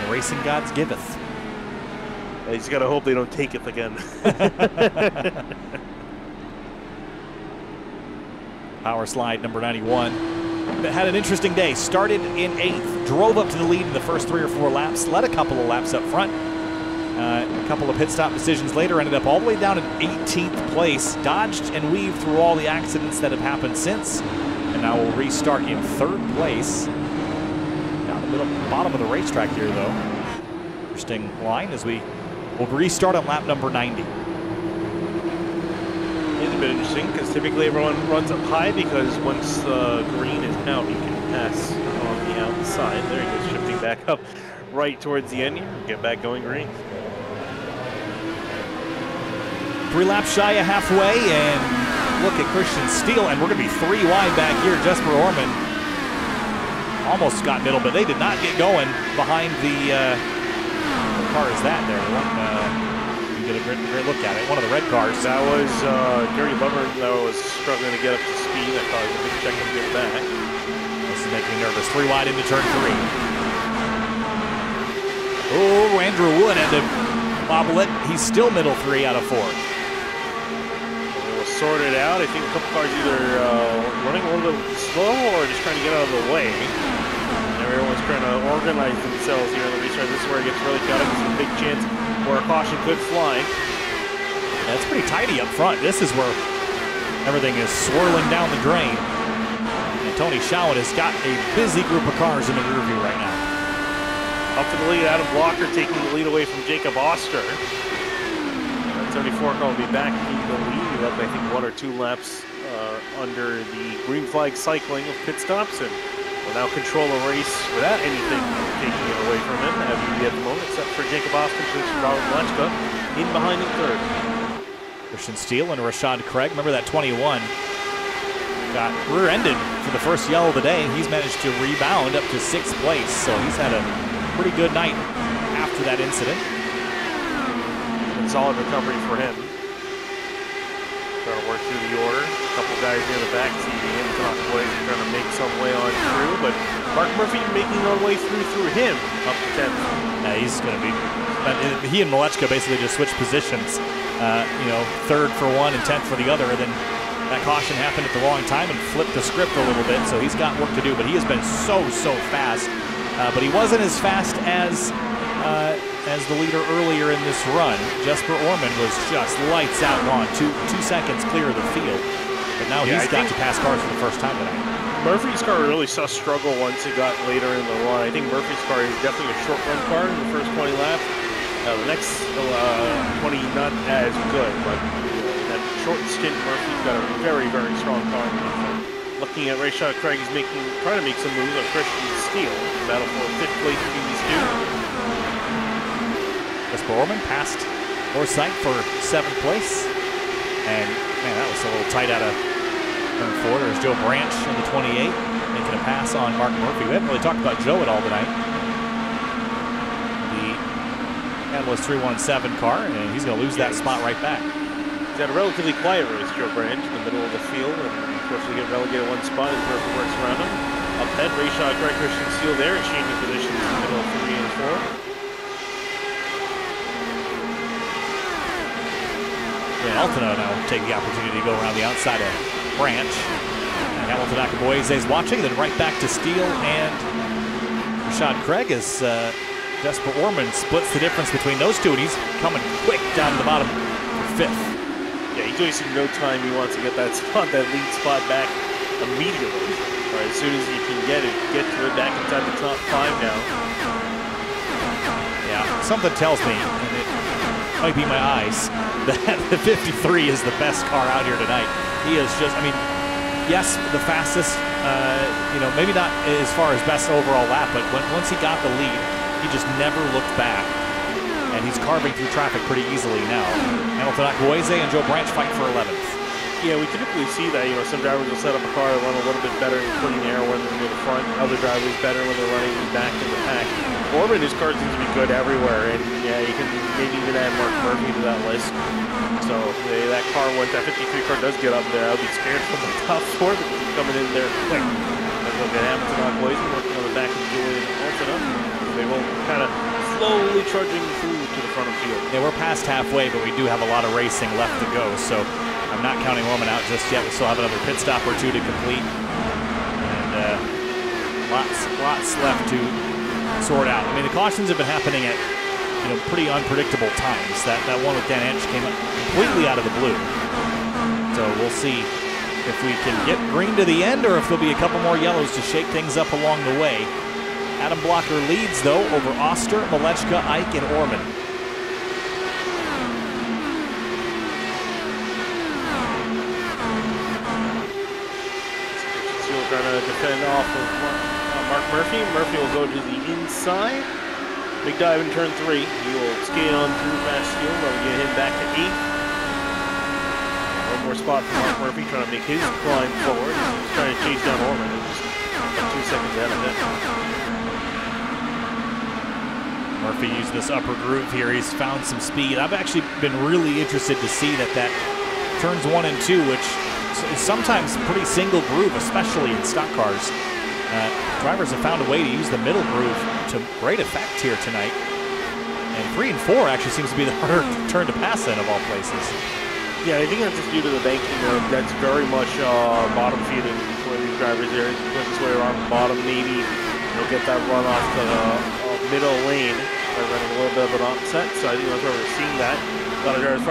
the racing gods giveth. You just gotta hope they don't take it again. Power slide number 91. Had an interesting day. Started in eighth, drove up to the lead in the first three or four laps, led a couple of laps up front. Uh, a couple of pit stop decisions later, ended up all the way down in 18th place. Dodged and weaved through all the accidents that have happened since, and now will restart in third place Down the middle, bottom of the racetrack here, though. Interesting line as we will restart on lap number 90. It's a bit interesting because typically everyone runs up high because once the green is out, you can pass on the outside. There he goes, shifting back up right towards the end here. Get back going green. Three laps shy of halfway, and look at Christian Steele, and we're going to be three wide back here. Jesper Orman almost got middle, but they did not get going behind the. Uh, what car is that there? One, uh, you get a great, great, look at it. One of the red cars. That was uh, Gary Bummer that was struggling to get up to speed. I thought was a big check to get back. This is making me nervous. Three wide into turn three. Oh, Andrew Wood had to bobble it. He's still middle three out of four sorted out. I think a couple cars either uh, running a little bit slow or just trying to get out of the way. And everyone's trying to organize themselves here in the restart. This is where it gets really cut. There's a big chance where a caution could fly. It's pretty tidy up front. This is where everything is swirling down the drain. And Tony Schauan has got a busy group of cars in the rear view right now. Up to the lead, Adam Blocker taking the lead away from Jacob Oster. Tony Forco will be back in the lead. Led, I think, one or two laps uh, under the green flag cycling of pit and will now control the race without anything taking it away from him at the moment, except for Jacob Oster, who's Robert Malechka in behind in third. Christian Steele and Rashad Craig. Remember that 21 got rear-ended for the first yellow of the day. He's managed to rebound up to sixth place, so he's had a pretty good night after that incident. And solid recovery for him. Trying to work through the order. A couple guys near the back, TV him, trying to make some way on through, but Mark Murphy making our way through through him up to 10th. Yeah, he's going to be. He and Malechka basically just switched positions. Uh, you know, third for one and 10th for the other, and then that caution happened at the wrong time and flipped the script a little bit, so he's got work to do. But he has been so, so fast. Uh, but he wasn't as fast as uh, as the leader earlier in this run. Jesper Orman was just lights out gone, two two seconds clear of the field. But now yeah, he's I got to pass cars for the first time tonight. Murphy's car really saw struggle once it got later in the run. I think Murphy's car is definitely a short run car in the first 20 laps. Uh, the next uh, 20 not as good, but that short stint Murphy's got a very, very strong car. Looking at Rayshad Craig, he's making, trying to make some moves on Christian Steele. Battle for fifth place between these two. Jesper Orman passed Forsyth for seventh place. And man, that was a little tight out of turn four. There's Joe Branch in the 28, making a pass on Mark Murphy. We haven't really talked about Joe at all tonight. The Catalyst 317 car, and he's going to lose that spot right back. He's had a relatively quiet race, Joe Branch, in the middle of the field, and of course, unfortunately get relegated one spot as Murphy works around him. Up ahead, Rayshad Craig Christian Steele there, changing positions in the middle of three and four. And Altona now take the opportunity to go around the outside of Branch. And Hamilton Akabueze is watching, then right back to Steele and Rashad Craig as uh, Jesper Orman splits the difference between those two, and he's coming quick down to the bottom for fifth. Yeah, he's wasting no time. He wants to get that spot, that lead spot back immediately. Right, as soon as he can get it, get to it back inside the top five now. Yeah, something tells me, and it might be my eyes, that the 53 is the best car out here tonight. He is just, I mean, yes, the fastest, uh, you know, maybe not as far as best overall lap, but when, once he got the lead, he just never looked back. And he's carving through traffic pretty easily now. Hamilton Akabueze and Joe Branch fight for 11th. Yeah, we typically see that. You know, some drivers will set up a car and run a little bit better in clean air when they're near the front. Other drivers better when they're running back in the pack. Orman, his car seems to be good everywhere, and yeah, you can maybe even add Mark Murphy to that list. So that car, once that 53 car does get up there, I'll be scared from the top four coming in there quick. Let's look at Hamilton Akabueze working on the back of Julian Altona. They will kind of slowly trudging through to the front of field. Yeah, we're past halfway, but we do have a lot of racing left to go. So I'm not counting Orman out just yet. We still have another pit stop or two to complete. And uh, lots, lots left to sort out. I mean, the cautions have been happening at you know pretty unpredictable times. That that one with Dan Anch came completely out of the blue. So we'll see if we can get green to the end or if there'll be a couple more yellows to shake things up along the way. Adam Blocker leads, though, over Oster, Malechka, Ike, and Orman. To defend off of uh, Mark Murphy. Murphy will go to the inside. Big dive in turn three. He will skate on through fast steel. That'll get him back to eighth. One more spot for Mark Murphy trying to make his climb forward. He's trying to chase down Orman. Just two seconds ahead of him. Murphy used this upper groove here. He's found some speed. I've actually been really interested to see that that turns one and two, which sometimes pretty single groove, especially in stock cars. Uh, drivers have found a way to use the middle groove to great effect here tonight. And three and four actually seems to be the harder turn to pass in of all places. Yeah, I think that's just due to the banking. That's very much uh, bottom feeding for these drivers here. Put this way around the bottom, maybe you'll get that run off the uh, middle lane by running a little bit of an offset. So I think that's where we're seeing that. A lot of drivers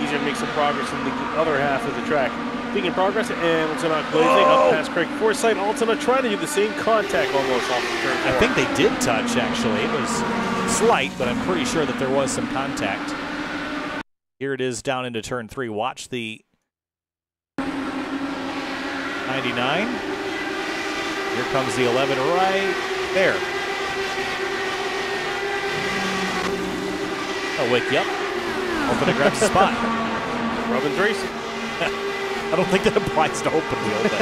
easier to make some progress in the other half of the track. Making progress, and it's not blazing up past Craig Forsyth. Altona trying to do the same contact almost off the turn. I think they did touch, actually. It was slight, but I'm pretty sure that there was some contact. Here it is down into turn three. Watch the 99. Here comes the 11 right there. I'll wake you up. Hoping to grab a spot. Robin's racing. I don't think that applies to open wheel, but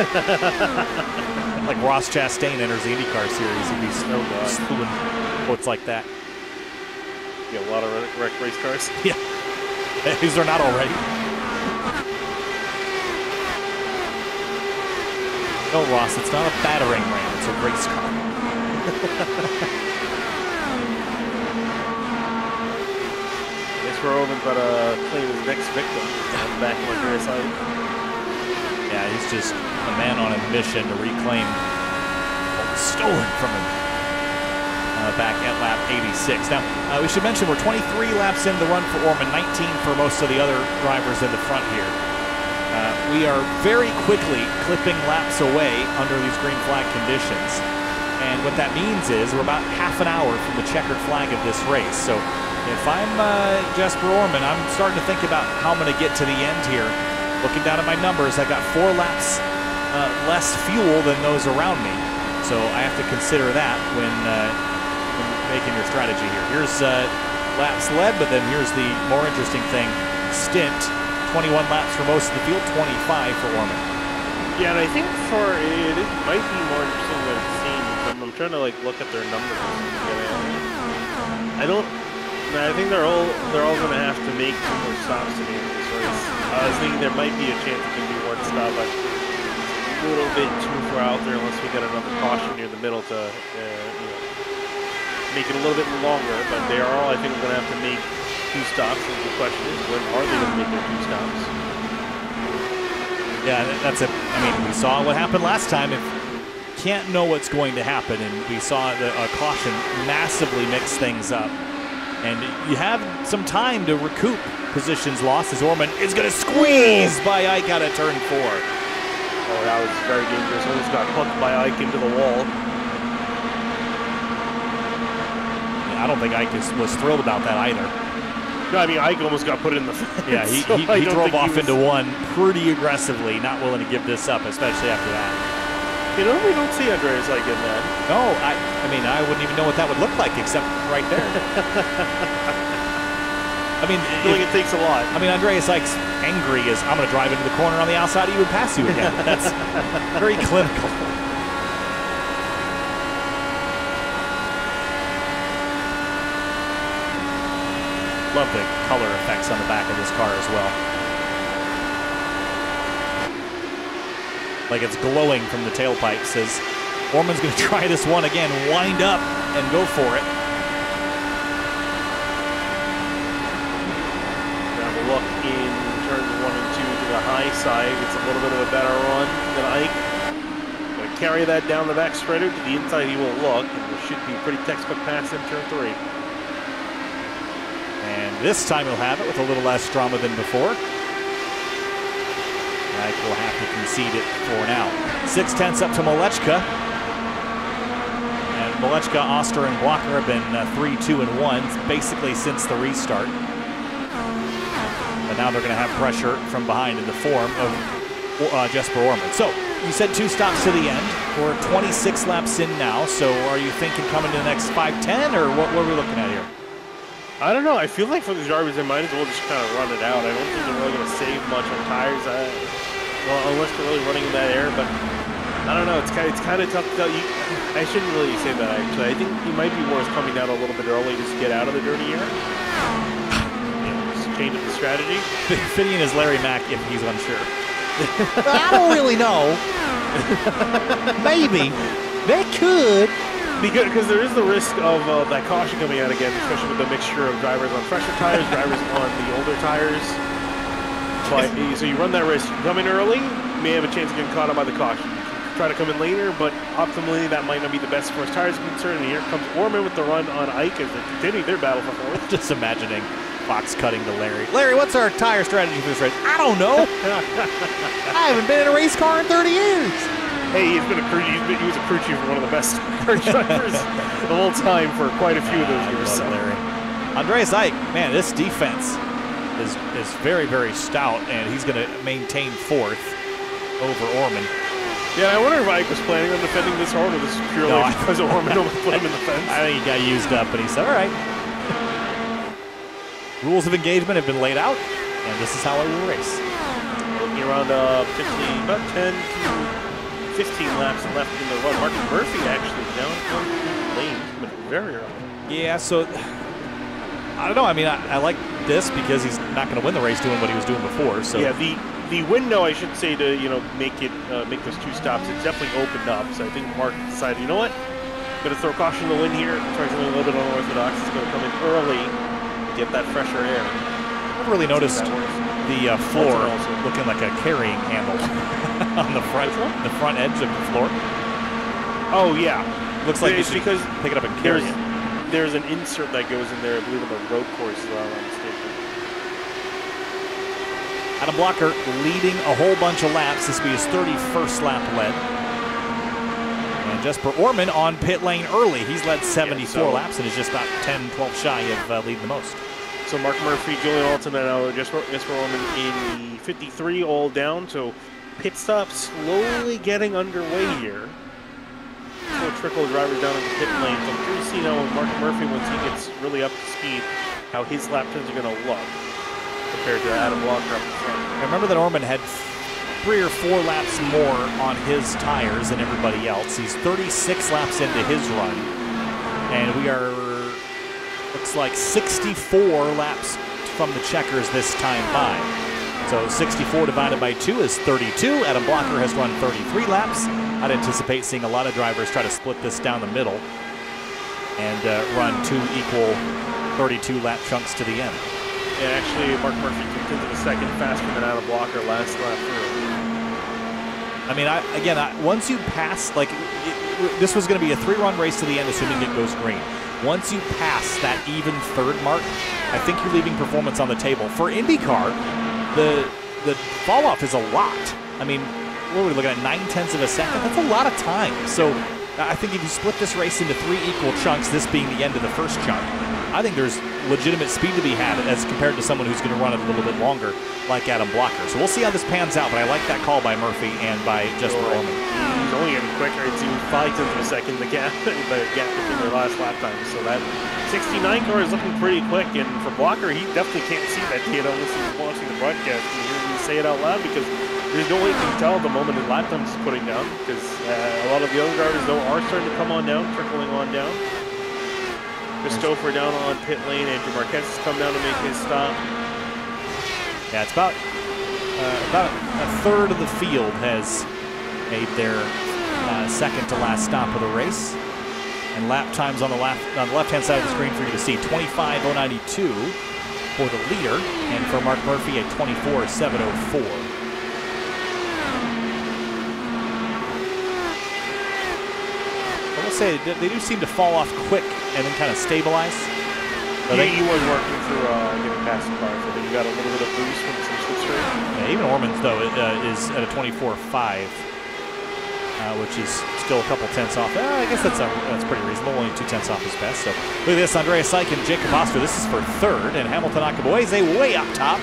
like Ross Chastain enters the IndyCar series, he'd be Oh, spewing quotes like that. Yeah, a lot of wreck race cars. Yeah. Is there not already? No, Ross, it's not a battering ram. It's a race car. Guess Roman's about to uh, claim his next victim. I'm back on the side. He's just a man on a mission to reclaim what was stolen from him uh, back at lap 86. Now, uh, we should mention we're 23 laps into the run for Orman, 19 for most of the other drivers in the front here. Uh, we are very quickly clipping laps away under these green flag conditions. And what that means is we're about half an hour from the checkered flag of this race. So if I'm uh, Jesper Orman, I'm starting to think about how I'm going to get to the end here. Looking down at my numbers, I got four laps uh, less fuel than those around me. So I have to consider that when, uh, when making your strategy here. Here's uh, laps led, but then here's the more interesting thing stint 21 laps for most of the field, 25 for Orman. Yeah, and I think for it, it might be more interesting than it seems. I'm, I'm trying to like look at their numbers. I don't. I think they're all they're all going to have to make more stops the I was thinking there might be a chance it can be one stop, but a little bit too far out there unless we get another caution near the middle to uh, you know, make it a little bit longer. But they are all, I think, going to have to make two stops. And the question is, when are they going to make their two stops? Yeah, that's it. I mean, we saw what happened last time. If can't know what's going to happen, and we saw the uh, caution massively mix things up. And you have some time to recoup positions lost as Orman is going to squeeze by Ike out of turn four. Oh, that was very dangerous. Almost got hooked by Ike into the wall. I don't think Ike is, was thrilled about that either. No, I mean Ike almost got put in the fence. Yeah, he, so he, he drove off he was- into one pretty aggressively, not willing to give this up, especially after that. You know, we don't see Andreas like in that. No, I, I mean, I wouldn't even know what that would look like except right there. I mean, I feel if- like it takes a lot. I mean, Andreas Ike's angry as I'm going to drive into the corner on the outside of you and pass you again. That's very clinical. Love the color effects on the back of this car as well. Like it's glowing from the tailpipes as Orman's going to try this one again, wind up and go for it. Have a look in turns one and two to. It's a little bit of a better run than Ike. Gonna carry that down the back straighter to the inside. He will look, and there should be pretty textbook pass in turn three. And this time he'll have it with a little less drama than before. Ike will have to concede it for now. Six tenths up to Malechka. And Malechka, Oster, and Blocker have been uh, 3 2 and 1 basically since the restart. But now they're going to have pressure from behind in the form of uh, Jesper Orman. So you said two stops to the end. We're 26 laps in now. So are you thinking coming to the next 5 10 or what, what are we looking at here? I don't know. I feel like for the drivers, they might as well just kind of run it out. I don't think they're really going to save much on tires, I, well, unless they're really running in that air. But I don't know. It's kind of, it's kind of tough to. You, I shouldn't really say that actually. I think it might be worth coming down a little bit early just to get out of the dirty air. You know, just change up the strategy. Fitting is Larry Mack if he's unsure. I don't really know. Maybe. They could. Because, because there is the risk of uh, that caution coming out again, especially with the mixture of drivers on fresher tires, drivers on the older tires. But so you run that risk. You come in early, may have a chance of getting caught up by the caution. You can try to come in later, but optimally that might not be the best as far as tires are concerned. And here comes Orman with the run on Ike as they continue their battle for fourth. Just imagining Fox cutting to Larry. Larry, what's our tire strategy for this race? I don't know. I haven't been in a race car in 30 years. Hey, he's been a crew. He's been, he was a crew chief for one of the best car drivers of all time for quite a few of those I years. So. Larry. Andreas Ike, man, this defense is is very very stout, and he's going to maintain fourth over Orman. Yeah, I wonder if Ike was planning on defending this hard or this is purely No, I- because Orman almost put him in the fence. I think he got used up, but he said, all right. Rules of engagement have been laid out, and this is how I will race. Looking around uh, potentially about 10 to 15 laps left in the run. Mark Murphy actually down one lane, but very early. Yeah, so I don't know. I mean, I, I like this because he's not going to win the race doing what he was doing before. So Yeah, the the window I should say to you know make it uh, make those two stops. It's definitely opened up. So I think Mark decided, you know what, I'm going to throw caution to the wind here. Try something a little bit unorthodox. It's going to come in early, get that fresher air. I've really noticed the uh, floor looking like a carrying handle on the front the front edge of the floor. Oh yeah, Looks like it's because pick it up and carry there's it. there's an insert that goes in there. I believe on the road course well. I'm not mistaken. Adam Blocker leading a whole bunch of laps. This will be his 31st lap led. And Jesper Orman on pit lane early. He's led 74 so- laps and is just about 10, 12 shy of uh, leading the most. So Mark Murphy, Julian and now Jesper, Jesper Orman in the 53, all down. So pit stop slowly getting underway here. So trickle drivers down into pit lane. So I'm curious to see now with Mark Murphy once he gets really up to speed, how his lap times are going to look compared to Adam Blocker. I remember that Orman had three or four laps more on his tires than everybody else. He's 36 laps into his run, and we are looks like 64 laps from the checkers this time by. So 64 divided by 2 is 32. Adam Blocker has run 33 laps. I'd anticipate seeing a lot of drivers try to split this down the middle and uh, run two equal 32 lap chunks to the end. And actually, Mark Murphy kicked into the second faster than Adam Blocker last lap through. I mean, I, again, I, once you pass, like, it, this was going to be a three-run race to the end, assuming it goes green. Once you pass that even third mark, I think you're leaving performance on the table. For IndyCar, the the fall off is a lot. I mean, what are we looking at? Nine tenths of a second. That's a lot of time. So, I think if you split this race into three equal chunks, this being the end of the first chunk, I think there's legitimate speed to be had as compared to someone who's going to run it a little bit longer, like Adam Blocker. So we'll see how this pans out. But I like that call by Murphy and by Jesper Right. Orman. He's only getting quicker. It's even five tenths of a second the gap, the gap between their last lap time. So that 69 car is looking pretty quick. And for Blocker, he definitely can't see that data unless he's watching the broadcast and hear me say it out loud because there's no way you can tell the moment his lap time is putting down because uh, a lot of the other drivers though are starting to come on down, trickling on down. Christopher down on pit lane. Andrew Marquez has come down to make his stop. Yeah, it's about uh, about a third of the field has made their uh, second to last stop of the race. And lap times on the left on the left-hand side of the screen for you to see 25.092 for the leader, and for Mark Murphy at 24.704. I will say they they do seem to fall off quick and then kind of stabilize. But He, they- he was working through uh, getting past the car, so then you got a little bit of boost from some slipstream. Yeah, even Orman's though uh, is at a 24.5, uh, which is still a couple tenths off. Uh, I guess that's a, that's pretty reasonable. Only two tenths off his best. So look at this: Andreas Ike and Jacob Oster. This is for third, and Hamilton Akabueze way up top,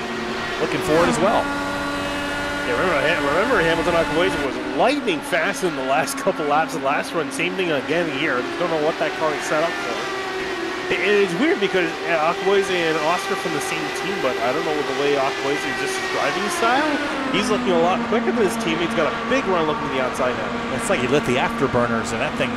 looking forward as well. Yeah, remember, remember Hamilton Akabueze was lightning fast in the last couple laps of the last run. Same thing again here. Don't know what that car is set up for. It- it's weird because uh, and Oscar from the same team, but I don't know the way is just his driving style. He's looking a lot quicker than his team. He's got a big run looking to the outside now. It's like he lit the afterburners, and that thing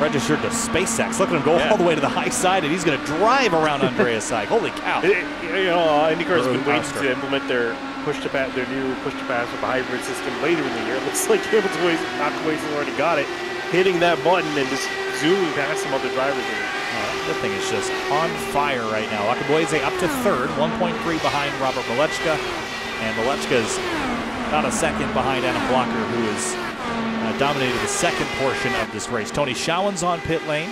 registered to SpaceX. Look at him go Yeah. all the way to the high side, and he's going to drive around Andreas Ike. Holy cow! It- you know, uh, IndyCar's been waiting to implement their push to pass, their new push to pass with the hybrid system later in the year. It Looks like Hamilton Akabueze already got it, hitting that button and just zooming past some other drivers. Here. Uh, that thing is just on fire right now. Akabueze up to third, 1.3 behind Robert Malechka. And Malechka's about a second behind Adam Blocker, who has uh, dominated the second portion of this race. Tony Showen's on pit lane.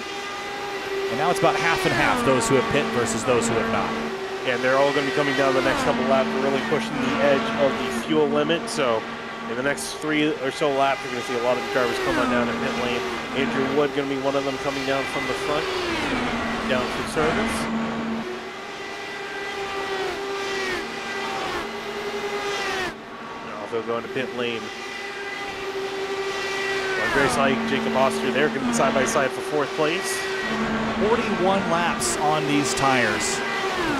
And now it's about half and half, those who have pit versus those who have not. And they're all going to be coming down the next couple laps, really pushing the edge of the fuel limit. So in the next three or so laps, you're going to see a lot of the drivers come on down in pit lane. Andrew Wood going to be one of them coming down from the front, down to service. Also going to pit lane. Grace Ike, Jacob Oster, they're going to be side by side for fourth place. 41 laps on these tires.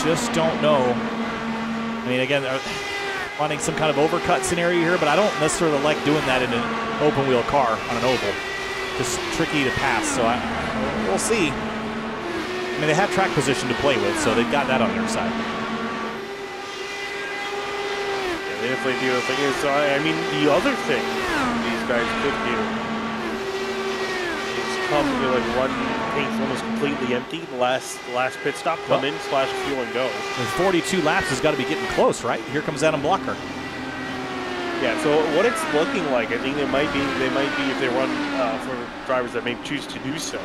Just don't know. I mean, again, uh, running some kind of overcut scenario here, but I don't necessarily like doing that in an open wheel car on an oval. Just tricky to pass, so I, we'll see. I mean, they have track position to play with, so they've got that on their side. Definitely do. The thing is, so I, I mean, the other thing these guys could do is come to like run tanks almost completely empty. The last the last pit stop, come Well- in, splash fuel, and go. With 42 laps has got to be getting close, right? Here comes Adam Blocker. Yeah. So what it's looking like, I think they might be they might be if they run uh, for drivers that may choose to do so.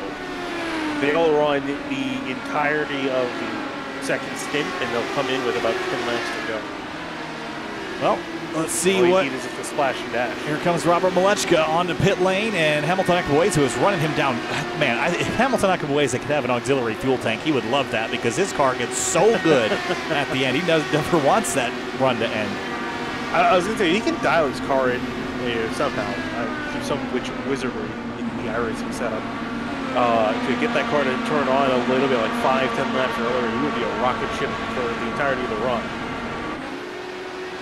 They'll run the entirety of the second stint, and they'll come in with about 10 laps to go. Well, let's see what need is just a splash and dash. Here comes Robert Malechka onto pit lane, and Hamilton Akabueze, who is running him down. Man, I, if Hamilton Akabueze could have an auxiliary fuel tank, he would love that because his car gets so good at the end. He does, never wants that run to end. I, I was gonna say he can dial his car in uh, somehow uh, through some which wizardry in the iRacing setup uh, to get that car to turn on a little bit, like five, ten laps earlier. He would be a rocket ship for the entirety of the run.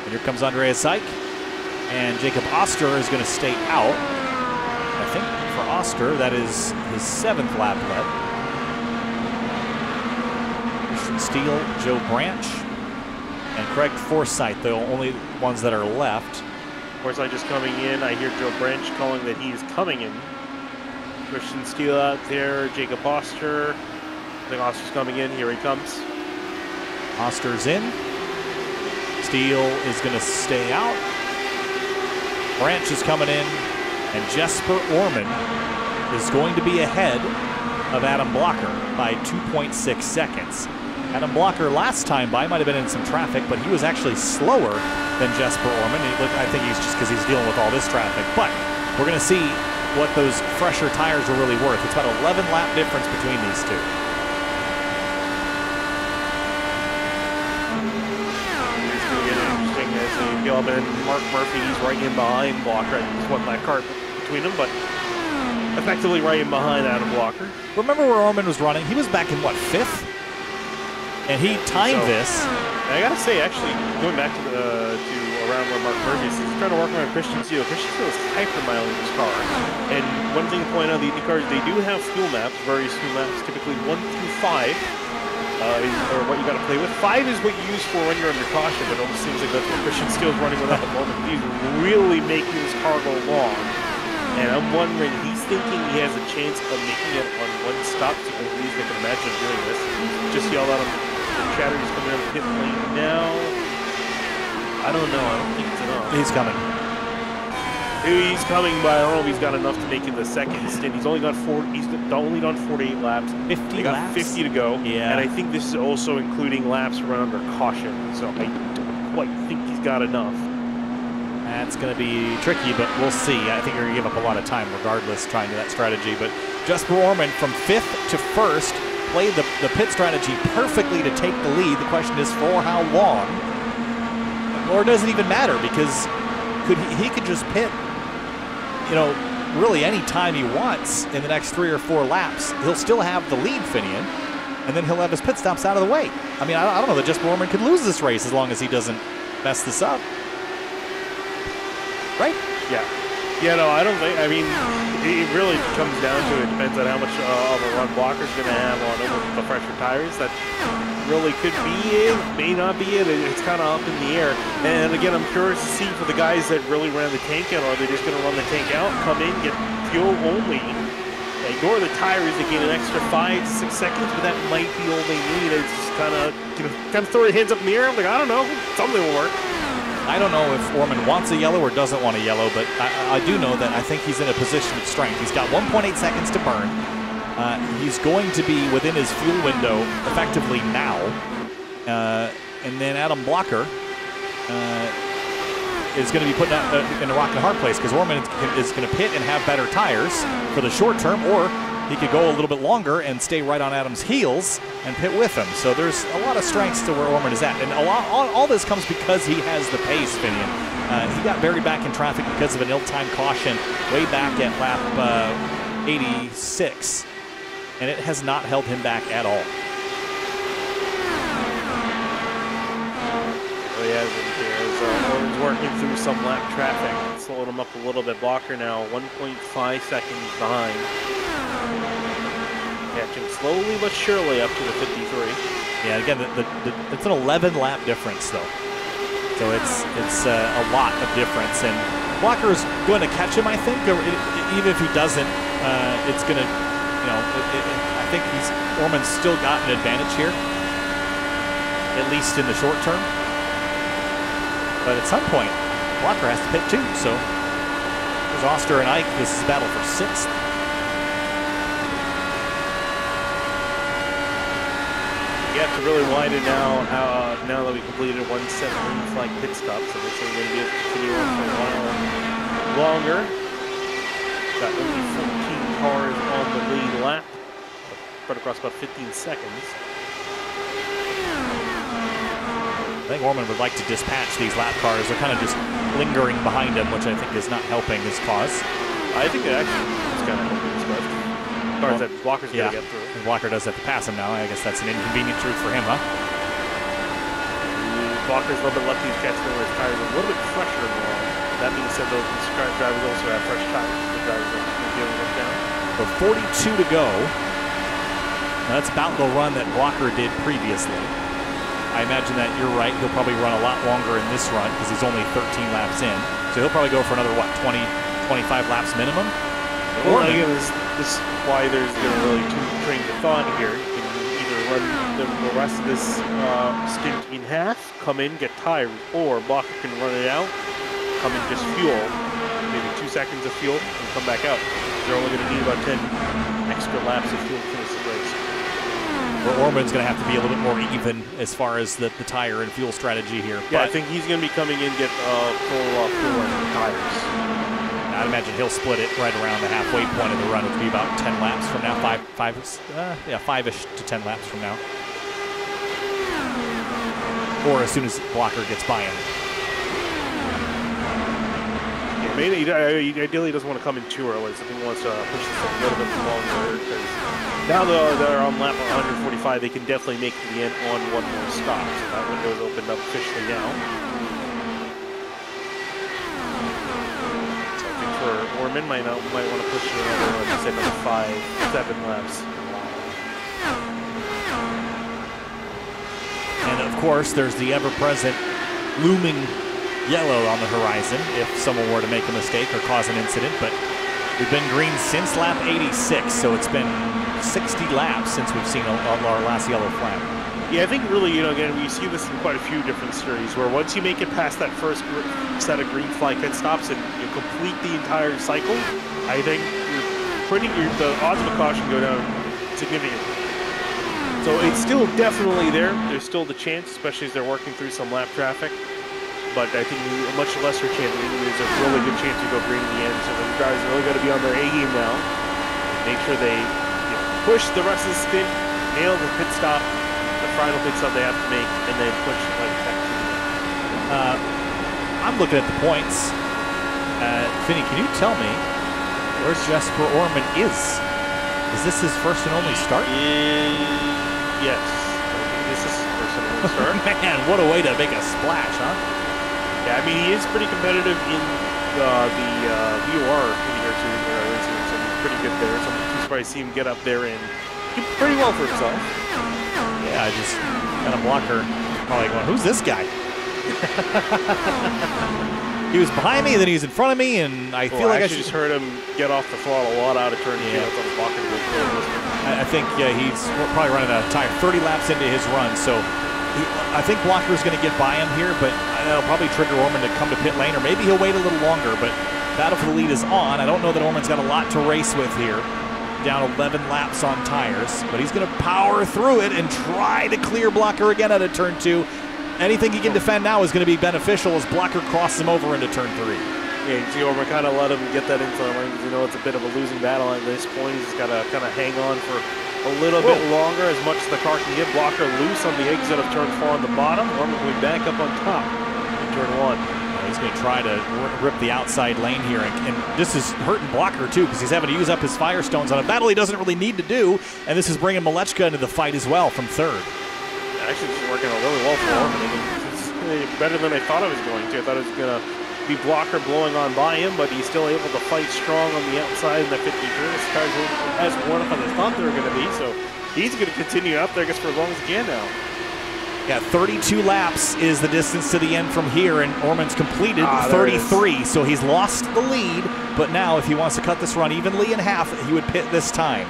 And here comes Andreas Ike, and Jacob Oster is going to stay out. I think for Oster, that is his seventh lap led. Christian Steele, Joe Branch, and Craig Forsyth, the only ones that are left. I just coming in. I hear Joe Branch calling that he's coming in. Christian Steele out there, Jacob Oster. I think Oster's coming in. Here he comes. Oster's in. Steele is going to stay out. Branch is coming in. And Jesper Orman is going to be ahead of Adam Blocker by 2.6 seconds. Adam Blocker last time by might have been in some traffic, but he was actually slower than Jesper Orman. I think he's just because he's dealing with all this traffic. But we're going to see what those fresher tires are really worth. It's about 11 lap difference between these two. It's going to get interesting as they go up and Mark Murphy, he's right in behind Blocker. There's one lap car between them, but effectively right in behind Adam Blocker. Remember where Orman was running? He was back in what fifth, and he timed So- this. I gotta say, actually, going back to the uh, to around where Mark Murphy is, he's trying to work around Christian Steele. Christian Steele is hypermiling his car. And one thing to point out, the Indy cars, they do have fuel maps, various fuel maps, typically one through five, uh, or what you gotta play with. Five is what you use for when you're under caution, but it almost seems like that's what Christian Steele's running with at the moment. He's really making his car go long. And I'm wondering, he's thinking he has a chance of making it on one stop. to at least I can imagine doing this. Just yelled out on the chatter. He's coming out of pit lane now. I don't know. I don't think it's enough. He's coming. He's coming, but I don't know if he's got enough to make it the second stint. He's only got four. He's only done 48 laps. 50 They got laps? 50 to go. Yeah. And I think this is also including laps run under caution. So I don't quite think he's got enough. That's going to be tricky, but we'll see. I think you're going to give up a lot of time regardless trying to that strategy. But Jesper Orman from fifth to first played the, the pit strategy perfectly to take the lead. The question is for how long? Or does it even matter? Because could he, he could just pit, you know, really any time he wants in the next three or four laps. He'll still have the lead, Finian, and then he'll have his pit stops out of the way. I mean, I, I don't know that Jesper Orman could lose this race as long as he doesn't mess this up. Right? Yeah. Yeah, no, I don't think. I mean, it really comes down to it depends on how much uh, of a run Blocker's going to have on with the fresher tires. That really could be it, may not be it. It- It's kind of up in the air. And again, I'm curious to see for the guys that really ran the tank out, are they just going to run the tank out, come in, get fuel only, ignore the tires, they gain an extra five to six seconds, but that might be all they need. It's just kind of, you know, kind of throw your hands up in the air. I'm like, I don't know, something will work. I don't know if Orman wants a yellow or doesn't want a yellow, but I, I do know that I think he's in a position of strength. He's got 1.8 seconds to burn. Uh, he's going to be within his fuel window effectively now. Uh, and then Adam Blocker uh, is going to be put uh, in a rock and hard place because Orman is, going to pit and have better tires for the short term, or he could go a little bit longer and stay right on Adam's heels and pit with him. So there's a lot of strengths to where Orman is at. And lot, all, all this comes because he has the pace, Finian. Uh, he got buried back in traffic because of an ill-timed caution way back at lap uh, 86, and it has not held him back at all. Oh, he hasn't uh, working through some lap traffic, slowing him up a little bit. Blocker now 1.5 seconds behind. Catching slowly but surely up to the 53. Yeah, again, the, the, the, it's an 11 lap difference though, so it's it's uh, a lot of difference. And Blocker is going to catch him, I think, or it, it, even if he doesn't, uh, it's going to, know, it, it, I think he's Orman's still got an advantage here, at least in the short term. But at some point, Blocker has to pit too. So there's Oster and Ike. This is a battle for sixth. You have to really widen now how uh, now that we completed one seven flag pit stop, so this is going to be a continue on longer. Got lap, spread across about 15 seconds. I think Orman would like to dispatch these lap cars. They're kind of just lingering behind him, which I think is not helping his cause. I think it actually is kind of helping his cause. Cars Well, that Walker's yeah. going to get through. And Walker does have to pass him now. I guess that's an inconvenient truth for him, huh? Walker's a little bit lucky he's catching his tires a little bit fresher. That being said, though, these drivers also have fresh tires. The drivers are dealing with. With 42 to go. That's about the run that Walker did previously. I imagine that you're right. He'll probably run a lot longer in this run because he's only 13 laps in. So he'll probably go for another, what, 20, 25 laps minimum? Well, this, this is why there's you know, really two trains of thought here. You can either run the, the rest of this uh, stint in half, come in, get tired, or Blocker can run it out, come in, just fuel, maybe two seconds of fuel, and come back out. They're only going to need about 10 extra laps of fuel to finish the race. Where Orman's going to have to be a little bit more even as far as the, the tire and fuel strategy here. Yeah, I think he's going to be coming in, get uh, full uh, fuel and tires. I'd imagine he'll split it right around the halfway point of the run, which would be about 10 laps from now. Five, five, uh, yeah, five-ish to 10 laps from now. Or as soon as Blocker gets by him. Yeah, mainly, he- ideally doesn't want to come in too early, so he wants to push this a little bit longer. Now though they're on lap 145, they can definitely make it the end on one more stop. So that window's opened up officially now. So I think for Orman, might not, might want to push it another, like I said, another five, seven laps. And of course, there's the ever-present looming yellow on the horizon if someone were to make a mistake or cause an incident. But we've been green since lap 86, so it's been 60 laps since we've seen our last yellow flag. Yeah, I think really, you know, again, we see this in quite a few different series where once you make it past that first set of green flag pit stops and you complete the entire cycle, I think you're pretty, you're, the odds of a caution go down significantly. So it's still definitely there. There's still the chance, especially as they're working through some lap traffic. But I think a much lesser chance. I there's a really good chance to go green in the end. So the drivers are really got to be on their A game now. Make sure they you know, push the rest of the stint, nail the pit stop, the final pit stop they have to make, and then push like back to the end. Uh, I'm looking at the points. Uh, Finny, can you tell me where Jesper Orman is? Is this his first and only start? Yes. This is his first and only start. Man, what a way to make a splash, huh? Yeah, I mean, he is pretty competitive in the, the uh, VOR here too, where I racing, so he's pretty good there. So I'm surprised to see him get up there and do pretty well for himself. Yeah, I just kind of blocker. Probably going, who's this guy? he was behind me, then he was in front of me, and I Well, feel like I should. just heard him get off the throttle a lot out of turn. Yeah. That's on the blocker to go forward. I, I think yeah, he's probably running out of time. 30 laps into his run, so I think is going to get by him here, but that'll probably trigger Orman to come to pit lane, or maybe he'll wait a little longer. But battle for the lead is on. I don't know that Orman's got a lot to race with here. Down 11 laps on tires, but he's going to power through it and try to clear Blocker again out of turn two. Anything he can defend now is going to be beneficial as Blocker crosses him over into turn three. Yeah, you see Orman kind of let him get that into the lane because you know it's a bit of a losing battle at this point. He's got to kind of hang on for a little Whoa. bit longer as much as the car can get. Blocker loose on the exit of turn four on the bottom. Orman going back up on top in turn one. He's going to try to rip the outside lane here, and, and this is hurting Blocker too because he's having to use up his Firestones on a battle he doesn't really need to do, and this is bringing Malechka into the fight as well from third. Actually, it's working out really well for him. I mean, it's better than I thought it was going to. I thought it was going to be blocker blowing on by him, but he's still able to fight strong on the outside in the 53. This car's as worn up as I thought they were going to be, so he's going to continue up there, I guess, for as long as he can now. Yeah, 32 laps is the distance to the end from here, and Orman's completed ah, 33, so he's lost the lead. But now, if he wants to cut this run evenly in half, he would pit this time.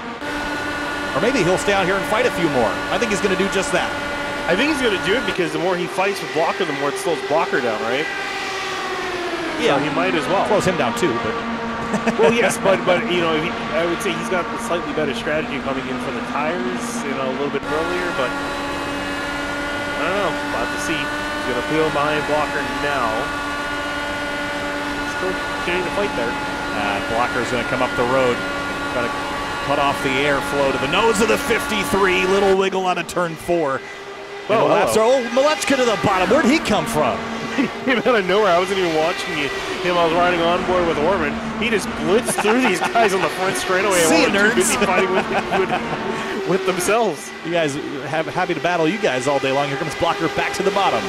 Or maybe he'll stay out here and fight a few more. I think he's going to do just that. I think he's going to do it because the more he fights with Blocker, the more it slows Blocker down, right? Yeah, so he might as well. Slows him down too, but. well, yes, but but you know, he, I would say he's got a slightly better strategy coming in for the tires, you know, a little bit earlier. But I don't know. About to see. He's gonna peel behind blocker now. Still continuing to fight there. Uh, blocker's gonna come up the road. Got to cut off the airflow to the nose of the 53. Little wiggle on a turn four. Oh, oh, Malechka to the bottom. Where'd he come from? came out of nowhere. I wasn't even watching him. I was riding on board with Orman. He just blitzed through these guys on the front straightaway. See you, nerds. fighting with, with, with, themselves. You guys have happy to battle you guys all day long. Here comes Blocker back to the bottom.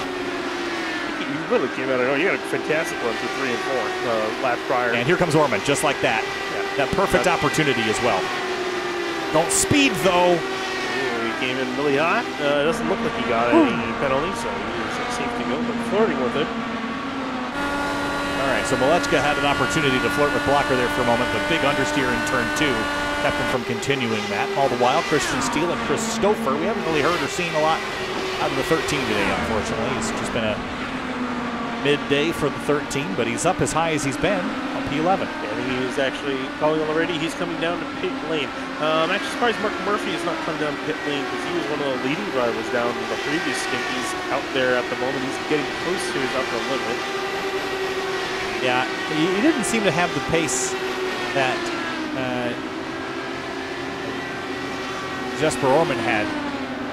You really came out of nowhere. You had a fantastic run through three and four uh, last prior. And here comes Orman, just like that. Yeah. That perfect That's opportunity as well. Don't speed though. Ooh, he came in really hot. Uh, it doesn't look like he got any penalty, so go, but flirting with it. All right, so Malechka had an opportunity to flirt with Blocker there for a moment, but big understeer in turn two kept him from continuing that. All the while, Christian Steele and Chris Stouffer, we haven't really heard or seen a lot out of the 13 today, unfortunately. It's just been a midday for the 13, but he's up as high as he's been P11. Yeah, he is actually calling already. He's coming down to pit lane. Uh, I'm actually surprised Mark Murphy has not come down pit lane because he was one of the leading drivers down in the previous stint. He's out there at the moment. He's getting close to his upper limit. Yeah, he, he didn't seem to have the pace that uh, Jesper Orman had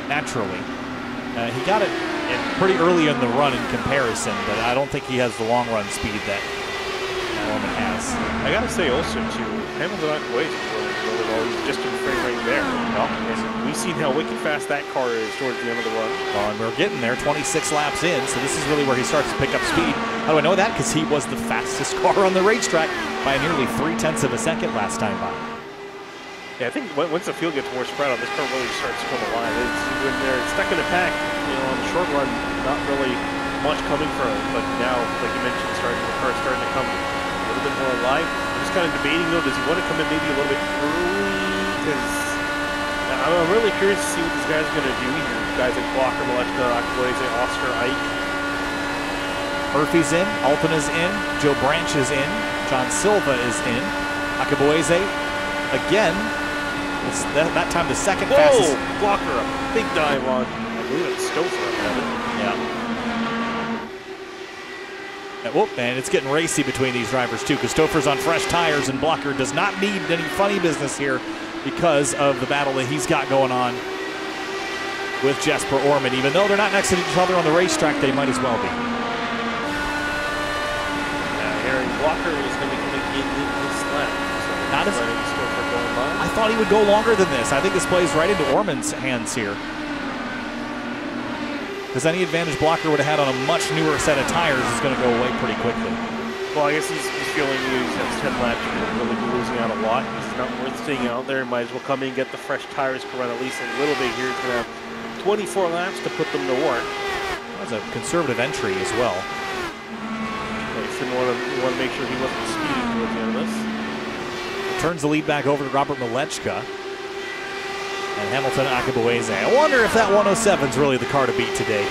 naturally. Uh, he got it pretty early in the run in comparison, but I don't think he has the long run speed that Orman has. I gotta say also too, Hamilton on way really, well. He's just in frame right there. Well, we've seen how wicked fast that car is towards the end of the run. Well, and we're getting there, 26 laps in, so this is really where he starts to pick up speed. How do I know that? Because he was the fastest car on the racetrack by nearly three tenths of a second last time by. Yeah, I think once the field gets more spread out, this car really starts to come alive. It's, when they're stuck in the pack, you know, on the short run, not really much coming from it. But now, like you mentioned, starting the car starting to come bit more alive. I'm just kind of debating though, does he want to come in maybe a little bit early? Because I'm really curious to see what this guys going to do here. Guys like Blocker, Malechka, Akabueze, Oster, Ike. Murphy's in, Altena's in, Joe Branch is in, John Silva is in, Akabueze again it's that, that time the second Whoa, fastest. blocker, a big dive on, I believe it's Stouffer. Yeah. And, whoop, and it's getting racy between these drivers too, because Stouffer's on fresh tires and Blocker does not need any funny business here because of the battle that he's got going on with Jesper Orman. Even though they're not next to each other on the racetrack, they might as well be. Uh, Aaron Blocker is going to be coming in this lap. So not as I thought he would go longer than this. I think this plays right into Orman's hands here. Because any advantage Blocker would have had on a much newer set of tires is going to go away pretty quickly. Well, I guess he's, he's feeling he has 10 laps, he's really losing out a lot. He's not worth staying out there. Might as well come in and get the fresh tires to run at least a little bit here. He's going to have 24 laps to put them to work. That's a conservative entry as well. Nice. Didn't want to, want to make sure he wasn't speeding towards the end of this turns the lead back over to Robert Malechka. And Hamilton Akabueze. I wonder if that 107 is really the car to beat today.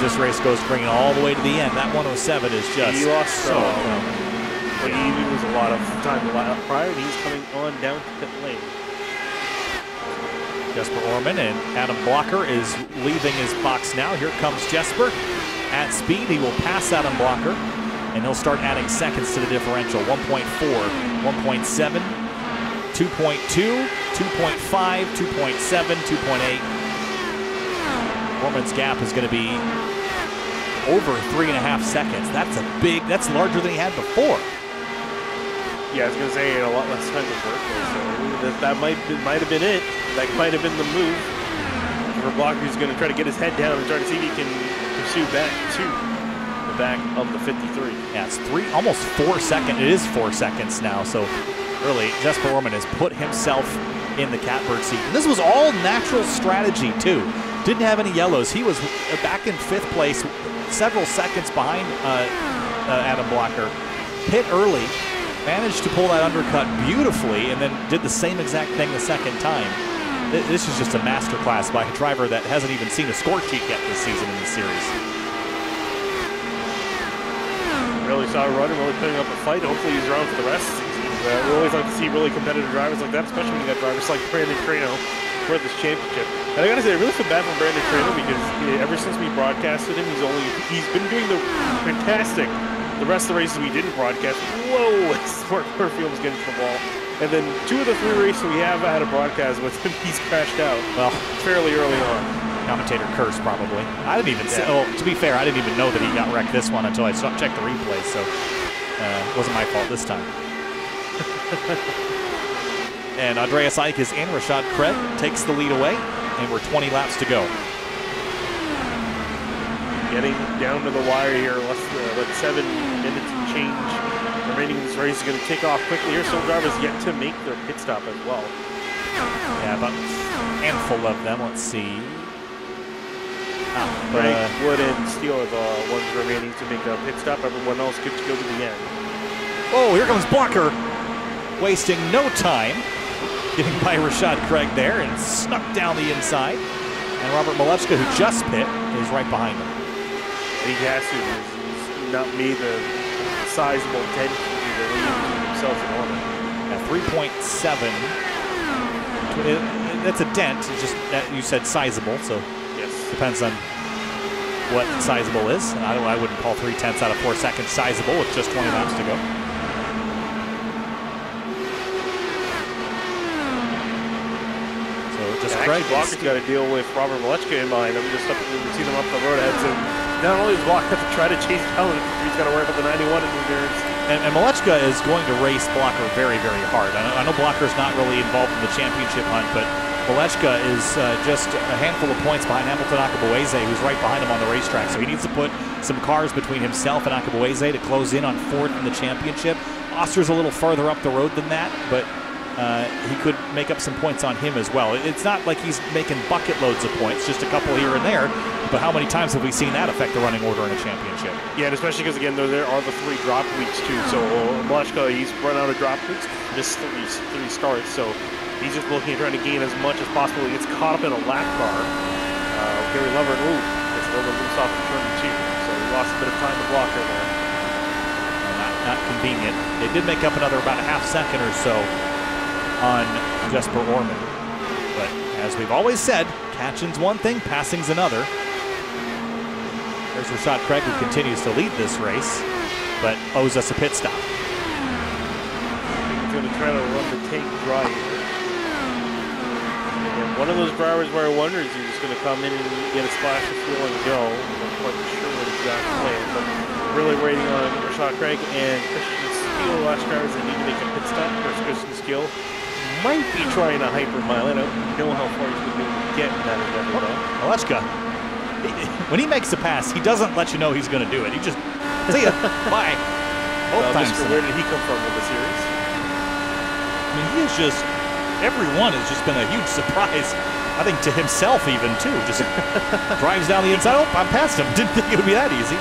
This race goes bringing all the way to the end. That 107 is just he lost so. But he was a lot of time prior. He's coming on down to pit lane. Jesper Orman and Adam Blocker is leaving his box now. Here comes Jesper at speed. He will pass Adam Blocker. and he'll start adding seconds to the differential 1.4, 1.7, 2.2, 2.5, 2.7, 2.8. Orman's gap is going to be over three and a half seconds. That's a big, that's larger than he had before. Yeah, I was going to say a lot less time to work so that, that might, might have been it. That might have been the move for Blocker, who's going to try to get his head down and try to see if he can pursue back to the back of the 53. Yeah, it's three, almost four seconds. It is four seconds now, so really, Jesper Orman has put himself in the catbird seat. And this was all natural strategy, too. Didn't have any yellows. He was back in fifth place, several seconds behind uh, uh, Adam Blocker. Hit early, managed to pull that undercut beautifully, and then did the same exact thing the second time. This is just a masterclass by a driver that hasn't even seen a score sheet yet this season in the series. Really saw a runner, really putting up a fight. Hopefully he's around for the rest. Uh, we always like to see really competitive drivers like that, especially when you got drivers like Brandon Traino for this championship. And I gotta say, I really feel bad for Brandon Traino because ever since we broadcasted him, he's only he's been doing the fantastic. The rest of the races we didn't broadcast, whoa, Mark Murfield was getting to the ball. And then two of the three races we have had a broadcast with him, he's crashed out. Well, fairly early on. Commentator curse probably. I didn't even. Yeah. See, oh, to be fair, I didn't even know that he got wrecked this one until I checked the replay. So uh, it wasn't my fault this time. And Andreas Ike is in. Rayshad Craig takes the lead away, and we're 20 laps to go. Getting down to the wire here, less than uh, seven minutes and change remaining in this race is going to take off quickly here. Some drivers yet to make their pit stop as well. Yeah, about a handful of them. Let's see. Ah, Frank, uh, Wood, and Steele are the ones remaining to make a pit stop. Everyone else good to go to the end. Oh, here comes Blocker. Wasting no time. Getting by Rayshad Craig there and snuck down the inside. And Robert Malechka, who just pit, is right behind him. He has to. He's not made the sizable dent to the lead himself in Orman. At 3.7. That's a dent. It's just that you said sizable, so yes. depends on what sizable is. I, I wouldn't call three tenths out of four seconds sizable with just 20 laps to go. Blocker's got to deal with Robert Malechka in mind. I'm just up, we see him up the road ahead. So not only is Blocker have to try to chase down, he's got to worry about the 91 in endurance. And, and Malechka is going to race Blocker very, very hard. I know, I know Blocker's not really involved in the championship hunt, but Malechka is uh, just a handful of points behind Hamilton Akabueze, who's right behind him on the racetrack. So he needs to put some cars between himself and Akabueze to close in on fourth in the championship. Oster's a little farther up the road than that, but uh, he could make up some points on him as well. It's not like he's making bucket loads of points, just a couple here and there. But how many times have we seen that affect the running order in a championship? Yeah, and especially because again, there are the three drop weeks too. So Malechka, he's run out of drop weeks, missed three, three starts. So he's just looking at trying to gain as much as possible. He gets caught up in a lap car. Uh, Gary Lovern, ooh, gets a little bit loose off of turn two. So he lost a bit of time to blocker there. Not, not convenient. They did make up another about a half second or so on Jesper Orman. But as we've always said, catching's one thing, passing's another. There's Rayshad Craig who continues to lead this race, but owes us a pit stop. He's going to try to run the here. And one of those drivers where I wonder is he just going to come in and get a splash of fuel and go. I'm not quite sure what he's got planned, but really waiting on Rayshad Craig and Christian Steele, last drivers that need to make a pit stop. There's Christian Steele might be trying a hyper mile. I don't know how far he's going to be able to get in that endeavor, though. Aleshka, when he makes a pass, he doesn't let you know he's going to do it. He just, see ya, bye. Both uh, times. Mr. Where did he come from in the series? I mean, he is just, every one has just been a huge surprise. I think to himself even, too. Just drives down the inside. Oh, I'm past him. Didn't think it would be that easy.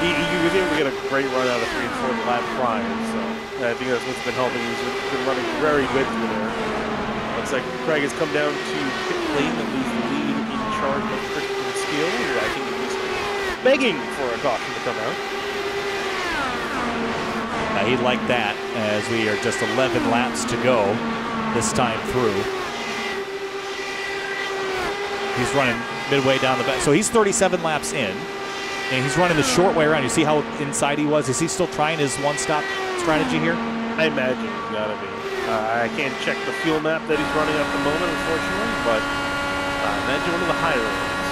He, he was able to get a great run out of three and four lap prior, so Uh, I think that's what's been helping. He's been running very good through there. Looks like Craig has come down to pit lane that leaves the lead in charge of Christian Steele, who I think is begging for a caution to come out. Now he'd like that as we are just 11 laps to go this time through. He's running midway down the back. So he's 37 laps in. And he's running the short way around. You see how inside he was? Is he still trying his one-stop strategy here? I imagine he's got to be. Uh, I can't check the fuel map that he's running at the moment, unfortunately, but uh, imagine one of the higher ones.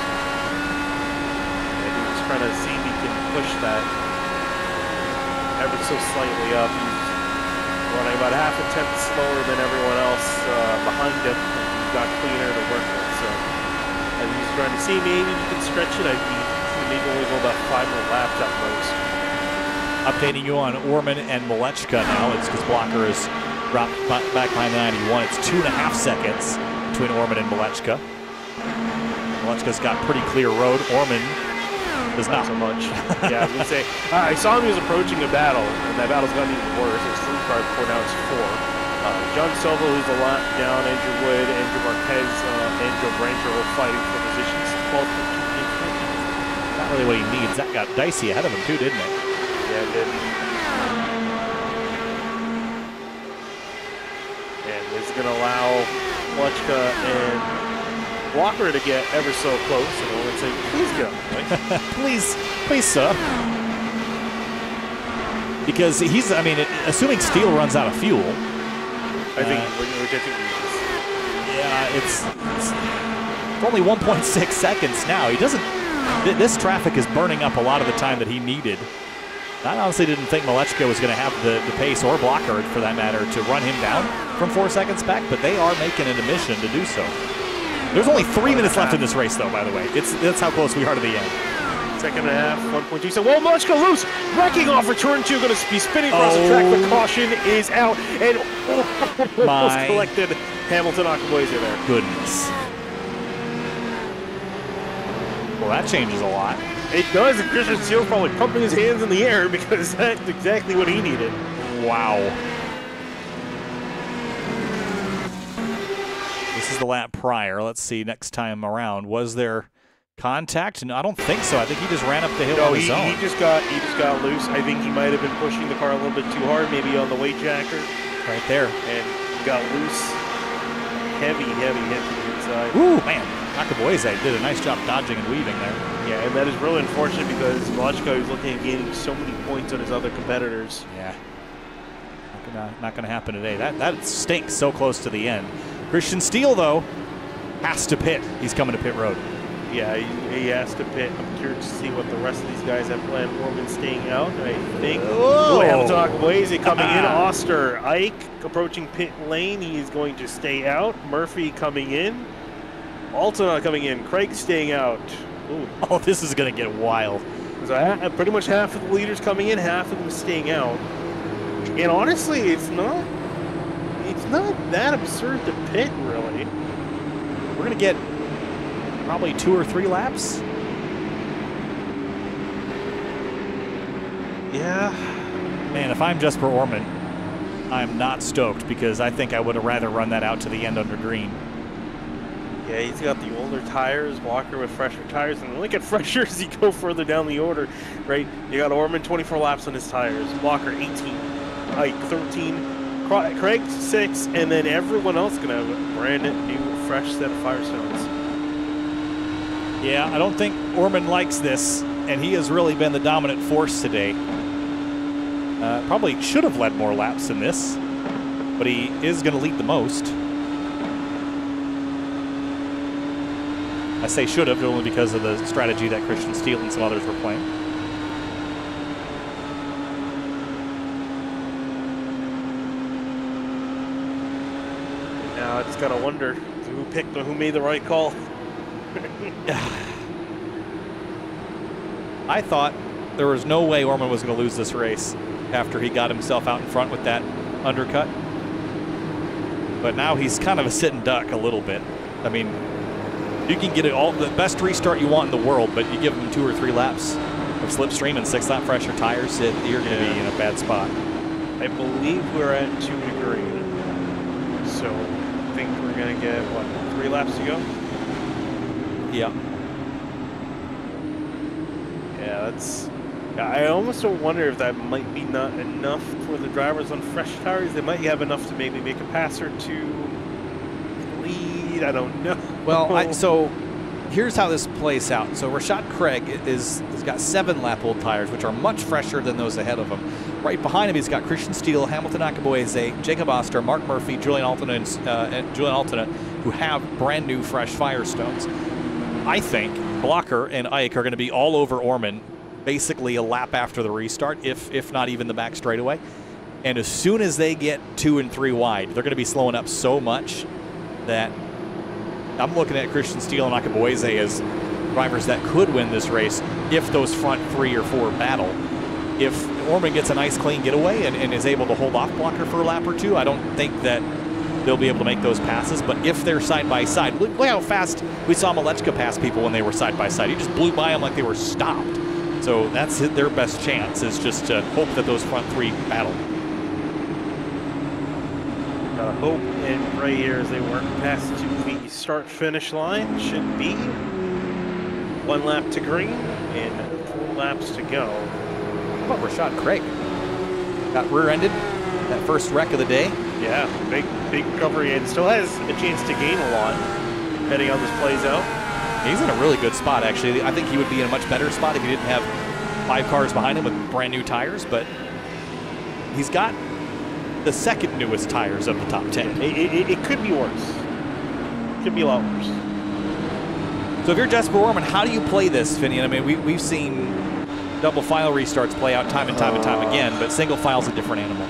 Maybe he's trying to see if he can push that ever so slightly up. He's running about half a tenth slower than everyone else uh, behind him. He's got cleaner to work with, so and he's trying to see maybe he can stretch it. I'd be maybe only go about five more laps at most. Updating you on Orman and Malechka now. It's because Blocker is dropped back the 91. It's two and a half seconds between Orman and Malechka. Malechka's got pretty clear road. Orman does not. not so much. yeah, I was going to say, I saw him he was approaching a battle, and that battle's gotten even worse. It's three car before now it's four. Uh, John Silva, who's a lot down, Andrew Wood, Andrew Marquez, uh, and Joe Brancher are fighting for positions. 12, really what he needs. That got dicey ahead of him too, didn't it? Yeah, it did. And is going to allow Lechka and Walker to get ever so close. And I'm going to say, please go. Right? please, please, sir. Because he's, I mean, assuming Steele runs out of fuel. I think, uh, which I think Yeah, it's, it's only 1.6 seconds now. He doesn't this traffic is burning up a lot of the time that he needed. I honestly didn't think Malechka was going to have the, the pace or blocker, for that matter, to run him down from four seconds back, but they are making an admission to do so. There's only three minutes left in this race, though, by the way. It's That's how close we are to the end. Second and a half, 1.2. So, well, Malechka loose, wrecking off return two, going to be spinning across oh. the track, but oh. caution is out, and oh, My collected Hamilton Akabueze there. Goodness. Well, that changes a lot. It does, and Christian Steele probably pumping his hands in the air because that's exactly what he needed. Wow. This is the lap prior. Let's see next time around. Was there contact? No, I don't think so. I think he just ran up the hill no, on his he, own. he just got he just got loose. I think he might have been pushing the car a little bit too hard, maybe on the weight jacker. Right there. And got loose. Heavy, heavy hit to the inside. Ooh, man. Akabueze did a nice job dodging and weaving there. Yeah, and that is really unfortunate because Malechka is looking at gaining so many points on his other competitors. Yeah. Not not gonna happen today. That that stinks so close to the end. Christian Steele, though, has to pit. He's coming to pit road. Yeah, he, he has to pit. I'm curious to see what the rest of these guys have planned. Morgan staying out, I think. Whoa. Hamilton Akabueze coming in. Oster Ike approaching pit lane. He is going to stay out. Murphy coming in. Altena coming in. Craig staying out. Ooh. Oh, this is going to get wild. So uh, pretty much half of the leaders coming in, half of them staying out. And honestly, it's not it's not that absurd to pit, really. We're going to get probably two or three laps. Yeah. Man, if I'm Jesper Orman, I'm not stoked because I think I would have rather run that out to the end under green. Yeah, he's got the older tires, Walker with fresher tires, and look at fresher as you go further down the order, right? You got Orman 24 laps on his tires, Walker 18, Ike 13, Craig 6, and then everyone else going to have a brand new, fresh set of Firestones. Yeah, I don't think Orman likes this, and he has really been the dominant force today. Uh, probably should have led more laps than this, but he is going to lead the most. I say should have only because of the strategy that Christian Steele and some others were playing. Now I just gotta wonder who picked or who made the right call. I thought there was no way Orman was going to lose this race after he got himself out in front with that undercut. But now he's kind of a sitting duck a little bit. I mean, you can get it all the best restart you want in the world, but you give them two or three laps of slipstream and six lap fresher tires, it, you're going to yeah. be in a bad spot. I believe we're at two degree, so I think we're going to get what three laps to go. Yeah. Yeah, that's. I almost wonder if that might be not enough for the drivers on fresh tires. They might have enough to maybe make a pass or two lead. I don't know. Well, I, so here's how this plays out. So Rayshad Craig is has got seven lap old tires, which are much fresher than those ahead of him. Right behind him, he's got Christian Steele, Hamilton Akabueze, Jacob Oster, Mark Murphy, Julian Altena, and, uh, and Julian Altena, who have brand new fresh Firestones. I think Blocker and Ike are going to be all over Orman basically a lap after the restart, if if not even the back straightaway. And as soon as they get two and three wide, they're going to be slowing up so much that I'm looking at Christian Steele and Akabueze as drivers that could win this race if those front three or four battle. If Orman gets a nice clean getaway and, and is able to hold off Blocker for a lap or two, I don't think that they'll be able to make those passes. But if they're side by side, look, look how fast we saw Malechka pass people when they were side by side. He just blew by them like they were stopped. So that's their best chance is just to hope that those front three battle. Uh, hope and pray here as they work past to the start finish line should be one lap to green and four laps to go. How about Rayshad Craig? Got rear-ended that first wreck of the day. Yeah, big big recovery and still has a chance to gain a lot depending on this plays out. He's in a really good spot, actually. I think he would be in a much better spot if he didn't have five cars behind him with brand new tires, but he's got the second newest tires of the top 10. It, it, it could be worse. Could be a lot worse. So if you're Jesper Orman, how do you play this, Finian? I mean, we, we've seen double file restarts play out time and time and time again, but single file's a different animal.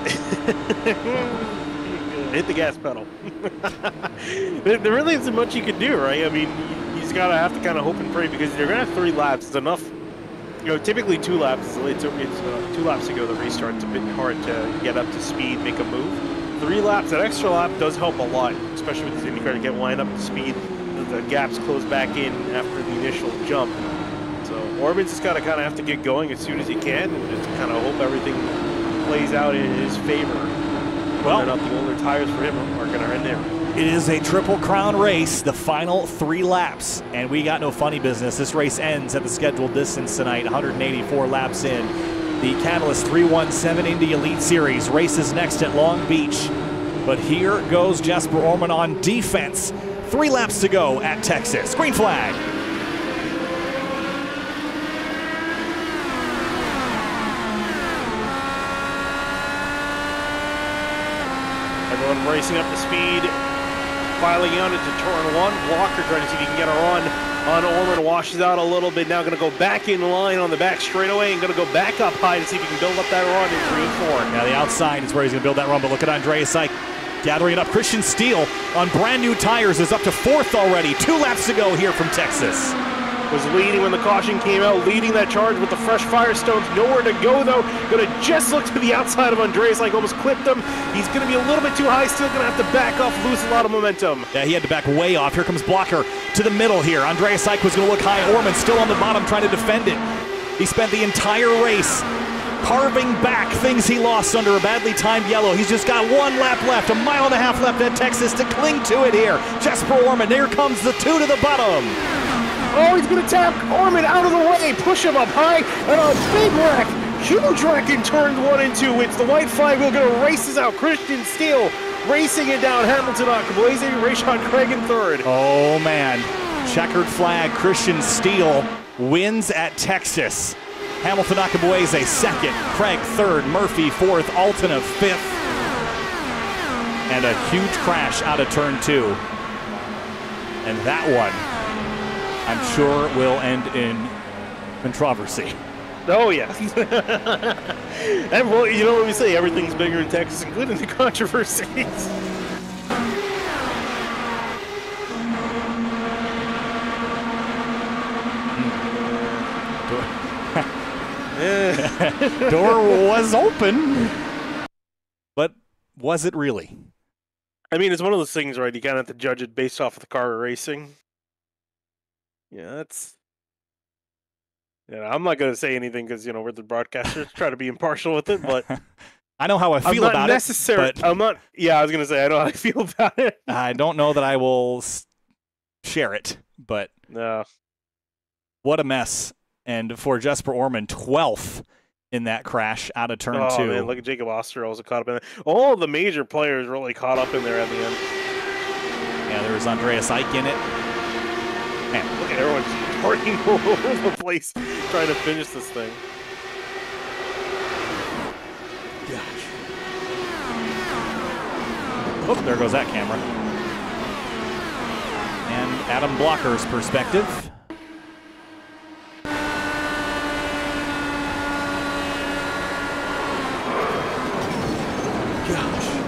Hit the gas pedal. there really isn't much you can do, right? I mean, he's got to have to kind of hope and pray because you're going to have three laps. It's enough. You know, typically two laps. It's, it's uh, two laps to go. The restart. It's a bit hard to get up to speed, make a move. Three laps. That extra lap does help a lot, especially with the IndyCar to get lined up to speed. The gaps close back in after the initial jump. So Orman's just got to kind of have to get going as soon as he can, and just kind of hope everything plays out in his favor. Well, not the older tires for him are going to end there. It is a Triple Crown race, the final three laps, and we got no funny business. This race ends at the scheduled distance tonight, 184 laps in. The Catalyst 317 Indy Elite Series races next at Long Beach. But here goes Jesper Orman on defense. Three laps to go at Texas. Green flag. Everyone racing up to speed, filing out into turn one. Blocker trying to see if he can get a run on Orman. Washes out a little bit. Now going to go back in line on the back straightaway and going to go back up high to see if he can build up that run in green four. Now the outside is where he's going to build that run, but look at Andreas Ike gathering it up. Christian Steele on brand new tires is up to fourth already. Two laps to go here from Texas was leading when the caution came out, leading that charge with the fresh Firestones. Nowhere to go, though. Going to just look to the outside of Andreas, like almost clipped him. He's going to be a little bit too high, still going to have to back off, lose a lot of momentum. Yeah, he had to back way off. Here comes Blocker to the middle here. Andreas Ike was going to look high. Orman still on the bottom trying to defend it. He spent the entire race carving back things he lost under a badly timed yellow. He's just got one lap left, a mile and a half left at Texas to cling to it here. Jesper Orman, here comes the two to the bottom. Oh, he's going to tap Orman out of the way, push him up high, and a big wreck. Huge wreck in turns one and two. It's the white flag. We're going to races out. Christian Steele racing it down. Hamilton on Akabueze, Rayshad Craig in third. Oh, man. Checkered flag. Christian Steele wins at Texas. Hamilton Akabueze second. Craig third. Murphy fourth. Altena fifth. And a huge crash out of turn two. And that one I'm sure will end in controversy. Oh, yes. and, well, you know what we say, everything's bigger in Texas, including the controversies. Hmm. Door was open. But was it really? I mean, it's one of those things, right? You kind of have to judge it based off of the car racing. Yeah, that's. Yeah, I'm not going to say anything because you know we're the broadcasters. try to be impartial with it, but I know how I feel about necessary, it. I'm not. Yeah, I was going to say I know how I feel about it. I don't know that I will share it, but no. What a mess! And for Jesper Orman, twelfth in that crash out of turn oh, two. Man, look at Jacob Oster also caught up in it. All the major players really caught up in there at the end. Yeah, there was Andreas Ike in it. Man, look at everyone parking all over the place trying to finish this thing. Gosh. Oh, there goes that camera. And Adam Blocker's perspective. Gosh.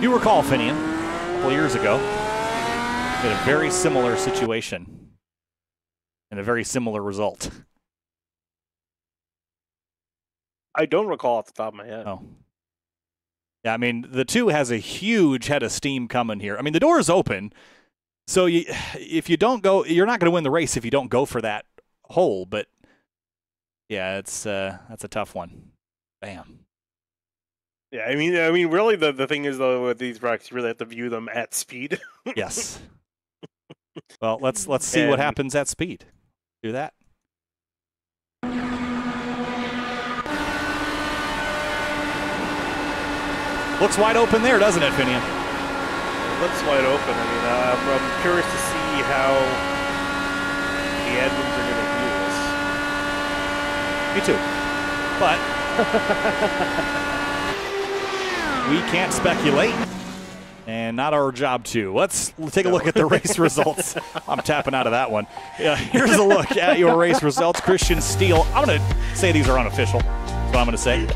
You recall, Finian, a couple years ago, in a very similar situation and a very similar result. I don't recall off the top of my head. Oh. Yeah, I mean, the two has a huge head of steam coming here. I mean, the door is open. So you, if you don't go, you're not going to win the race if you don't go for that hole. But yeah, it's uh, that's a tough one. Bam. Yeah, I mean, I mean, really, the, the thing is though with these rocks, you really have to view them at speed. yes. Well, let's let's see and, what happens at speed. Do that. Looks wide open there, doesn't it, Finian? It looks wide open. I mean, uh, I'm curious to see how the admins are going to view this. Me too. But we can't speculate. And not our job to. Let's take a look at the race results. I'm tapping out of that one. Yeah, here's a look at your race results. Christian Steele. I'm going to say these are unofficial. That's what I'm going to say.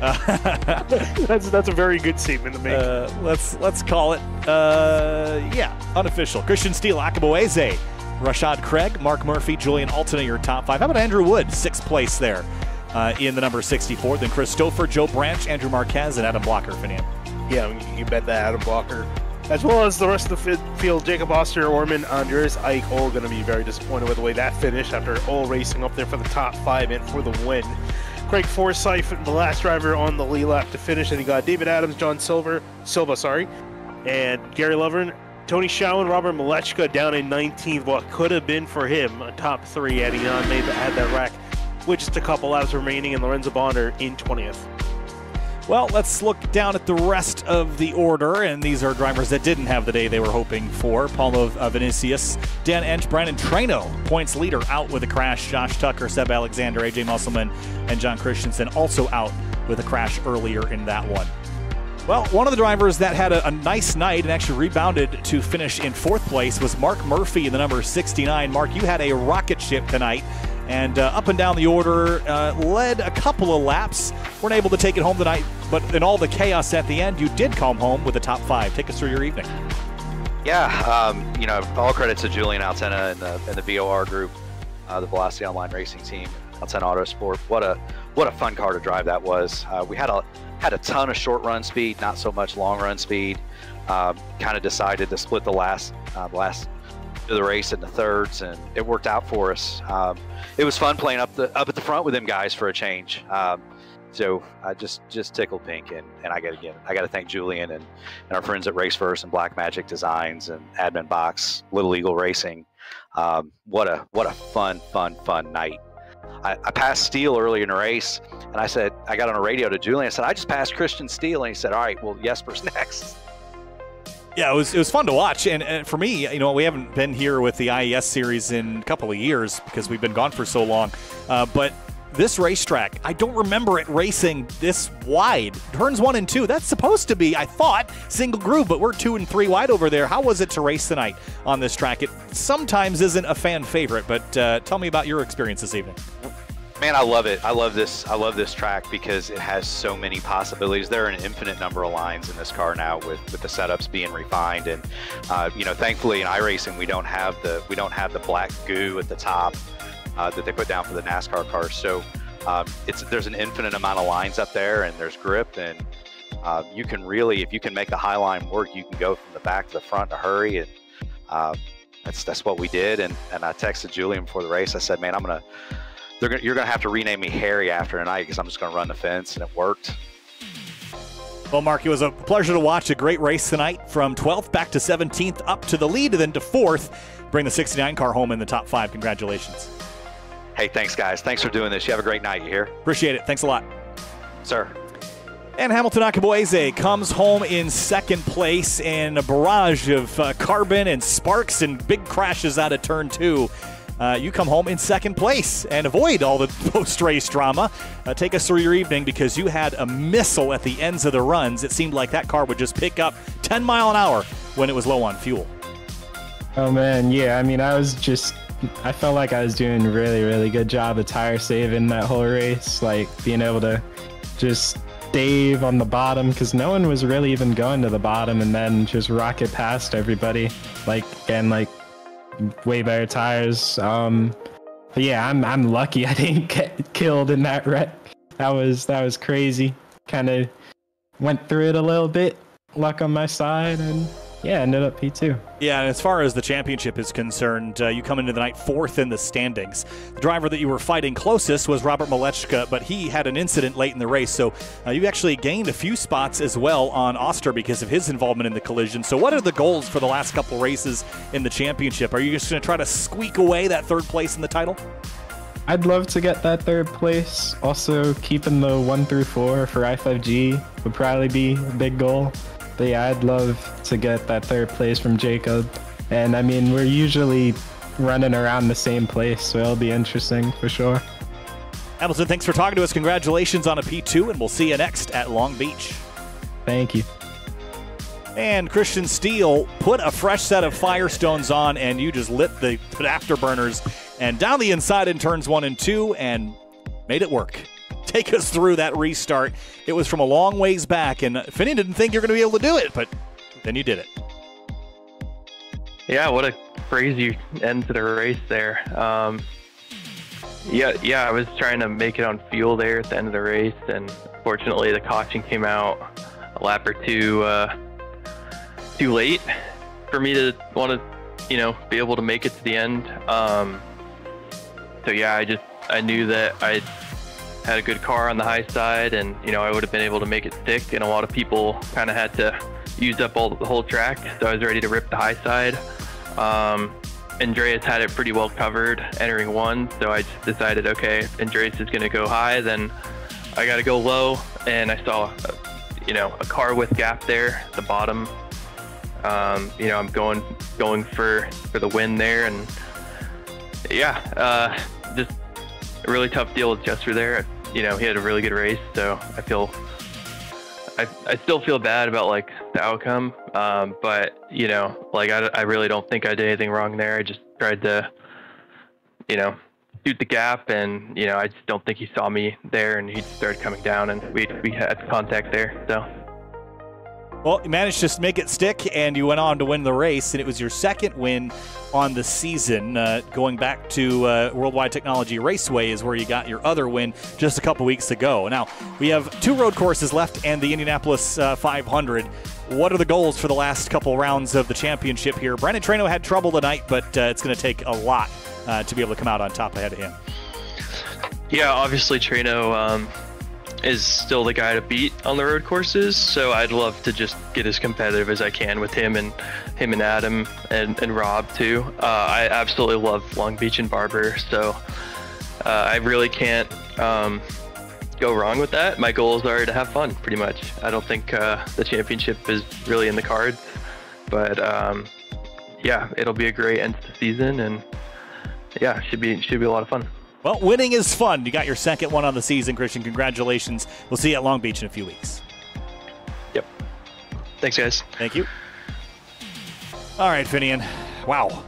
Uh, that's that's a very good statement to make. Uh, let's let's call it. Uh, yeah, unofficial. Christian Steele, Akabueze, Rayshad Craig, Mark Murphy, Julian Altena, your top five. How about Andrew Wood, sixth place there? Uh, in the number 64. Then Christopher, Joe Branch, Andrew Marquez, and Adam Blocker, Finian. Yeah, you bet that Adam Blocker. As well as the rest of the field, Jacob Oster, Orman, Andreas Ike, all going to be very disappointed with the way that finished after all racing up there for the top five and for the win. Craig Forsyth, the last driver on the lead lap to finish, and he got David Adams, John Silver, Silva, sorry, and Gary Lovern, Tony and Robert Malechka down in 19th. What could have been for him a top three had he not made that, had that wreck with just a couple laps remaining, and Lorenzo Bonder in 20th. Well, let's look down at the rest of the order, and these are drivers that didn't have the day they were hoping for. Paulo uh, Vinicius, Dan Ench, Brandon Traino, points leader, out with a crash. Josh Tucker, Seb Alexander, AJ Musselman, and John Christensen also out with a crash earlier in that one. Well, one of the drivers that had a, a, nice night and actually rebounded to finish in fourth place was Mark Murphy in the number 69. Mark, you had a rocket ship tonight and uh, up and down the order, uh, led a couple of laps. weren't able to take it home tonight, but in all the chaos at the end, you did come home with the top five. Take us through your evening. Yeah, um, you know, all credit to Julian Altena and the, and the VOR group, uh, the Velocity Online Racing team, Altena Autosport. What a what a fun car to drive that was. Uh, we had a had a ton of short run speed, not so much long run speed. Um, kind of decided to split the last uh, last the race in the thirds, and it worked out for us. Um, it was fun playing up the up at the front with them guys for a change. Um, so I just just tickled pink, and, and I got again I got to thank Julian and, and our friends at Raceverse and Black Magic Designs and Admin Box, Little Eagle Racing. Um, what a what a fun fun fun night. I, I, passed Steele early in the race, and I said I got on a radio to Julian. I said I just passed Christian Steele, and he said, "All right, well Jesper's next." Yeah, it was it was fun to watch, and, and, for me, you know, we haven't been here with the IES series in a couple of years because we've been gone for so long. Uh, but this racetrack, I don't remember it racing this wide. Turns one and two, that's supposed to be, I thought, single groove, but we're two and three wide over there. How was it to race tonight on this track? It sometimes isn't a fan favorite, but uh, tell me about your experience this evening. Man, I love it. I love this. I love this track because it has so many possibilities. There are an infinite number of lines in this car now, with, with the setups being refined, and uh, you know, thankfully in iRacing we don't have the we don't have the black goo at the top uh, that they put down for the NASCAR cars. So um, it's there's an infinite amount of lines up there, and there's grip, and uh, you can really, if you can make the high line work, you can go from the back to the front in a hurry, and uh, that's that's what we did. And and I texted Julian before the race. I said, man, I'm gonna gonna, you're going to have to rename me Harry after tonight because I'm just going to run the fence, and it worked. Well, Mark, it was a pleasure to watch a great race tonight from 12th back to 17th, up to the lead, and then to fourth. Bring the 69 car home in the top five. Congratulations. Hey, thanks, guys. Thanks for doing this. You have a great night. You hear? Appreciate it. Thanks a lot. Sir. And Hamilton Akabueze comes home in second place in a barrage of uh, carbon and sparks and big crashes out of turn two. Uh, you come home in second place and avoid all the post race drama. Uh, take us through your evening because you had a missile at the ends of the runs. It seemed like that car would just pick up 10 mile an hour when it was low on fuel. Oh man, yeah. I mean, I was just, I felt like I was doing a really, really good job of tire saving that whole race. Like being able to just stave on the bottom because no one was really even going to the bottom and then just rocket past everybody. Like, again, like way better tires. Um, yeah, I'm I'm lucky I didn't get killed in that wreck. That was that was crazy. Kind of went through it a little bit. Luck on my side, and yeah, ended up P2. Yeah, and as far as the championship is concerned, uh, you come into the night fourth in the standings. The driver that you were fighting closest was Robert Malechka, but he had an incident late in the race, so uh, you actually gained a few spots as well on Oster because of his involvement in the collision. So, what are the goals for the last couple races in the championship? Are you just going to try to squeak away that third place in the title? I'd love to get that third place. Also, keeping the one through four for I5G would probably be a big goal. But yeah, I'd love to get that third place from Jacob. And I mean, we're usually running around the same place, so it'll be interesting for sure. Hamilton, thanks for talking to us. Congratulations on a P2, and we'll see you next at Long Beach. Thank you. And Christian Steele put a fresh set of Firestones on, and you just lit the afterburners and down the inside in turns one and two and made it work take us through that restart. It was from a long ways back, and Finney didn't think you're going to be able to do it, but then you did it. Yeah, what a crazy end to the race there. Um, yeah, yeah, I was trying to make it on fuel there at the end of the race, and fortunately the caution came out a lap or two uh, too late for me to want to, you know, be able to make it to the end. Um, so yeah, I just I knew that I had a good car on the high side, and you know I would have been able to make it stick. And a lot of people kind of had to use up all the whole track, so I was ready to rip the high side. Um, Andreas had it pretty well covered entering one, so I just decided, okay, Andreas is going to go high, then I got to go low. And I saw, you know, a car with gap there at the bottom. Um, you know, I'm going going for for the win there, and yeah, uh, just really tough deal with Jesper there. You know, he had a really good race, so I feel I, I still feel bad about like the outcome. Um, but you know, like I, I really don't think I did anything wrong there. I just tried to, you know, shoot the gap, and you know, I just don't think he saw me there, and he started coming down, and we we had contact there. So. Well, you managed to make it stick, and you went on to win the race, and it was your second win on the season. Uh, going back to uh, Worldwide Technology Raceway is where you got your other win just a couple weeks ago. Now, we have two road courses left and the Indianapolis uh, 500. What are the goals for the last couple rounds of the championship here? Brandon Traino had trouble tonight, but uh, it's going to take a lot uh, to be able to come out on top ahead of him. Yeah, obviously Traino um, is still the guy to beat on the road courses. So I'd love to just get as competitive as I can with him and him and Adam and, and Rob too. Uh, I absolutely love Long Beach and Barber. So uh, I really can't um, go wrong with that. My goals are to have fun, pretty much. I don't think uh, the championship is really in the cards, but um, yeah, it'll be a great end to the season, and yeah, should be should be a lot of fun. Well, winning is fun. You got your second one on the season, Christian. Congratulations. We'll see you at Long Beach in a few weeks. Yep. Thanks, guys. Thank you. All right, Finian. Wow.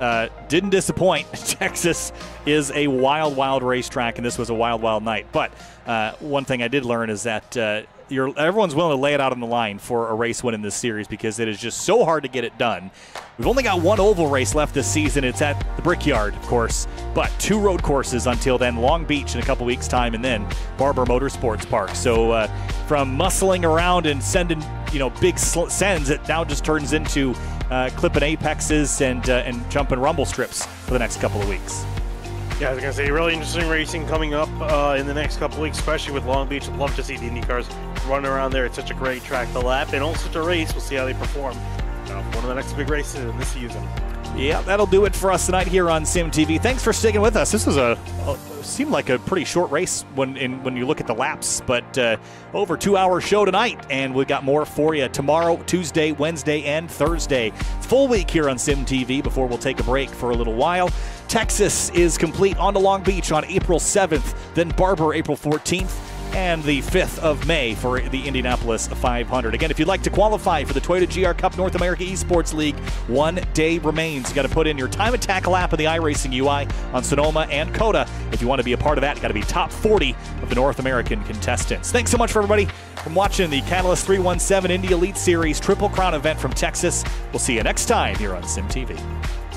Uh, didn't disappoint. Texas is a wild, wild racetrack, and this was a wild, wild night. But uh, one thing I did learn is that uh, everyone's willing to lay it out on the line for a race win in this series because it is just so hard to get it done. We've only got one oval race left this season. It's at the Brickyard, of course, but two road courses until then Long Beach in a couple weeks' time, and then Barber Motorsports Park. So uh, from muscling around and sending you know big sends, it now just turns into uh, clipping apexes and uh, and jumping rumble strips for the next couple of weeks. Yeah, I was gonna say really interesting racing coming up uh, in the next couple weeks, especially with Long Beach. I'd love to see the Indy cars running around there. It's such a great track to lap, and also to race. We'll see how they perform. Uh, one of the next big races in the season. Yeah, that'll do it for us tonight here on SYM TV. Thanks for sticking with us. This was a, a seemed like a pretty short race when in, when you look at the laps, but uh, over two hour show tonight, and we've got more for you tomorrow, Tuesday, Wednesday, and Thursday. Full week here on SYM TV before we'll take a break for a little while. Texas is complete on to Long Beach on April 7th, then Barber April 14th and the 5th of May for the Indianapolis 500. Again, if you'd like to qualify for the Toyota GR Cup North America Esports League, one day remains. You got to put in your time attack app in the iRacing UI on Sonoma and COTA. If you want to be a part of that, you got to be top 40 of the North American contestants. Thanks so much for everybody from watching the Catalyst 317 Indy Elite Series Triple Crown event from Texas. We'll see you next time here on SYM TV.